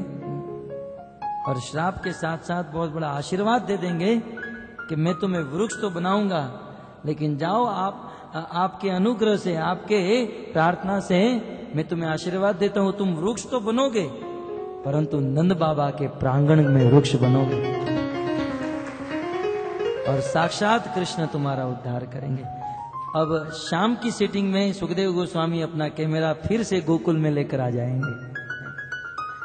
और श्राप के साथ साथ बहुत बड़ा आशीर्वाद दे देंगे कि मैं तुम्हें वृक्ष तो बनाऊँगा, लेकिन जाओ आप, आपके अनुग्रह से, आपके प्रार्थना से मैं तुम्हें आशीर्वाद देता हूँ। तुम वृक्ष तो बनोगे, परंतु नंद बाबा के प्रांगण में वृक्ष बनोगे। और साक्षात कृष्ण तुम्हारा उद्धार करेंगे। अब शाम की सीटिंग में सुखदेव गोस्वामी अपना कैमरा फिर से गोकुल में लेकर आ जाएँगे।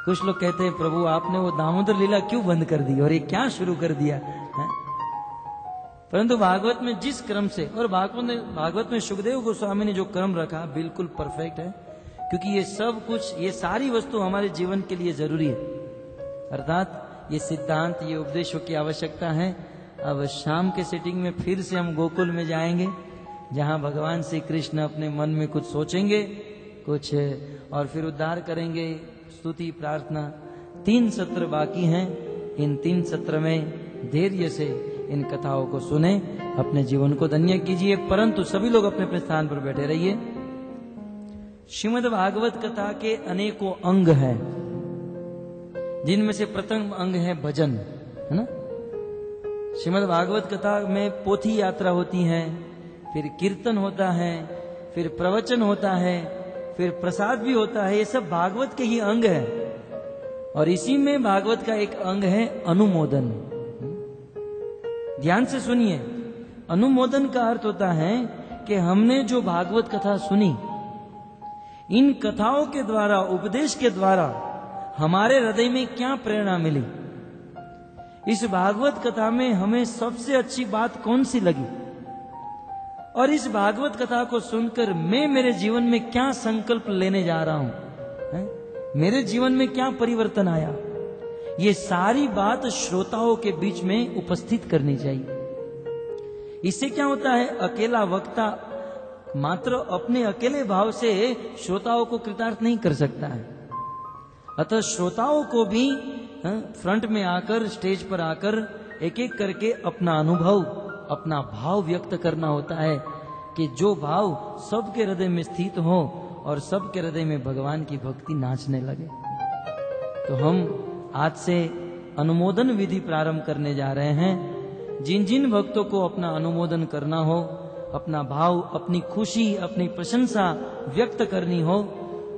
कुछ लोग कहते हैं, प्रभु, आपने वो दामोदर लीला क्यों बंद कर दी और ये क्या शुरू कर दिया? है? परंतु भागवत में जिस क्रम से, और भागवत में भागवत में सुखदेव गोस्वामी ने जो क्रम रखा, बिल्कुल परफेक्ट है। क्योंकि ये सब कुछ, ये सारी वस्तु हमारे जीवन के लिए ज़रूरी है। अर्थात ये सिद्धांत, ये उपदेशों की आवश्यकता है। अब शाम के सेटिंग में फिर से हम गोकुल में जाएँगे, जहाँ भगवान श्री कृष्ण अपने मन में कुछ सोचेंगे, कुछ, और फिर उद्धार करेंगे, स्तुति, प्रार्थना। तीन सत्र बाकी हैं। इन तीन सत्र में धैर्य से इन कथाओं को सुने, अपने जीवन को धन्य कीजिए। परंतु सभी लोग अपने अपने स्थान पर बैठे रहिए। श्रीमद भागवत कथा के अनेकों अंग हैं, जिनमें से प्रथम अंग है भजन, है ना? श्रीमद भागवत कथा में पोथी यात्रा होती है, फिर कीर्तन होता है, फिर प्रवचन होता है, फिर प्रसाद भी होता है, ये सब भागवत के ही अंग है। और इसी में भागवत का एक अंग है अनुमोदन। ध्यान से सुनिए। अनुमोदन का अर्थ होता है कि हमने जो भागवत कथा सुनी, इन कथाओं के द्वारा, उपदेश के द्वारा, हमारे हृदय में क्या प्रेरणा मिली? इस भागवत कथा में हमें सबसे अच्छी बात कौन सी लगी? और इस भागवत कथा को सुनकर मैं मेरे जीवन में क्या संकल्प लेने जा रहा हूँ? मेरे जीवन में क्या परिवर्तन आया? ये सारी बात श्रोताओं के बीच में उपस्थित करनी चाहिए। इससे क्या होता है? अकेला वक्ता मात्र अपने अकेले भाव से श्रोताओं को कृतार्थ नहीं कर सकता है। अतः श्रोताओं को भी फ्रंट में आकर स्टेज पर आकर एक एक करके अपना अनुभव, अपना भाव व्यक्त करना होता है कि जो भाव सबके हृदय में स्थित हो और सबके हृदय में भगवान की भक्ति नाचने लगे। तो हम आज से अनुमोदन विधि प्रारंभ करने जा रहे हैं। जिन जिन भक्तों को अपना अनुमोदन करना हो, अपना भाव, अपनी खुशी, अपनी प्रशंसा व्यक्त करनी हो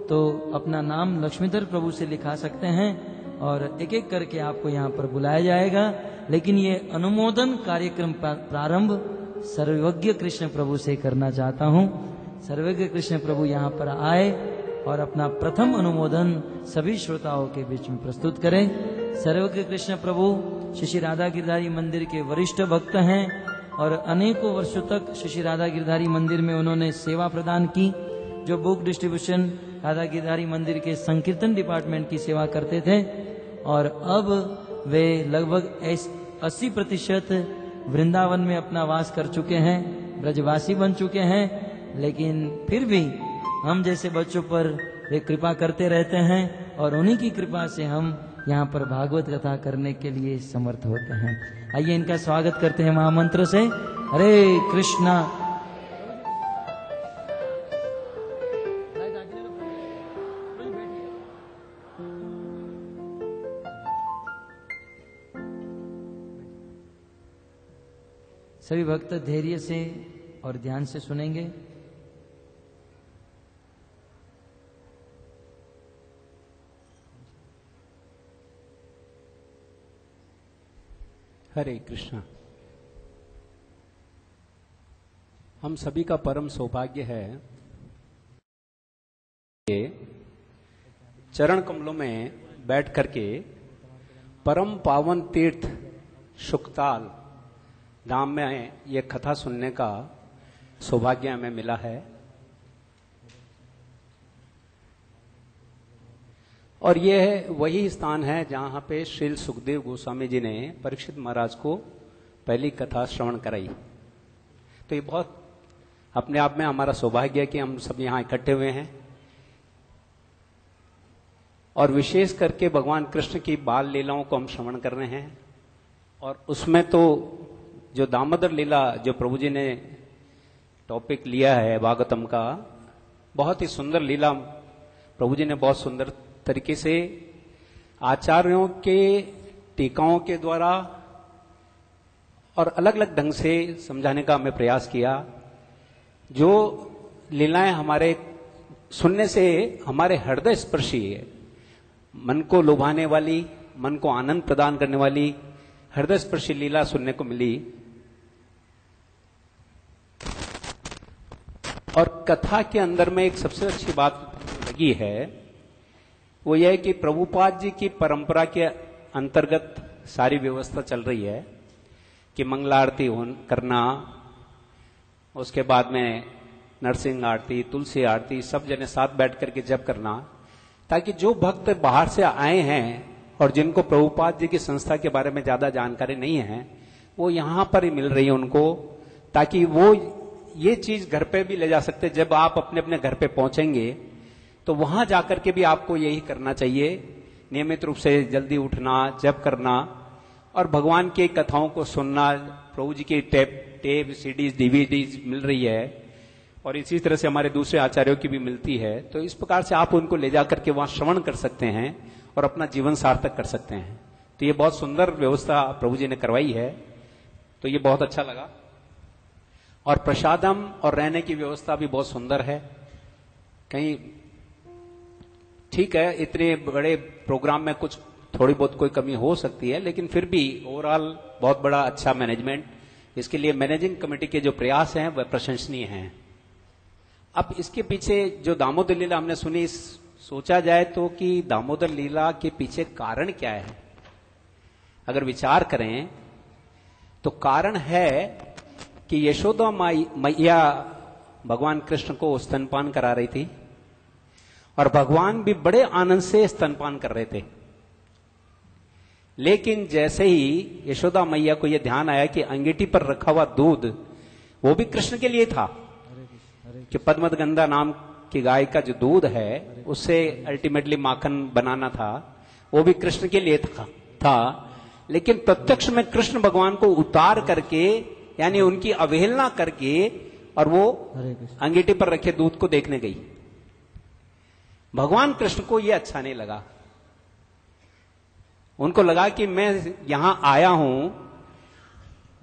तो अपना नाम लक्ष्मीधर प्रभु से लिखा सकते हैं। और एक एक करके आपको यहाँ पर बुलाया जाएगा। लेकिन ये अनुमोदन कार्यक्रम प्रारंभ सर्वज्ञ कृष्ण प्रभु से करना चाहता हूँ। सर्वज्ञ कृष्ण प्रभु यहाँ पर आए और अपना प्रथम अनुमोदन सभी श्रोताओं के बीच में प्रस्तुत करें। सर्वज्ञ कृष्ण प्रभु, श्री राधा गिरधारी मंदिर के वरिष्ठ भक्त हैं और अनेकों वर्षों तक श्री राधा गिरधारी मंदिर में उन्होंने सेवा प्रदान की। जो बुक डिस्ट्रीब्यूशन राधा गिरधारी मंदिर के संकीर्तन डिपार्टमेंट की सेवा करते थे, और अब वे लगभग अस्सी प्रतिशत वृंदावन में अपना वास कर चुके हैं, ब्रजवासी बन चुके हैं, लेकिन फिर भी हम जैसे बच्चों पर वे कृपा करते रहते हैं, और उन्हीं की कृपा से हम यहाँ पर भागवत कथा करने के लिए समर्थ होते हैं। आइए इनका स्वागत करते हैं महामंत्र से। हरे कृष्णा। सभी भक्त धैर्य से और ध्यान से सुनेंगे। हरे कृष्णा। हम सभी का परम सौभाग्य है चरण कमलों में बैठ करके परम पावन तीर्थ सुखताल धाम में ये कथा सुनने का सौभाग्य हमें मिला है। और यह वही स्थान है जहाँ पे श्री सुखदेव गोस्वामी जी ने परीक्षित महाराज को पहली कथा श्रवण कराई। तो ये बहुत अपने आप में हमारा सौभाग्य है कि हम सब यहाँ इकट्ठे हुए हैं। और विशेष करके भगवान कृष्ण की बाल लीलाओं को हम श्रवण कर रहे हैं। और उसमें तो जो दामोदर लीला जो प्रभु जी ने टॉपिक लिया है, भागवतम का, बहुत ही सुंदर लीला प्रभु जी ने बहुत सुंदर तरीके से आचार्यों के, टीकाओं के द्वारा और अलग अलग ढंग से समझाने का हमें प्रयास किया। जो लीलाएँ हमारे सुनने से हमारे हृदय स्पर्शी है, मन को लुभाने वाली, मन को आनंद प्रदान करने वाली, हृदय स्पर्शी लीला सुनने को मिली। और कथा के अंदर में एक सबसे अच्छी बात लगी है, वो यह है कि प्रभुपाद जी की परंपरा के अंतर्गत सारी व्यवस्था चल रही है कि मंगला आरती करना, उसके बाद में नरसिंह आरती, तुलसी आरती, सब जने साथ बैठ करके जब करना, ताकि जो भक्त बाहर से आए हैं और जिनको प्रभुपाद जी की संस्था के बारे में ज़्यादा जानकारी नहीं है, वो यहाँ पर ही मिल रही है उनको, ताकि वो ये चीज़ घर पे भी ले जा सकते, जब आप अपने अपने घर पे पहुँचेंगे तो वहाँ जाकर के भी आपको यही करना चाहिए। नियमित रूप से जल्दी उठना, जप करना, और भगवान की कथाओं को सुनना। प्रभु जी की टेप टेप, सीडीज, डीवीडीज मिल रही है, और इसी तरह से हमारे दूसरे आचार्यों की भी मिलती है। तो इस प्रकार से आप उनको ले जाकर के वहाँ श्रवण कर सकते हैं, और अपना जीवन सार्थक कर सकते हैं। तो ये बहुत सुंदर व्यवस्था प्रभु जी ने करवाई है। तो ये बहुत अच्छा लगा। और प्रसादम और रहने की व्यवस्था भी बहुत सुंदर है। कहीं ठीक है, इतने बड़े प्रोग्राम में कुछ थोड़ी बहुत कोई कमी हो सकती है, लेकिन फिर भी ओवरऑल बहुत बड़ा अच्छा मैनेजमेंट इसके लिए मैनेजिंग कमेटी के जो प्रयास हैं, वह प्रशंसनीय हैं। अब इसके पीछे जो दामोदर लीला हमने सुनी सोचा जाए तो कि दामोदर लीला के पीछे कारण क्या है? अगर विचार करें तो कारण है कि यशोदा माई मैया भगवान कृष्ण को स्तनपान करा रही थी। और भगवान भी बड़े आनंद से स्तनपान कर रहे थे। लेकिन जैसे ही यशोदा मैया को यह ध्यान आया कि अंगीठी पर रखा हुआ दूध वो भी कृष्ण के लिए था। कि पद्मत नाम की गाय का जो दूध है उससे अल्टीमेटली माखन बनाना था वो भी कृष्ण के लिए था, था। लेकिन प्रत्यक्ष में कृष्ण भगवान को उतार करके यानी उनकी अवहेलना करके और वो अंगीठी पर रखे दूध को देखने गई। भगवान कृष्ण को यह अच्छा नहीं लगा। उनको लगा कि मैं यहाँ आया हूँ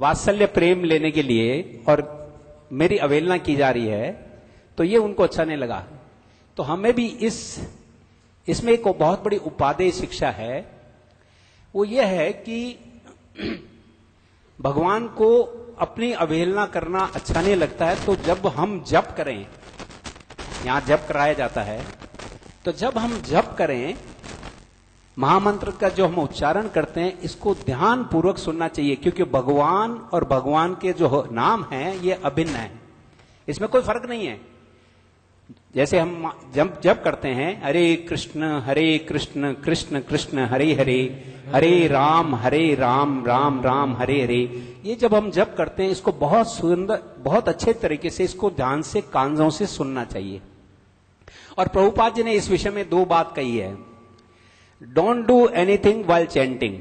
वात्सल्य प्रेम लेने के लिए और मेरी अवहेलना की जा रही है तो ये उनको अच्छा नहीं लगा। तो हमें भी इस इसमें एक बहुत बड़ी उपादेय शिक्षा है। वो ये है कि भगवान को अपनी अवहेलना करना अच्छा नहीं लगता है तो जब हम जप करें, यहाँ जप कराया जाता है तो जब हम जप करें, महामंत्र का जो हम उच्चारण करते हैं, इसको ध्यान पूर्वक सुनना चाहिए, क्योंकि भगवान और भगवान के जो नाम हैं, ये अभिन्न है। इसमें कोई फ़र्क नहीं है। जैसे हम जब जब करते हैं, हरे कृष्ण हरे कृष्ण कृष्ण कृष्ण, हरे हरे हरे राम हरे राम राम राम, हरे हरे, ये जब हम जब करते हैं, इसको बहुत सुंदर, बहुत अच्छे तरीके से इसको ध्यान से कांजों से सुनना चाहिए। और प्रभुपाद जी ने इस विषय में दो बात कही है। Don't do anything while chanting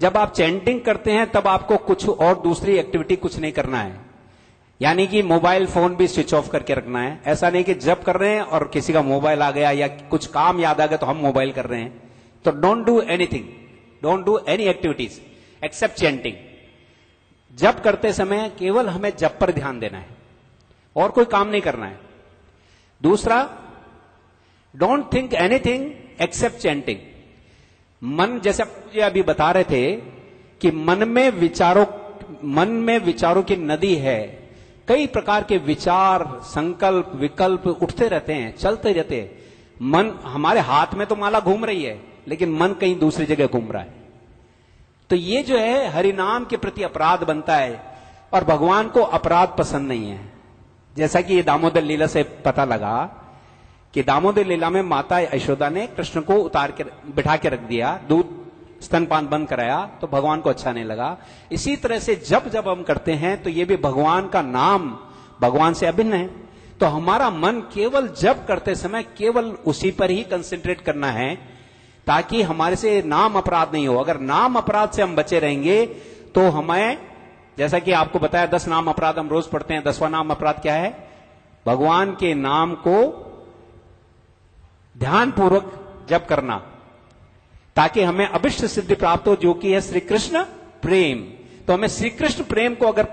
जब आप चैंटिंग करते हैं, तब आपको कुछ और दूसरी एक्टिविटी कुछ नहीं करना है। यानी कि मोबाइल फ़ोन भी स्विच ऑफ़ करके रखना है। ऐसा नहीं कि जब कर रहे हैं और किसी का मोबाइल आ गया या कुछ काम याद आ गया तो हम मोबाइल कर रहे हैं। तो don't do anything don't do any activities except chanting जब करते समय केवल हमें जब पर ध्यान देना है और कोई काम नहीं करना है। दूसरा don't think anything except chanting मन, जैसे मुझे अभी बता रहे थे कि मन में विचारों, मन में विचारों की नदी है। कई प्रकार के विचार, संकल्प, विकल्प उठते रहते हैं, चलते रहते हैं। मन, हमारे हाथ में तो माला घूम रही है, लेकिन मन कहीं दूसरी जगह घूम रहा है। तो ये जो है, हरिनाम के प्रति अपराध बनता है, और भगवान को अपराध पसंद नहीं है। जैसा कि ये दामोदर लीला से पता लगा कि दामोदर लीला में माता यशोदा ने कृष्ण को उतार के, बिठा के रख दिया, दूध स्तनपान बंद कराया तो भगवान को अच्छा नहीं लगा। इसी तरह से जब जब हम करते हैं तो ये भी भगवान का नाम भगवान से अभिन्न है। तो हमारा मन केवल जब करते समय केवल उसी पर ही कंसेंट्रेट करना है, ताकि हमारे से नाम अपराध नहीं हो। अगर नाम अपराध से हम बचे रहेंगे तो हमें, जैसा कि आपको बताया, दस नाम अपराध हम रोज पढ़ते हैं, दसवां नाम अपराध क्या है? भगवान के नाम को ध्यानपूर्वक जब करना। ताकि हमें अभिष्ट सिद्धि प्राप्त हो, जो कि है श्री कृष्ण प्रेम। तो हमें श्री कृष्ण प्रेम को अगर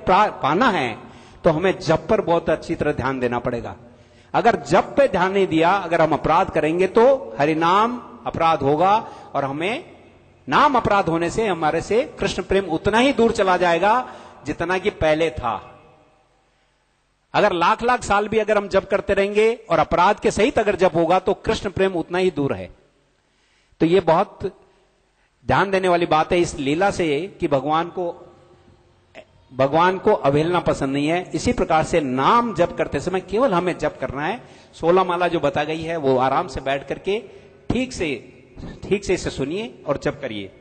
पाना है तो हमें जब पर बहुत अच्छी तरह ध्यान देना पड़ेगा। अगर जब पे ध्यान नहीं दिया, अगर हम अपराध करेंगे तो हरिनाम अपराध होगा और हमें नाम अपराध होने से हमारे से कृष्ण प्रेम उतना ही दूर चला जाएगा जितना कि पहले था। अगर लाख लाख साल भी अगर हम जब करते रहेंगे और अपराध के सहित अगर जब होगा तो कृष्ण प्रेम उतना ही दूर है। तो ये बहुत ध्यान देने वाली बात है इस लीला से कि भगवान को भगवान को अवहेलना पसंद नहीं है। इसी प्रकार से नाम जप करते समय केवल हमें जप करना है। सोलह माला जो बता गई है वो आराम से बैठ करके ठीक से ठीक से इसे सुनिए और जप करिए।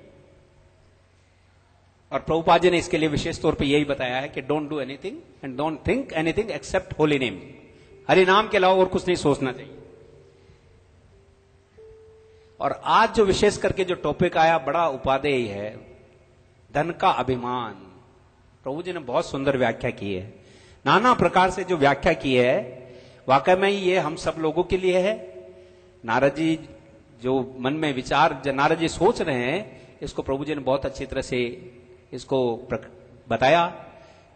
और प्रभुपा जी ने इसके लिए विशेष तौर पे यही बताया है कि don't do anything and don't think anything except holy name Hari नाम के अलावा और कुछ नहीं सोचना चाहिए। और आज जो विशेष करके जो टॉपिक आया, बड़ा उपादेय है, धन का अभिमान। प्रभु जी ने बहुत सुंदर व्याख्या की है। नाना प्रकार से जो व्याख्या की है, वाकई में ये हम सब लोगों के लिए है। नारद जी जो मन में विचार नारद जी सोच रहे हैं, इसको प्रभु जी ने बहुत अच्छी तरह से इसको बताया।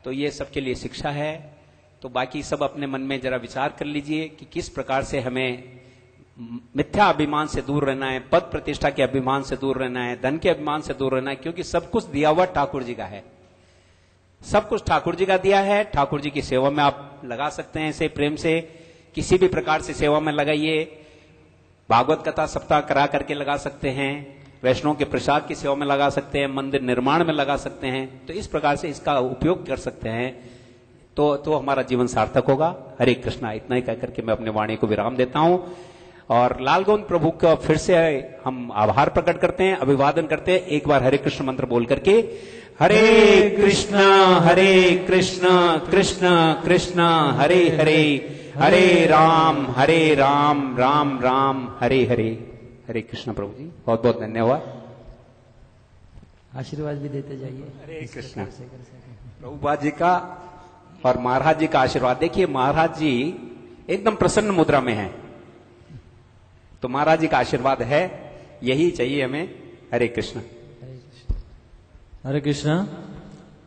तो ये सबके लिए शिक्षा है। तो बाकी सब अपने मन में जरा विचार कर लीजिए कि किस प्रकार से हमें मिथ्या अभिमान से दूर रहना है, पद प्रतिष्ठा के अभिमान से दूर रहना है, धन के अभिमान से दूर रहना है, क्योंकि सब कुछ दिया हुआ ठाकुर जी का है। सब कुछ ठाकुर जी का दिया है, ठाकुर जी की सेवा में आप लगा सकते हैं इसे प्रेम से, किसी भी प्रकार से सेवा में लगाइए। भागवत कथा सप्ताह करा करके लगा सकते हैं, वैष्णव के प्रसाद की सेवा में लगा सकते हैं, मंदिर निर्माण में लगा सकते हैं तो इस प्रकार से इसका उपयोग कर सकते हैं। तो तो हमारा जीवन सार्थक होगा। हरे कृष्णा, इतना ही कहकर के मैं अपने वाणी को विराम देता हूँ। और लालगोंद प्रभु का फिर से हम आभार प्रकट करते हैं अभिवादन करते हैं एक बार हरे कृष्ण मंत्र बोल करके हरे कृष्ण हरे कृष्ण कृष्ण कृष्ण हरे हरे हरे राम हरे राम राम राम हरे हरे। हरे कृष्ण प्रभु जी बहुत बहुत धन्यवाद। आशीर्वाद भी देते जाइए। हरे कृष्ण। प्रभुपा जी का और महाराज जी का आशीर्वाद। देखिए महाराज जी एकदम प्रसन्न मुद्रा में है। तो महाराज जी का आशीर्वाद है यही चाहिए हमें। हरे कृष्ण। हरे कृष्णा।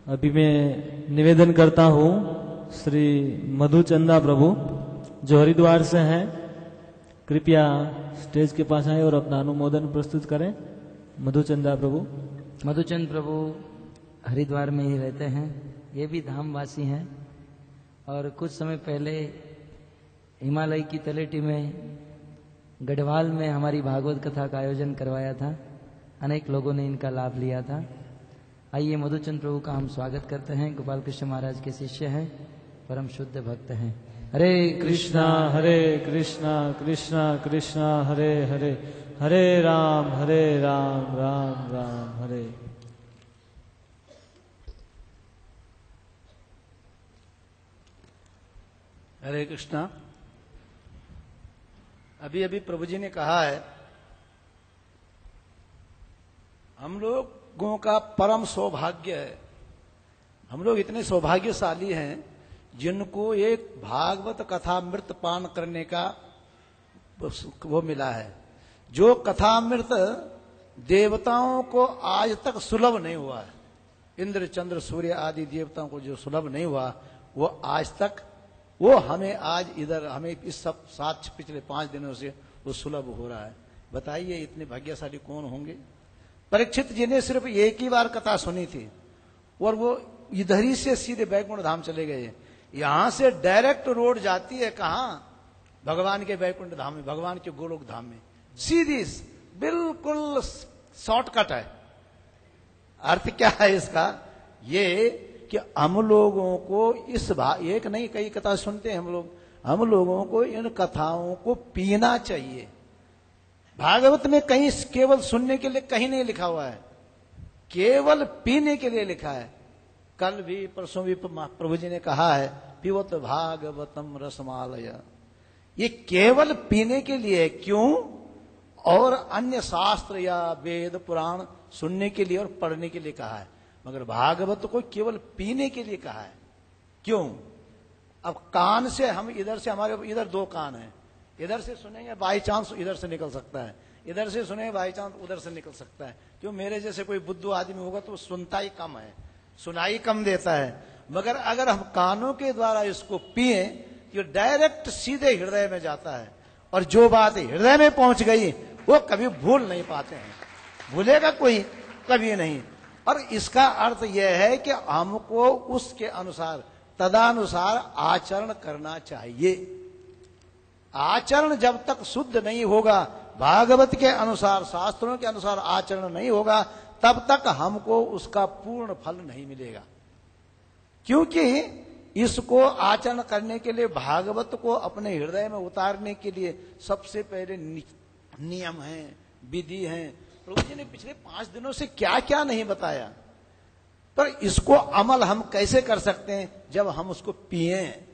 अभी मैं निवेदन करता हूँ श्री मधुचंदा प्रभु जो हरिद्वार से हैं कृपया स्टेज के पास आए और अपना अनुमोदन प्रस्तुत करें। मधुचंदा प्रभु। मधुचंद प्रभु हरिद्वार में ही रहते हैं। ये भी धामवासी हैं। और कुछ समय पहले हिमालय की तलेटी में गढ़वाल में हमारी भागवत कथा का आयोजन करवाया था। अनेक लोगों ने इनका लाभ लिया था। आइए मधुचंद प्रभु का हम स्वागत करते हैं। गोपाल कृष्ण महाराज के शिष्य हैं, परम शुद्ध भक्त हैं। हरे कृष्णा हरे कृष्णा कृष्णा कृष्णा, हरे हरे। हरे राम हरे राम राम राम, हरे। हरे कृष्णा। अभी अभी प्रभु जी ने कहा है, हम लोगों का परम सौभाग्य है। हम लोग इतने सौभाग्यशाली हैं, जिनको एक भागवत कथा मृत पान करने का वो मिला है। जो कथा मृत देवताओं को आज तक सुलभ नहीं हुआ है। इंद्र चंद्र सूर्य आदि देवताओं को जो सुलभ नहीं हुआ, वो आज तक वो हमें आज इधर, हमें इस सब सात, पिछले पाँच दिनों से वो सुलभ हो रहा है। बताइए, इतने भाग्यशाली कौन होंगे? परीक्षित जी ने सिर्फ़ एक ही बार कथा सुनी थी और वो इधर ही से सीधे बैकुंठ धाम चले गए। यहाँ से डायरेक्ट रोड जाती है कहा? भगवान के बैकुंठ धाम में, भगवान के गोलोक धाम में। सीधी बिल्कुल शॉर्टकट है। अर्थ क्या है इसका? ये कि हम लोगों को इस भा, एक नहीं, कई कथा सुनते हैं हम लोग। हम लोगों को इन कथाओं को पीना चाहिए। भागवत में कहीं केवल सुनने के लिए कहीं नहीं लिखा हुआ है। केवल पीने के लिए लिखा है। कल भी, परसों भी प्रभु जी ने कहा है पिवत भागवतम रसमालय। ये केवल पीने के लिए क्यों? और अन्य शास्त्र या वेद, पुराण सुनने के लिए और पढ़ने के लिए कहा है। मगर भागवत को केवल पीने के लिए कहा है। क्यों? अब कान से हम इधर से हमारे, इधर दो कान है। इधर से सुनेंगे, बाई चांस इधर से निकल सकता है। इधर से सुनेंगे, बाई चांस उधर से निकल सकता है। क्यों? मेरे जैसे कोई बुद्धू आदमी होगा तो सुनता ही कम है। सुनाई कम देता है। मगर अगर हम कानों के द्वारा इसको पिए तो डायरेक्ट सीधे हृदय में जाता है। और जो बात हृदय में पहुँच गई, वो कभी भूल नहीं पाते हैं। भूलेगा कोई? कभी नहीं। और इसका अर्थ यह है कि हमको उसके अनुसार, तदानुसार आचरण करना चाहिए। आचरण जब तक शुद्ध नहीं होगा, भागवत के अनुसार, शास्त्रों के अनुसार आचरण नहीं होगा, तब तक हमको उसका पूर्ण फल नहीं मिलेगा। क्योंकि इसको आचरण करने के लिए, भागवत को अपने हृदय में उतारने के लिए सबसे पहले नियम है, विधि है प्रभु जी ने पिछले पाँच दिनों से क्या क्या नहीं बताया। पर इसको अमल हम कैसे कर सकते हैं जब हम उसको पिए?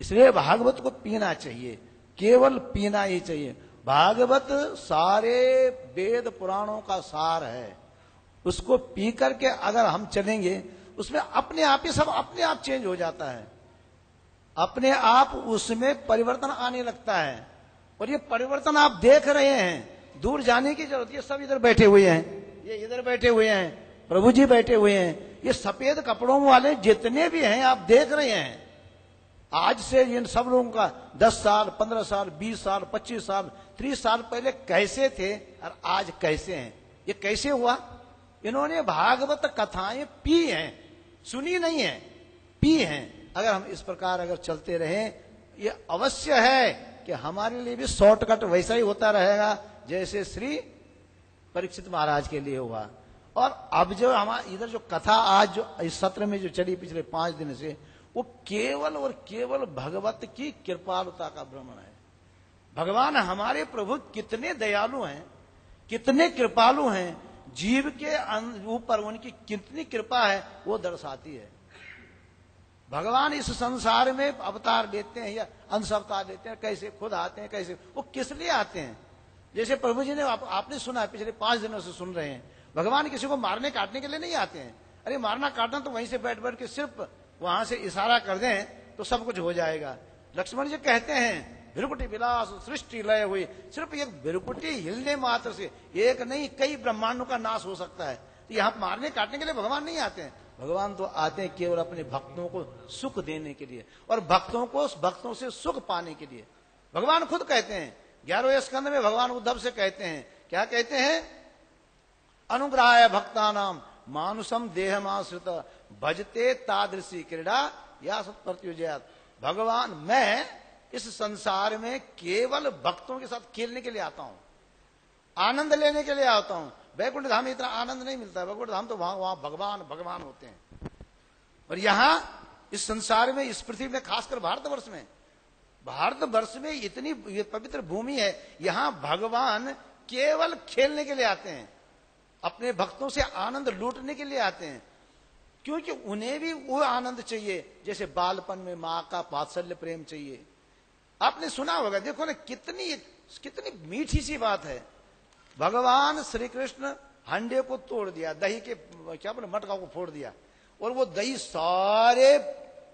इसलिए भागवत को पीना चाहिए, केवल पीना ही चाहिए। भागवत सारे वेद पुराणों का सार है। उसको पी करके अगर हम चलेंगे, उसमें अपने आप ही सब अपने आप चेंज हो जाता है। अपने आप उसमें परिवर्तन आने लगता है। और ये परिवर्तन आप देख रहे हैं। दूर जाने की ज़रूरत, ये सब इधर बैठे हुए हैं। ये इधर बैठे हुए हैं, प्रभु जी बैठे हुए हैं। ये सफ़ेद कपड़ों वाले जितने भी हैं, आप देख रहे हैं। आज से इन सब लोगों का दस साल, पंद्रह साल, बीस साल, पच्चीस साल, तीस साल पहले कैसे थे और आज कैसे हैं? ये कैसे हुआ? इन्होंने भागवत कथाएँ पी हैं, सुनी नहीं है, पी हैं। अगर हम इस प्रकार अगर चलते रहे, ये अवश्य है कि हमारे लिए भी शॉर्टकट वैसा ही होता रहेगा। जैसे श्री परीक्षित महाराज के लिए हुआ। और अब जो हमारा इधर जो कथा आज जो, इस सत्र में जो चली पिछले पाँच दिन से, वो केवल और केवल भगवत की कृपालुता का भ्रमण है। भगवान हमारे प्रभु कितने दयालु हैं, कितने कृपालु हैं, जीव के ऊपर उनकी कितनी कृपा है, वो दर्शाती है। भगवान इस संसार में अवतार लेते हैं या अंश अवतार लेते हैं, कैसे खुद आते हैं, कैसे, वो किस लिए आते हैं? जैसे प्रभु जी ने आप, आपने सुना है पिछले पाँच दिनों से सुन रहे हैं। भगवान किसी को मारने काटने के लिए नहीं आते हैं। अरे मारना काटना तो वहीं से बैठ बैठ के सिर्फ़ वहाँ से इशारा कर दें तो सब कुछ हो जाएगा। लक्ष्मण जी कहते हैं बिरकुटी विलास सृष्टि लय हुई। सिर्फ़ एक बिरकुटी हिलने मात्र से एक नहीं कई ब्रह्मांडों का नाश हो सकता है। तो यहाँ मारने काटने के लिए भगवान नहीं आते हैं। भगवान तो आते हैं केवल अपने भक्तों को सुख देने के लिए और भक्तों को भक्तों से सुख पाने के लिए। भगवान खुद कहते हैं ग्यारहवें स्कंद में भगवान उद्धव से कहते हैं। क्या कहते हैं? अनुग्रह भक्ता नाम मानुषम देहमाश्रित भजते तादृशी क्रीड़ा या सत्प्रत्युजयात। भगवान, मैं इस संसार में केवल भक्तों के साथ खेलने के लिए आता हूँ। आनंद लेने के लिए आता हूँ। वैकुंठ धाम में इतना आनंद नहीं मिलता। है वैकुंठ धाम तो वहाँ वहाँ भगवान भगवान होते हैं। और यहाँ इस संसार में, इस पृथ्वी में, खासकर भारतवर्ष में भारतवर्ष में इतनी पवित्र भूमि है, यहाँ भगवान केवल खेलने के लिए आते हैं, अपने भक्तों से आनंद लूटने के लिए आते हैं, क्योंकि उन्हें भी वो आनंद चाहिए, जैसे बालपन में माँ का पात्सल्य प्रेम चाहिए। आपने सुना होगा, देखो ना, कितनी कितनी मीठी सी बात है। भगवान श्री कृष्ण हंडे को तोड़ दिया, दही के, क्या बोले, मटका को फोड़ दिया, और वो दही सारे,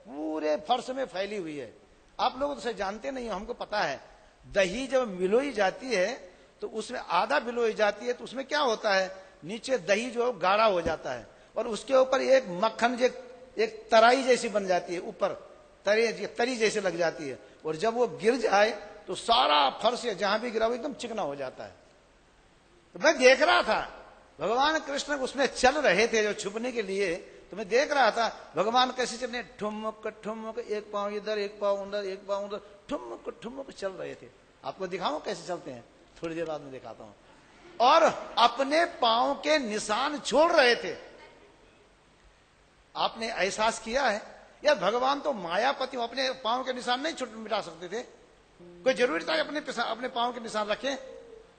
पूरे फर्श में फैली हुई है। आप लोग उसे जानते नहीं हो, हमको पता है। दही जब मिलोई जाती है तो उसमें आधा मिलोई जाती है तो उसमें क्या होता है? नीचे दही जो गाढ़ा हो जाता है। और उसके ऊपर एक मक्खन जो, एक तराई जैसी बन जाती है, ऊपर। तरी तरी जैसे लग जाती है। और जब वो गिर जाए तो सारा फर्श जहाँ भी गिरा वो एकदम चिकना हो जाता है। तो मैं देख रहा था, भगवान कृष्ण उसमें चल रहे थे जो छुपने के लिए। तो मैं देख रहा था, भगवान कैसे चलने, ठुमक ठुमक, एक पाँव इधर, एक पाँव उधर, एक पाँव उधर, ठुमक ठुमक चल रहे थे। आपको दिखाऊँ कैसे चलते हैं? थोड़ी देर बाद में दिखाता हूँ। और अपने पाँव के निशान छोड़ रहे थे। आपने एहसास किया है? या भगवान तो मायापति अपने पाँव के निशान नहीं मिटा सकते थे। कोई ज़रूरी था अपने अपने पाँव के निशान रखें?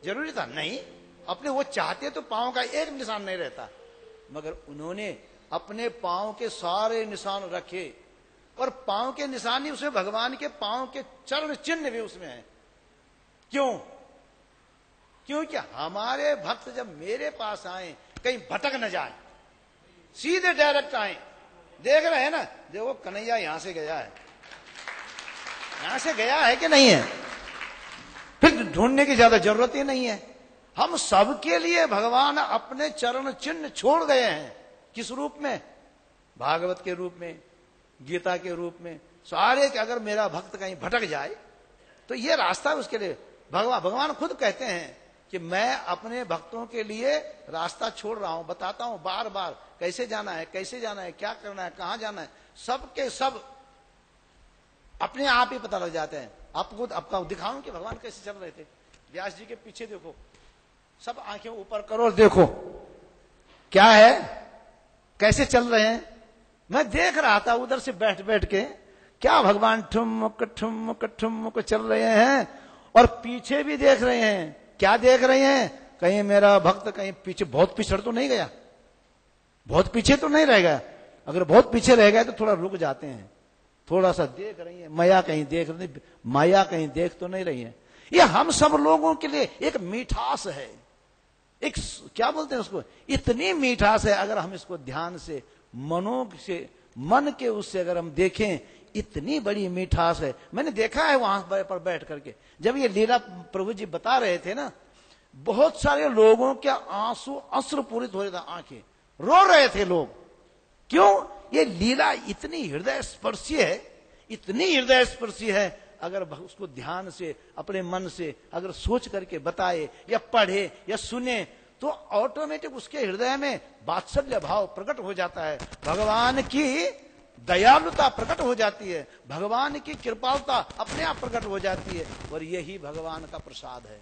ज़रूरी था? नहीं। अपने वो चाहते तो पाँव का एक निशान नहीं रहता। मगर उन्होंने अपने पाँव के सारे निशान रखे। और पाँव के निशान ही उसमें भगवान के पाँव के चरण चिन्ह भी उसमें है। क्यों? क्योंकि हमारे भक्त जब मेरे पास आए, कहीं भटक न जाए, सीधे डायरेक्ट आए। देख रहे हैं ना, देखो कन्हैया यहाँ से गया है। यहाँ से गया है कि नहीं है? फिर ढूँढने की ज़्यादा ज़रूरत ही नहीं है। हम सबके लिए भगवान अपने चरण चिन्ह छोड़ गए हैं। किस रूप में? भागवत के रूप में, गीता के रूप में, सारे के अगर मेरा भक्त कहीं भटक जाए तो ये रास्ता उसके लिए भगवान भगवान खुद कहते हैं कि मैं अपने भक्तों के लिए रास्ता छोड़ रहा हूँ, बताता हूँ बार बार कैसे जाना है, कैसे जाना है, क्या करना है, कहाँ जाना है, सबके सब अपने आप ही पता लग जाते हैं। आपको, आपका दिखाऊँ कि भगवान कैसे चल रहे थे? व्यास जी के पीछे देखो, सब आँखें ऊपर करो और देखो, क्या है? कैसे चल रहे हैं? मैं देख रहा था उधर से बैठ बैठ के, क्या भगवान ठुमक ठुमक ठुमक चल रहे हैं? और पीछे भी देख रहे हैं। क्या देख रहे हैं? कहीं मेरा भक्त कहीं पीछे, बहुत पिछड़ तो नहीं गया। बहुत पीछे तो नहीं रह गया। अगर बहुत पीछे रह गए तो थोड़ा रुक जाते हैं। थोड़ा सा देख रही है। माया कहीं देख रही, माया कहीं देख तो नहीं रही है। ये हम सब लोगों के लिए एक मिठास है। एक क्या बोलते हैं उसको? इतनी मिठास है, अगर हम इसको ध्यान से, मनो से, मन के उससे अगर हम देखें, इतनी बड़ी मिठास है। मैंने देखा है वहाँ पर बैठ करके। जब ये लीला प्रभु जी बता रहे थे ना, बहुत सारे लोगों के आँसू अश्रुपूरित हो रहे थे, आँखें। रो रहे थे लोग। क्यों? ये लीला इतनी हृदय स्पर्शी है, इतनी हृदय स्पर्शी है अगर उसको ध्यान से, अपने मन से अगर सोच करके बताए, या पढ़े, या सुने तो ऑटोमेटिक उसके हृदय में बात्सल्य भाव प्रकट हो जाता है। भगवान की दयालुता प्रकट हो जाती है। भगवान की कृपालता अपने आप प्रकट हो जाती है। और यही भगवान का प्रसाद है।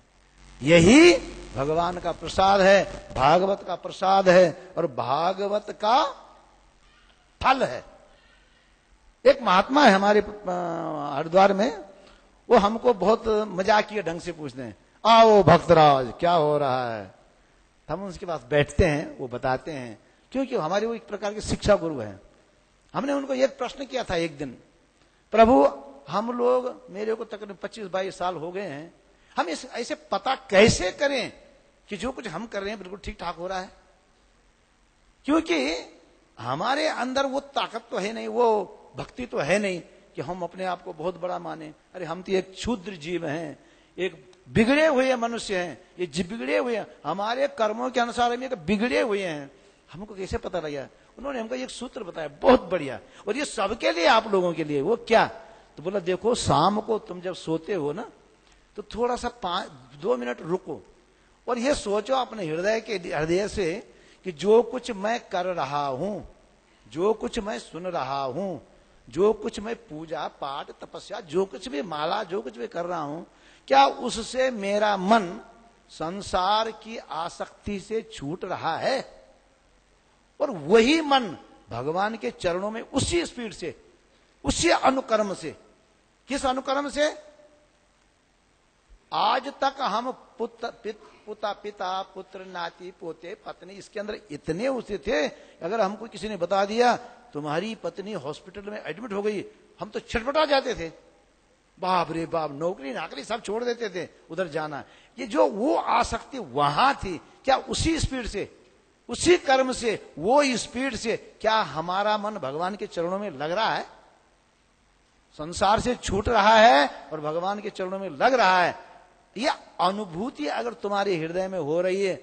यही भगवान का प्रसाद है। भागवत का प्रसाद है। और भागवत का फल है। एक महात्मा है हमारे हरिद्वार में, वो हमको बहुत मजाकिया ढंग से पूछते हैं, आओ भक्तराज, क्या हो रहा है? हम उनके पास बैठते हैं, वो बताते हैं, क्योंकि हमारे वो एक प्रकार के शिक्षा गुरु हैं। हमने उनको एक प्रश्न किया था एक दिन, प्रभु, हम लोग, मेरे को तकरीबन पच्चीस बाईस साल हो गए हैं, हम इस, ऐसे पता कैसे करें कि जो कुछ हम कर रहे हैं बिल्कुल ठीक ठाक हो रहा है? क्योंकि हमारे अंदर वो ताकत तो है नहीं, वो भक्ति तो है नहीं कि हम अपने आप को बहुत बड़ा माने। अरे हम तो एक क्षुद्र जीव हैं, एक बिगड़े हुए मनुष्य हैं। ये बिगड़े हुए हैं। हमारे कर्मों के अनुसार हम एक बिगड़े हुए हैं। हमको कैसे पता लगा उन्होंने हमको एक सूत्र बताया, बहुत बढ़िया। और ये सबके लिए, आप लोगों के लिए, वो क्या? तो बोला, देखो, शाम को तुम जब सोते हो ना तो थोड़ा सा पाँच, दो मिनट रुको। और ये सोचो अपने हृदय के, हृदय से कि जो कुछ मैं कर रहा हूँ, जो कुछ मैं सुन रहा हूँ जो कुछ मैं पूजा पाठ तपस्या, जो कुछ भी माला, जो कुछ भी कर रहा हूँ, क्या उससे मेरा मन संसार की आसक्ति से छूट रहा है? और वही मन भगवान के चरणों में उसी स्पीड से, उसी अनुकर्म से, किस अनुकर्म से? आज तक हम पुत्र पित, पुता पिता पुत्र नाती पोते पत्नी इसके अंदर इतने उसे थे अगर हमको किसी ने बता दिया तुम्हारी पत्नी हॉस्पिटल में एडमिट हो गई हम तो छटपटा जाते थे। बाप रे बाप नौकरी नाकरी सब छोड़ देते थे उधर जाना। ये जो वो आसक्ति वहाँ थी क्या उसी स्पीड से उसी कर्म से वो स्पीड से क्या हमारा मन भगवान के चरणों में लग रहा है? संसार से छूट रहा है और भगवान के चरणों में लग रहा है। यह अनुभूति अगर तुम्हारे हृदय में हो रही है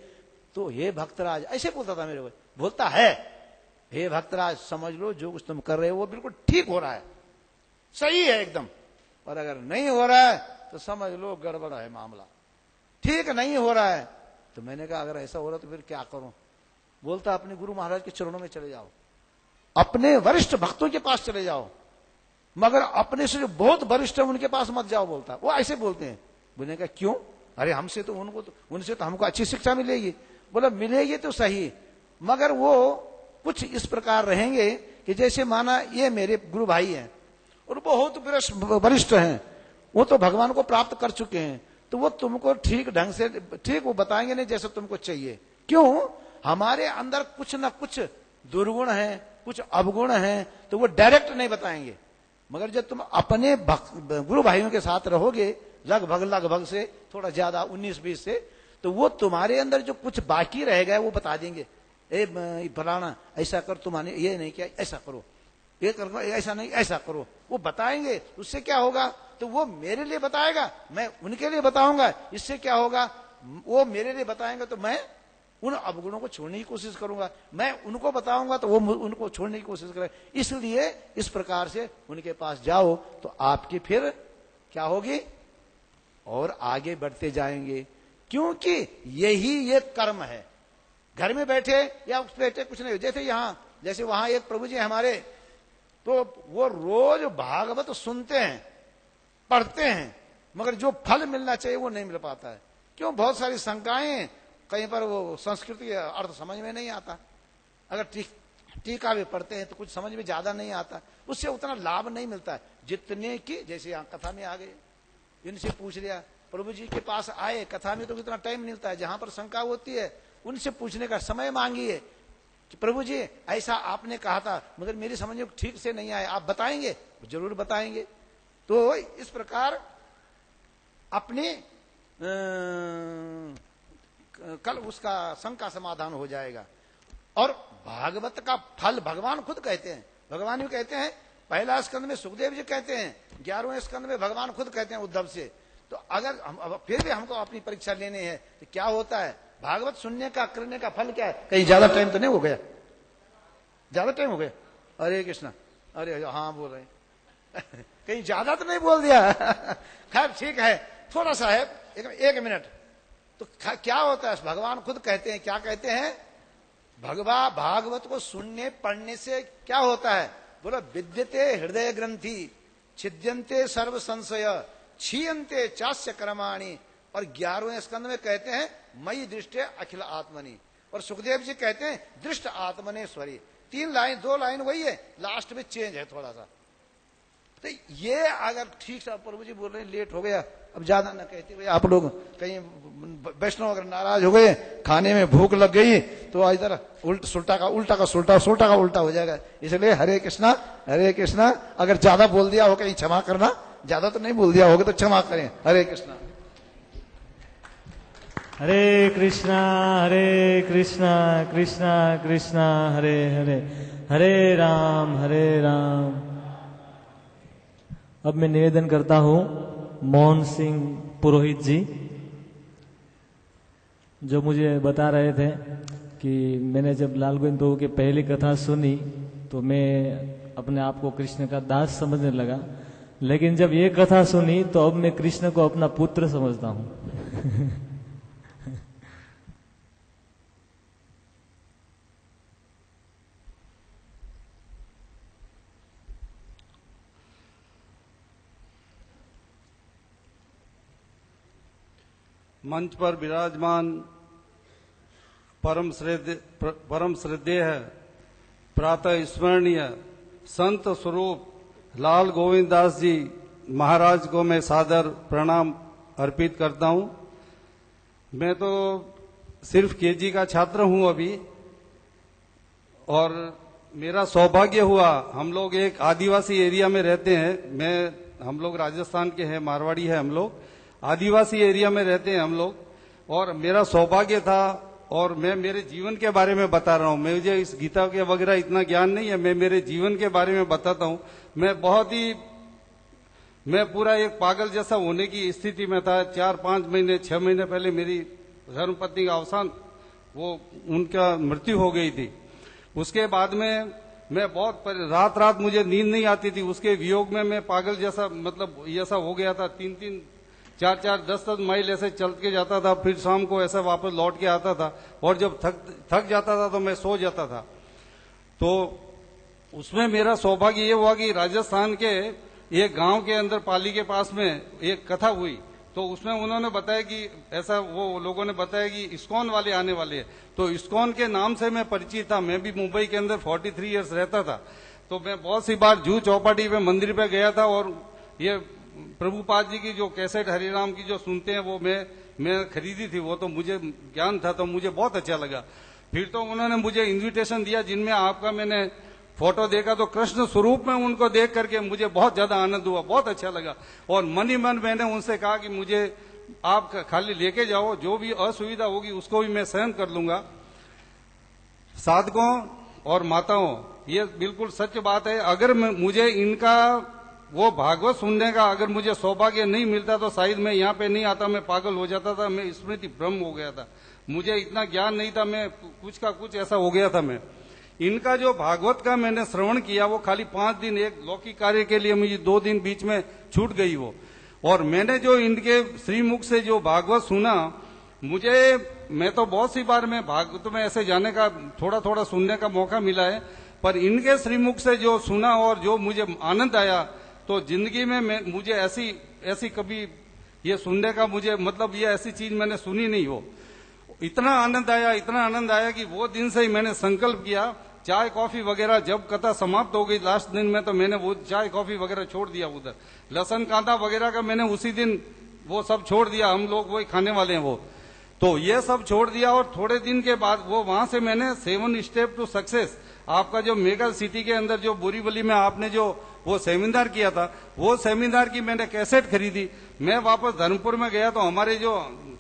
तो हे भक्तराज, ऐसे बोलता था मेरे को, बोलता है, हे भक्तराज, समझ लो, जो कुछ तुम कर रहे हो, वो बिल्कुल ठीक हो रहा है। सही है एकदम। और अगर नहीं हो रहा है तो समझ लो, गड़बड़ है मामला। ठीक नहीं हो रहा है तो मैंने कहा, अगर ऐसा हो रहा तो फिर क्या करूँ? बोलता, अपने गुरु महाराज के चरणों में चले जाओ। अपने वरिष्ठ भक्तों के पास चले जाओ। मगर अपने से जो बहुत वरिष्ठ है, उनके पास मत जाओ, बोलता। वो ऐसे बोलते हैं। बोले का क्यों? अरे, हमसे तो उनको तो उनसे तो हमको अच्छी शिक्षा मिलेगी। बोला, मिलेगी तो सही, मगर वो कुछ इस प्रकार रहेंगे कि जैसे माना ये मेरे गुरु भाई हैं, और बहुत वरिष्ठ हैं, वो तो भगवान को प्राप्त कर चुके हैं तो वो तुमको ठीक ढंग से, ठीक वो बताएँगे नहीं जैसे तुमको चाहिए। क्यों? हमारे अंदर कुछ ना कुछ दुर्गुण है, कुछ अवगुण है तो वो डायरेक्ट नहीं बताएँगे। मगर जब तुम अपने गुरु भाइयों के साथ रहोगे लगभग लगभग से, थोड़ा ज़्यादा, उन्नीस बीस से तो वो तुम्हारे अंदर जो कुछ बाकी रह गए वो बता देंगे। ए फलाना, ऐसा कर तुम्हारे, ये नहीं किया, ऐसा करो। ये करो, ऐसा नहीं, ऐसा करो। वो बताएँगे, उससे क्या होगा? तो वो मेरे लिए बताएगा, मैं उनके लिए बताऊँगा। इससे क्या होगा? वो मेरे लिए बताएँगे तो मैं उन अवगुणों को छोड़ने की कोशिश करूँगा। मैं उनको बताऊँगा तो वो उनको छोड़ने की कोशिश करे। इसलिए इस प्रकार से उनके पास जाओ तो आपकी फिर क्या होगी? और आगे बढ़ते जाएँगे। क्योंकि यही ये कर्म है। घर में बैठे या उस बैठे कुछ नहीं। जैसे यहाँ, जैसे वहाँ एक प्रभु जी हमारे तो वो रोज भागवत सुनते हैं, पढ़ते हैं, मगर जो फल मिलना चाहिए वो नहीं मिल पाता है। क्यों? बहुत सारी शंकाएँ, कहीं पर वो संस्कृति अर्थ समझ में नहीं आता। अगर टीका भी पढ़ते हैं तो कुछ समझ में ज़्यादा नहीं आता। उससे उतना लाभ नहीं मिलता जितने की, जैसे यहाँ कथा में आ गए इनसे पूछ लिया, प्रभु जी के पास आए, कथा में तो कितना टाइम मिलता है, जहाँ पर शंका होती है, उनसे पूछने का समय मांगिए। कि प्रभु जी, ऐसा आपने कहा था, मगर मेरी समझ में ठीक से नहीं आया, आप बताएँगे? ज़रूर बताएँगे। तो इस प्रकार अपने कल उसका शंका समाधान हो जाएगा। और भागवत का फल भगवान खुद कहते हैं। भगवान भी कहते हैं पहला स्कंद में सुखदेव जी कहते हैं ग्यारहवें स्कंद में भगवान खुद कहते हैं उद्धव से तो अगर हम फिर भी हमको अपनी परीक्षा लेनी है तो क्या होता है? भागवत सुनने का करने का फल क्या है? कहीं ज़्यादा टाइम तो नहीं हो गया? ज़्यादा टाइम हो गया? अरे कृष्णा अरे हाँ बोल रहे कहीं ज़्यादा तो नहीं बोल दिया? खैर ठीक है थोड़ा सा है एक, एक मिनट। तो क्या होता है? भगवान खुद कहते हैं क्या कहते हैं? भगवा भागवत को सुनने पढ़ने से क्या होता है? बोलो, विद्यते हृदय ग्रंथि छिद्यंते सर्व संशय छीयंते चास्य क्रमाणी। और ग्यारहवें स्कंद में कहते हैं मई दृष्टि अखिल आत्मनि। और सुखदेव जी कहते हैं, दृष्ट आत्मनेश्वरी तीन लाइन, दो लाइन वही है लास्ट में चेंज है थोड़ा सा। तो ये अगर ठीक से प्रभु जी बोल रहे हैं लेट हो गया। अब ज़्यादा ना कहते हुए आप लोग कहीं वैष्णव अगर नाराज़ हो गए, खाने में भूख लग गई तो इधर उल्ट, सुल्टा का, उल्टा का सुल्टा सुल्टा का उल्टा हो जाएगा। इसलिए हरे कृष्णा हरे कृष्णा, अगर ज़्यादा बोल दिया हो कहीं क्षमा करना, ज़्यादा तो नहीं बोल दिया होगा तो क्षमा करें। हरे कृष्णा। हरे कृष्णा हरे कृष्णा कृष्णा कृष्णा, हरे हरे हरे राम हरे राम। अब मैं निवेदन करता हूँ मोहन सिंह पुरोहित जी, जो मुझे बता रहे थे कि मैंने जब लाल गोविंद प्रभु की पहली कथा सुनी तो मैं अपने आप को कृष्ण का दास समझने लगा। लेकिन जब ये कथा सुनी तो अब मैं कृष्ण को अपना पुत्र समझता हूँ। मंच पर विराजमान परम परम श्रद्धेय प्रातः स्मरणीय संत स्वरूप लाल गोविंद दास जी महाराज को मैं सादर प्रणाम अर्पित करता हूँ। मैं तो सिर्फ़ केजी का छात्र हूँ अभी, और मेरा सौभाग्य हुआ, हम लोग एक आदिवासी एरिया में रहते हैं। मैं हम लोग राजस्थान के हैं, मारवाड़ी है हम लोग। आदिवासी एरिया में रहते हैं हम लोग। और मेरा सौभाग्य था और मैं मेरे जीवन के बारे में बता रहा हूँ। मुझे इस गीता के वगैरह इतना ज्ञान नहीं है, मैं मेरे जीवन के बारे में बताता हूँ। मैं बहुत ही, मैं पूरा एक पागल जैसा होने की स्थिति में था। चार, पाँच महीने, छह महीने पहले मेरी धर्मपत्नी का अवसान, वो उनका मृत्यु हो गई थी। उसके बाद में मैं बहुत रात रात मुझे नींद नहीं आती थी। उसके वियोग में मैं पागल जैसा मतलब ऐसा हो गया था। तीन तीन चार चार दस दस माइल ऐसे चल के जाता था, फिर शाम को ऐसा वापस लौट के आता था और जब थक थक जाता था तो मैं सो जाता था। तो उसमें मेरा सौभाग्य ये हुआ कि राजस्थान के एक गाँव के अंदर पाली के पास में एक कथा हुई। तो उसमें उन्होंने बताया कि ऐसा वो लोगों ने बताया कि इस्कॉन वाले आने वाले हैं। तो इस्कॉन के नाम से मैं परिचित था, मैं भी मुंबई के अंदर 43 इयर्स रहता था। तो मैं बहुत सी बार जू चौपाटी में मंदिर पे गया था और ये प्रभुपाद जी की जो कैसेट हरिराम की जो सुनते हैं, वो मैं मैं खरीदी थी, वो तो मुझे ज्ञान था तो मुझे बहुत अच्छा लगा। फिर तो उन्होंने मुझे इन्विटेशन दिया, जिनमें आपका मैंने फ़ोटो देखा तो कृष्ण स्वरूप में उनको देख करके मुझे बहुत ज़्यादा आनंद हुआ, बहुत अच्छा लगा। और मन ही मन मैंने उनसे कहा कि मुझे आप खाली लेके जाओ, जो भी असुविधा होगी, उसको भी मैं सहन कर लूँगा। साधकों और माताओं, ये बिल्कुल सच बात है। अगर मुझे इनका वो भागवत सुनने का अगर मुझे सौभाग्य नहीं मिलता तो शायद मैं यहाँ पे नहीं आता, मैं पागल हो जाता था, मैं स्मृति भ्रम हो गया था। मुझे इतना ज्ञान नहीं था, मैं कुछ का कुछ ऐसा हो गया था मैं। इनका जो भागवत का मैंने श्रवण किया, वो खाली पाँच दिन एक लौकिक कार्य के लिए मुझे दो दिन बीच में छूट गई वो। और मैंने जो इनके श्रीमुख से जो भागवत सुना, मुझे, मैं तो बहुत सी बार मैं भागवत में ऐसे जाने का थोड़ा थोड़ा सुनने का मौका मिला है, पर इनके श्रीमुख से जो सुना और जो मुझे आनंद आया तो ज़िंदगी में मैं, मुझे ऐसी ऐसी कभी ये सुनने का मुझे मतलब ये ऐसी चीज़ मैंने सुनी नहीं हो। इतना आनंद आया, इतना आनंद आया कि वो दिन से ही मैंने संकल्प किया, चाय, कॉफ़ी वगैरह जब कथा समाप्त हो गई लास्ट दिन में तो मैंने वो चाय, कॉफ़ी वगैरह छोड़ दिया उधर। लसन कांदा वगैरह का मैंने उसी दिन वो सब छोड़ दिया, हम लोग वही खाने वाले हैं वो। तो ये सब छोड़ दिया और थोड़े दिन के बाद वो वहाँ से मैंने सेवन स्टेप टू सक्सेस, आपका जो मेगा सिटी के अंदर जो बोरीवली में आपने जो वो सेमिनार किया था, वो सेमिनार की मैंने कैसेट खरीदी। मैं वापस धर्मपुर में गया तो हमारे जो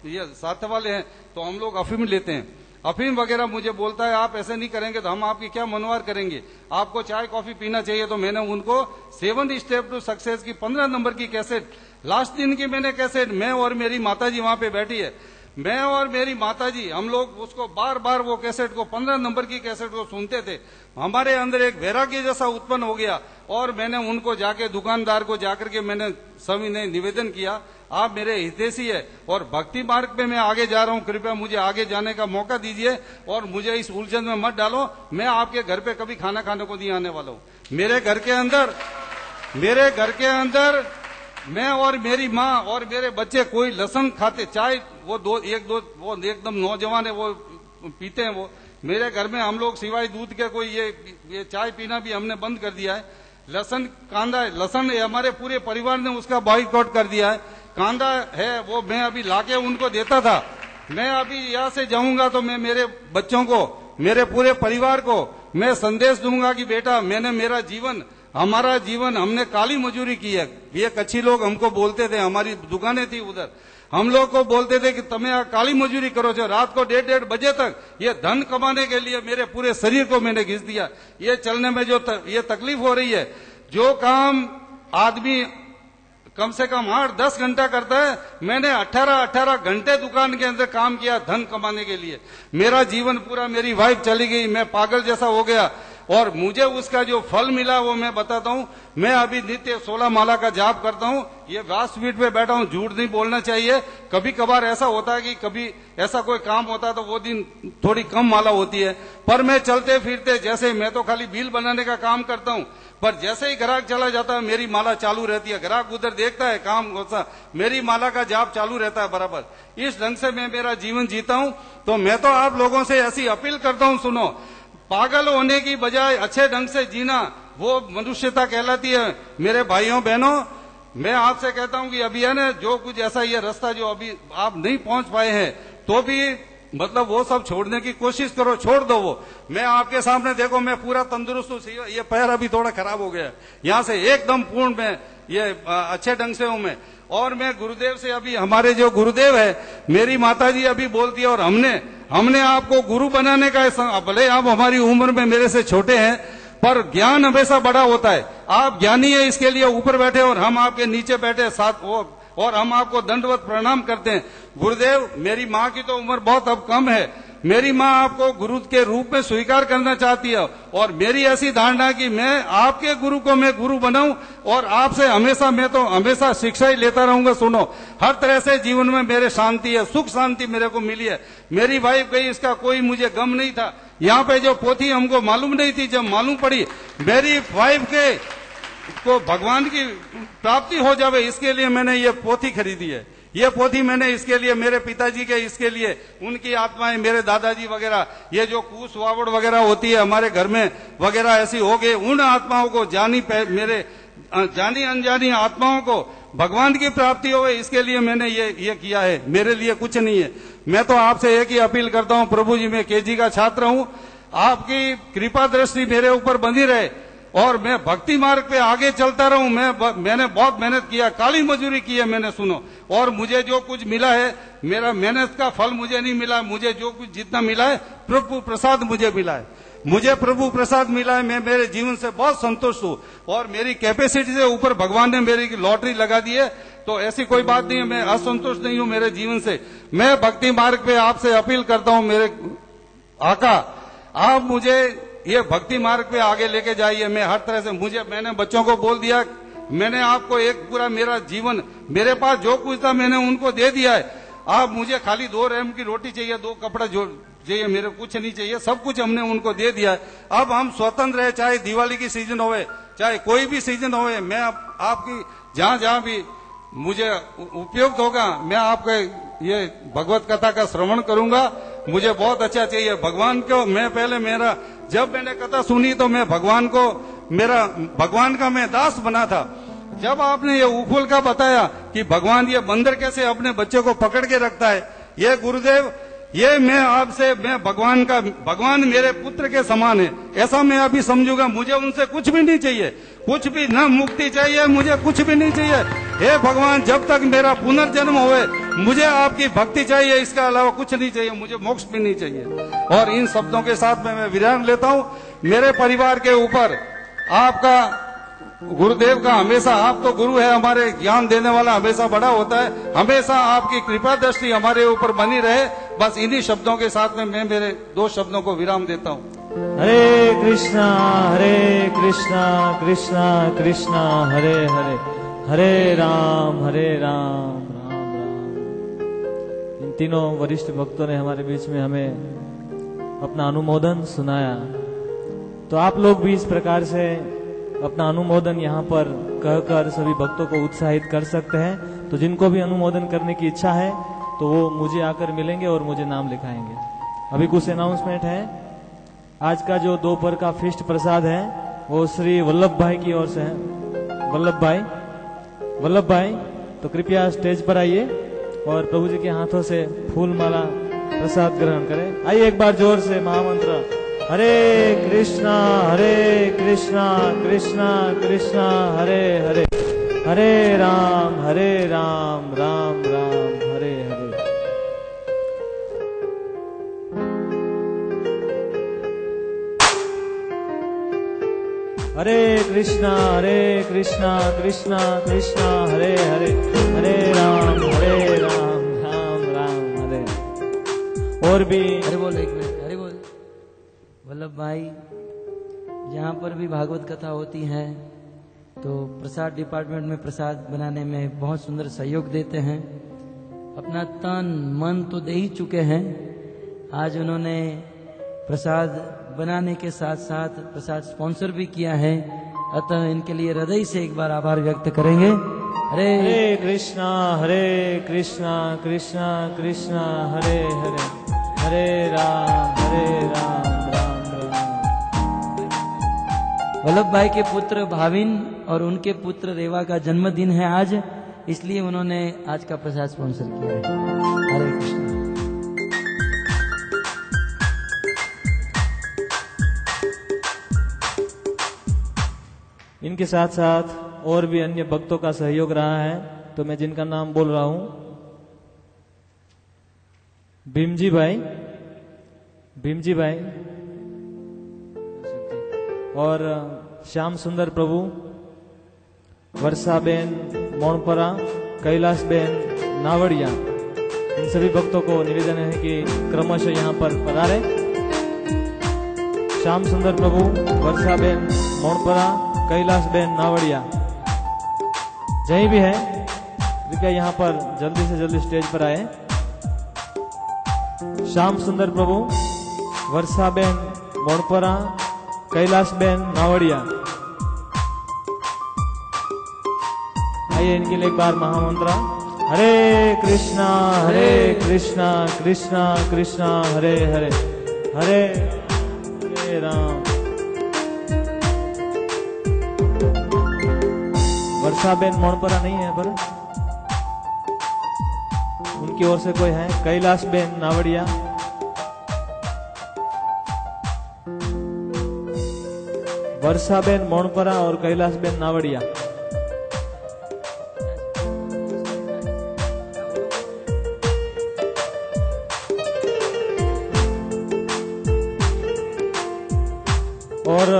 ये साथ वाले हैं तो हम लोग अफीम लेते हैं। अफीम वगैरह मुझे बोलता है, आप ऐसे नहीं करेंगे तो हम आपकी क्या मनवार करेंगे? आपको चाय, कॉफ़ी पीना चाहिए। तो मैंने उनको सेवन स्टेप टू सक्सेस की पंद्रह नंबर की कैसेट, लास्ट दिन की मैंने कैसेट, मैं और मेरी माता जी वहाँ पे बैठी है। मैं और मेरी माताजी, हम लोग उसको बार बार वो कैसेट को, पंद्रह नंबर की कैसेट को सुनते थे। हमारे अंदर एक वैराग्य जैसा उत्पन्न हो गया और मैंने उनको जाके, दुकानदार को जाकर के मैंने सभी ने निवेदन किया, आप मेरे हितेशी है और भक्ति मार्ग पे मैं आगे जा रहा हूँ, कृपया मुझे आगे जाने का मौका दीजिए और मुझे इस उलझन में मत डालो, मैं आपके घर पे कभी खाना खाने को नहीं आने वाला हूँ। मेरे घर के अंदर, मेरे घर के अंदर मैं और मेरी माँ और मेरे बच्चे कोई लसन खाते, चाय, वो दो, एक दो, वो एकदम नौजवान है, वो पीते हैं, वो। मेरे घर में हम लोग सिवाय दूध के कोई ये ये चाय पीना भी हमने बंद कर दिया है। लसन कांदा है लसन है हमारे पूरे परिवार ने उसका बॉयकॉट कर दिया है। कांदा है, वो मैं अभी लाके उनको देता था। मैं अभी यहाँ से जाऊँगा तो मैं मेरे बच्चों को, मेरे पूरे परिवार को मैं संदेश दूँगा कि बेटा, मैंने मेरा जीवन हमारा जीवन हमने काली मजूरी की है। ये कच्ची लोग हमको बोलते थे हमारी दुकानें थी उधर। हम लोग को बोलते थे कि तुम्हें काली मजूरी करो जो रात को डेढ़ डेढ़ बजे तक ये धन कमाने के लिए मेरे पूरे शरीर को मैंने घिस दिया। ये चलने में जो त, ये तकलीफ़ हो रही है जो काम आदमी कम से कम आठ दस घंटा करता है मैंने अठारह अठारह घंटे दुकान के अंदर काम किया धन कमाने के लिए। मेरा जीवन पूरा मेरी वाइफ चली गई मैं पागल जैसा हो गया। और मुझे उसका जो फल मिला वो मैं बताता हूँ। मैं अभी नित्य सोलह माला का जाप करता हूँ। ये व्यासपीठ पे बैठा हूँ, झूठ नहीं बोलना चाहिए। कभी कभार ऐसा होता है कि कभी ऐसा कोई काम होता है तो वो दिन थोड़ी कम माला होती है। पर मैं चलते फिरते जैसे मैं तो खाली बिल बनाने का काम करता हूँ, पर जैसे ही ग्राहक चला जाता है, मेरी माला चालू रहती है। ग्राहक उधर देखता है काम होता मेरी माला का जाप चालू रहता है बराबर। इस ढंग से मैं मेरा जीवन जीता हूँ। तो मैं तो आप लोगों से ऐसी अपील करता हूँ, सुनो पागल होने की बजाय अच्छे ढंग से जीना, वो मनुष्यता कहलाती है। मेरे भाइयों, बहनों, मैं आपसे कहता हूँ कि अभी है ना, जो कुछ ऐसा ये रास्ता जो अभी आप नहीं पहुँच पाए हैं तो भी मतलब वो सब छोड़ने की कोशिश करो, छोड़ दो वो। मैं आपके सामने देखो, मैं पूरा तंदुरुस्त हूँ ये पैर अभी थोड़ा खराब हो गया यहाँ से एकदम पूर्ण में, ये अच्छे ढंग से हूँ मैं। और मैं गुरुदेव से अभी, हमारे जो गुरुदेव है, मेरी माता जी अभी बोलती है, और हमने हमने आपको गुरु बनाने का भले आप हमारी उम्र में मेरे से छोटे हैं, पर ज्ञान हमेशा बड़ा होता है। आप ज्ञानी है इसके लिए ऊपर बैठे और हम आपके नीचे बैठे, साथ, वो और हम आपको दंडवत प्रणाम करते हैं। गुरुदेव, मेरी माँ की तो उम्र बहुत अब कम है। मेरी माँ आपको गुरु के रूप में स्वीकार करना चाहती है और मेरी ऐसी धारणा कि मैं आपके गुरु को मैं गुरु बनाऊँ और आपसे हमेशा मैं तो हमेशा शिक्षा ही लेता रहूँगा, सुनो। हर तरह से जीवन में मेरे शांति है, सुख शांति मेरे को मिली है। मेरी वाइफ गई, इसका कोई मुझे गम नहीं था। यहाँ पे जो पोथी हमको मालूम नहीं थी, जब मालूम पड़ी, मेरी वाइफ के को भगवान की प्राप्ति हो जावे, इसके लिए मैंने ये पोथी खरीदी है। ये पोथी मैंने इसके लिए, मेरे पिताजी के इसके लिए, उनकी आत्माएँ, मेरे दादाजी वगैरह, ये जो कूस वावड़ वगैरह होती है हमारे घर में वगैरह ऐसी हो गई, उन आत्माओं को जानी मेरे जानी अनजानी आत्माओं को भगवान की प्राप्ति हो इसके लिए मैंने ये ये किया है। मेरे लिए कुछ नहीं है। मैं तो आपसे एक ही अपील करता हूँ, प्रभु जी, मैं केजी का छात्र हूँ। आपकी कृपा दृष्टि मेरे ऊपर बंधी रहे। और मैं भक्ति मार्ग पे आगे चलता रहूँ, मैं मैंने बहुत मेहनत किया, काली मजूरी की है मैंने, सुनो। और मुझे जो कुछ मिला है, मेरा मेहनत का फल मुझे नहीं मिला, मुझे जो कुछ जितना मिला है, प्रभु प्रसाद मुझे मिला है। मुझे प्रभु प्रसाद मिला है, मैं मेरे जीवन से बहुत संतुष्ट हूँ। और मेरी कैपेसिटी से ऊपर भगवान ने मेरी लॉटरी लगा दी है तो ऐसी कोई बात नहीं है, मैं असंतुष्ट नहीं हूँ मेरे जीवन से। मैं भक्ति मार्ग पे आपसे अपील करता हूँ, मेरे आका, आप मुझे ये भक्ति मार्ग पे आगे लेके जाइए। मैं हर तरह से मुझे मैंने बच्चों को बोल दिया मैंने आपको एक पूरा मेरा जीवन मेरे पास जो कुछ था मैंने उनको दे दिया है। आप मुझे खाली दो रेम की रोटी चाहिए दो कपड़ा जो चाहिए मेरे कुछ नहीं चाहिए सब कुछ हमने उनको दे दिया है। अब हम स्वतंत्र है चाहे दिवाली की सीज़न होवे चाहे कोई भी सीज़न होवे मैं आप, आपकी जहाँ जहाँ भी मुझे उपयुक्त होगा मैं आपके ये भगवत कथा का श्रवण करूँगा। मुझे बहुत अच्छा चाहिए भगवान को। मैं पहले मेरा, जब मैंने कथा सुनी तो मैं भगवान को, मेरा, भगवान का मैं दास बना था। जब आपने ये उफुल का बताया कि भगवान ये बंदर कैसे अपने बच्चे को पकड़ के रखता है, ये गुरुदेव ये मैं आपसे, मैं भगवान का, भगवान मेरे पुत्र के समान है। ऐसा मैं अभी समझूँगा, मुझे उनसे कुछ भी नहीं चाहिए। कुछ भी न मुक्ति चाहिए, मुझे कुछ भी नहीं चाहिए। हे भगवान, जब तक मेरा पुनर्जन्म होए मुझे आपकी भक्ति चाहिए, इसके अलावा कुछ नहीं चाहिए, मुझे मोक्ष भी नहीं चाहिए। और इन शब्दों के साथ में मैं विराम लेता हूँ। मेरे परिवार के ऊपर आपका गुरुदेव का हमेशा आप तो गुरु है, हमारे ज्ञान देने वाला हमेशा बड़ा होता है। हमेशा आपकी कृपा दृष्टि हमारे ऊपर बनी रहे। बस इन्हीं शब्दों के साथ में मैं मेरे दो शब्दों को विराम देता हूँ। हरे कृष्णा हरे कृष्णा कृष्णा कृष्णा, हरे हरे। हरे राम हरे राम राम राम। इन तीनों वरिष्ठ भक्तों ने हमारे बीच में हमें अपना अनुमोदन सुनाया। तो आप लोग भी इस प्रकार से अपना अनुमोदन यहाँ पर कहकर सभी भक्तों को उत्साहित कर सकते हैं। तो जिनको भी अनुमोदन करने की इच्छा है तो वो मुझे आकर मिलेंगे और मुझे नाम लिखाएँगे। अभी कुछ अनाउंसमेंट है। आज का जो दोपहर का फिस्ट प्रसाद है, वो श्री वल्लभ भाई की ओर से है। वल्लभ भाई वल्लभ भाई तो कृपया स्टेज पर आइए और प्रभु जी के हाथों से फूल माला प्रसाद ग्रहण करें। आइए एक बार ज़ोर से महामंत्र। हरे कृष्णा हरे कृष्णा कृष्णा कृष्णा, हरे हरे। हरे राम हरे राम राम राम, हरे हरे। हरे कृष्णा हरे कृष्णा कृष्णा कृष्णा, हरे हरे। हरे राम हरे राम राम राम, हरे। और भी अरे बोल एक वल्लभ भाई, जहाँ पर भी भागवत कथा होती है तो प्रसाद डिपार्टमेंट में प्रसाद बनाने में बहुत सुंदर सहयोग देते हैं। अपना तन मन तो दे ही चुके हैं। आज उन्होंने प्रसाद बनाने के साथ साथ प्रसाद स्पॉन्सर भी किया है। अतः इनके लिए हृदय से एक बार आभार व्यक्त करेंगे। हरे हरे कृष्णा हरे कृष्णा कृष्णा कृष्णा, हरे हरे। हरे राम हरे राम। वल्लभ भाई के पुत्र भाविन और उनके पुत्र रेवा का जन्मदिन है आज, इसलिए उन्होंने आज का प्रसाद स्पॉन्सर किया है। हरे कृष्ण। इनके साथ साथ और भी अन्य भक्तों का सहयोग रहा है तो मैं जिनका नाम बोल रहा हूँ, भीमजी भाई भीमजी भाई और श्याम सुंदर प्रभु वर्षाबेन मोणपरा कैलाश बेन, नावड़िया, इन सभी भक्तों को निवेदन है कि क्रमशः यहाँ पर पधारे। श्याम सुंदर प्रभु वर्षाबेन मोणपरा कैलाश बेन, नावड़िया, जहीं भी है, कृपया यहाँ पर जल्दी से जल्दी स्टेज पर आए। श्याम सुंदर प्रभु वर्षाबेन मोणपरा कैलाश बेन नावड़िया आइए इनके लिए एक बार महामंत्र। हरे कृष्णा हरे कृष्णा कृष्णा कृष्णा, हरे हरे हरे हरे राम। वर्षाबेन मोणपरा नहीं है, पर उनकी ओर से कोई है? कैलाश बेन नावड़िया मोणपरा और कैलाश बेन नावड़िया। और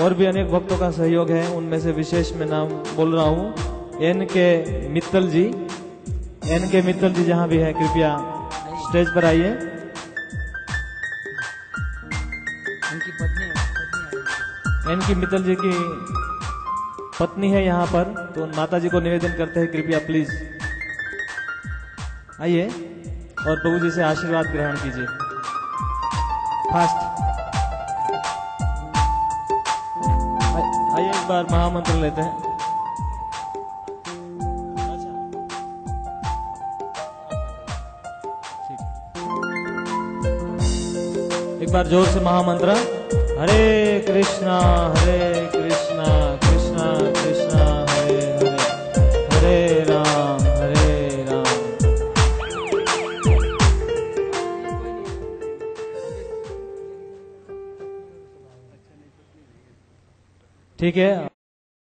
और भी अनेक भक्तों का सहयोग है, उनमें से विशेष मैं नाम बोल रहा हूँ। एन के मित्तल जी, एन के मित्तल जी जहाँ भी है, कृपया स्टेज पर आइए। एन की मित्तल जी की पत्नी है यहाँ पर तो माता जी को निवेदन करते हैं, कृपया प्लीज़ आइए और प्रभु जी से आशीर्वाद ग्रहण कीजिए। फास्ट आइए एक बार महामंत्र लेते हैं। एक बार ज़ोर से महामंत्र। हरे कृष्णा हरे कृष्णा कृष्णा कृष्णा हरे हरे हरे राम हरे राम। ठीक है?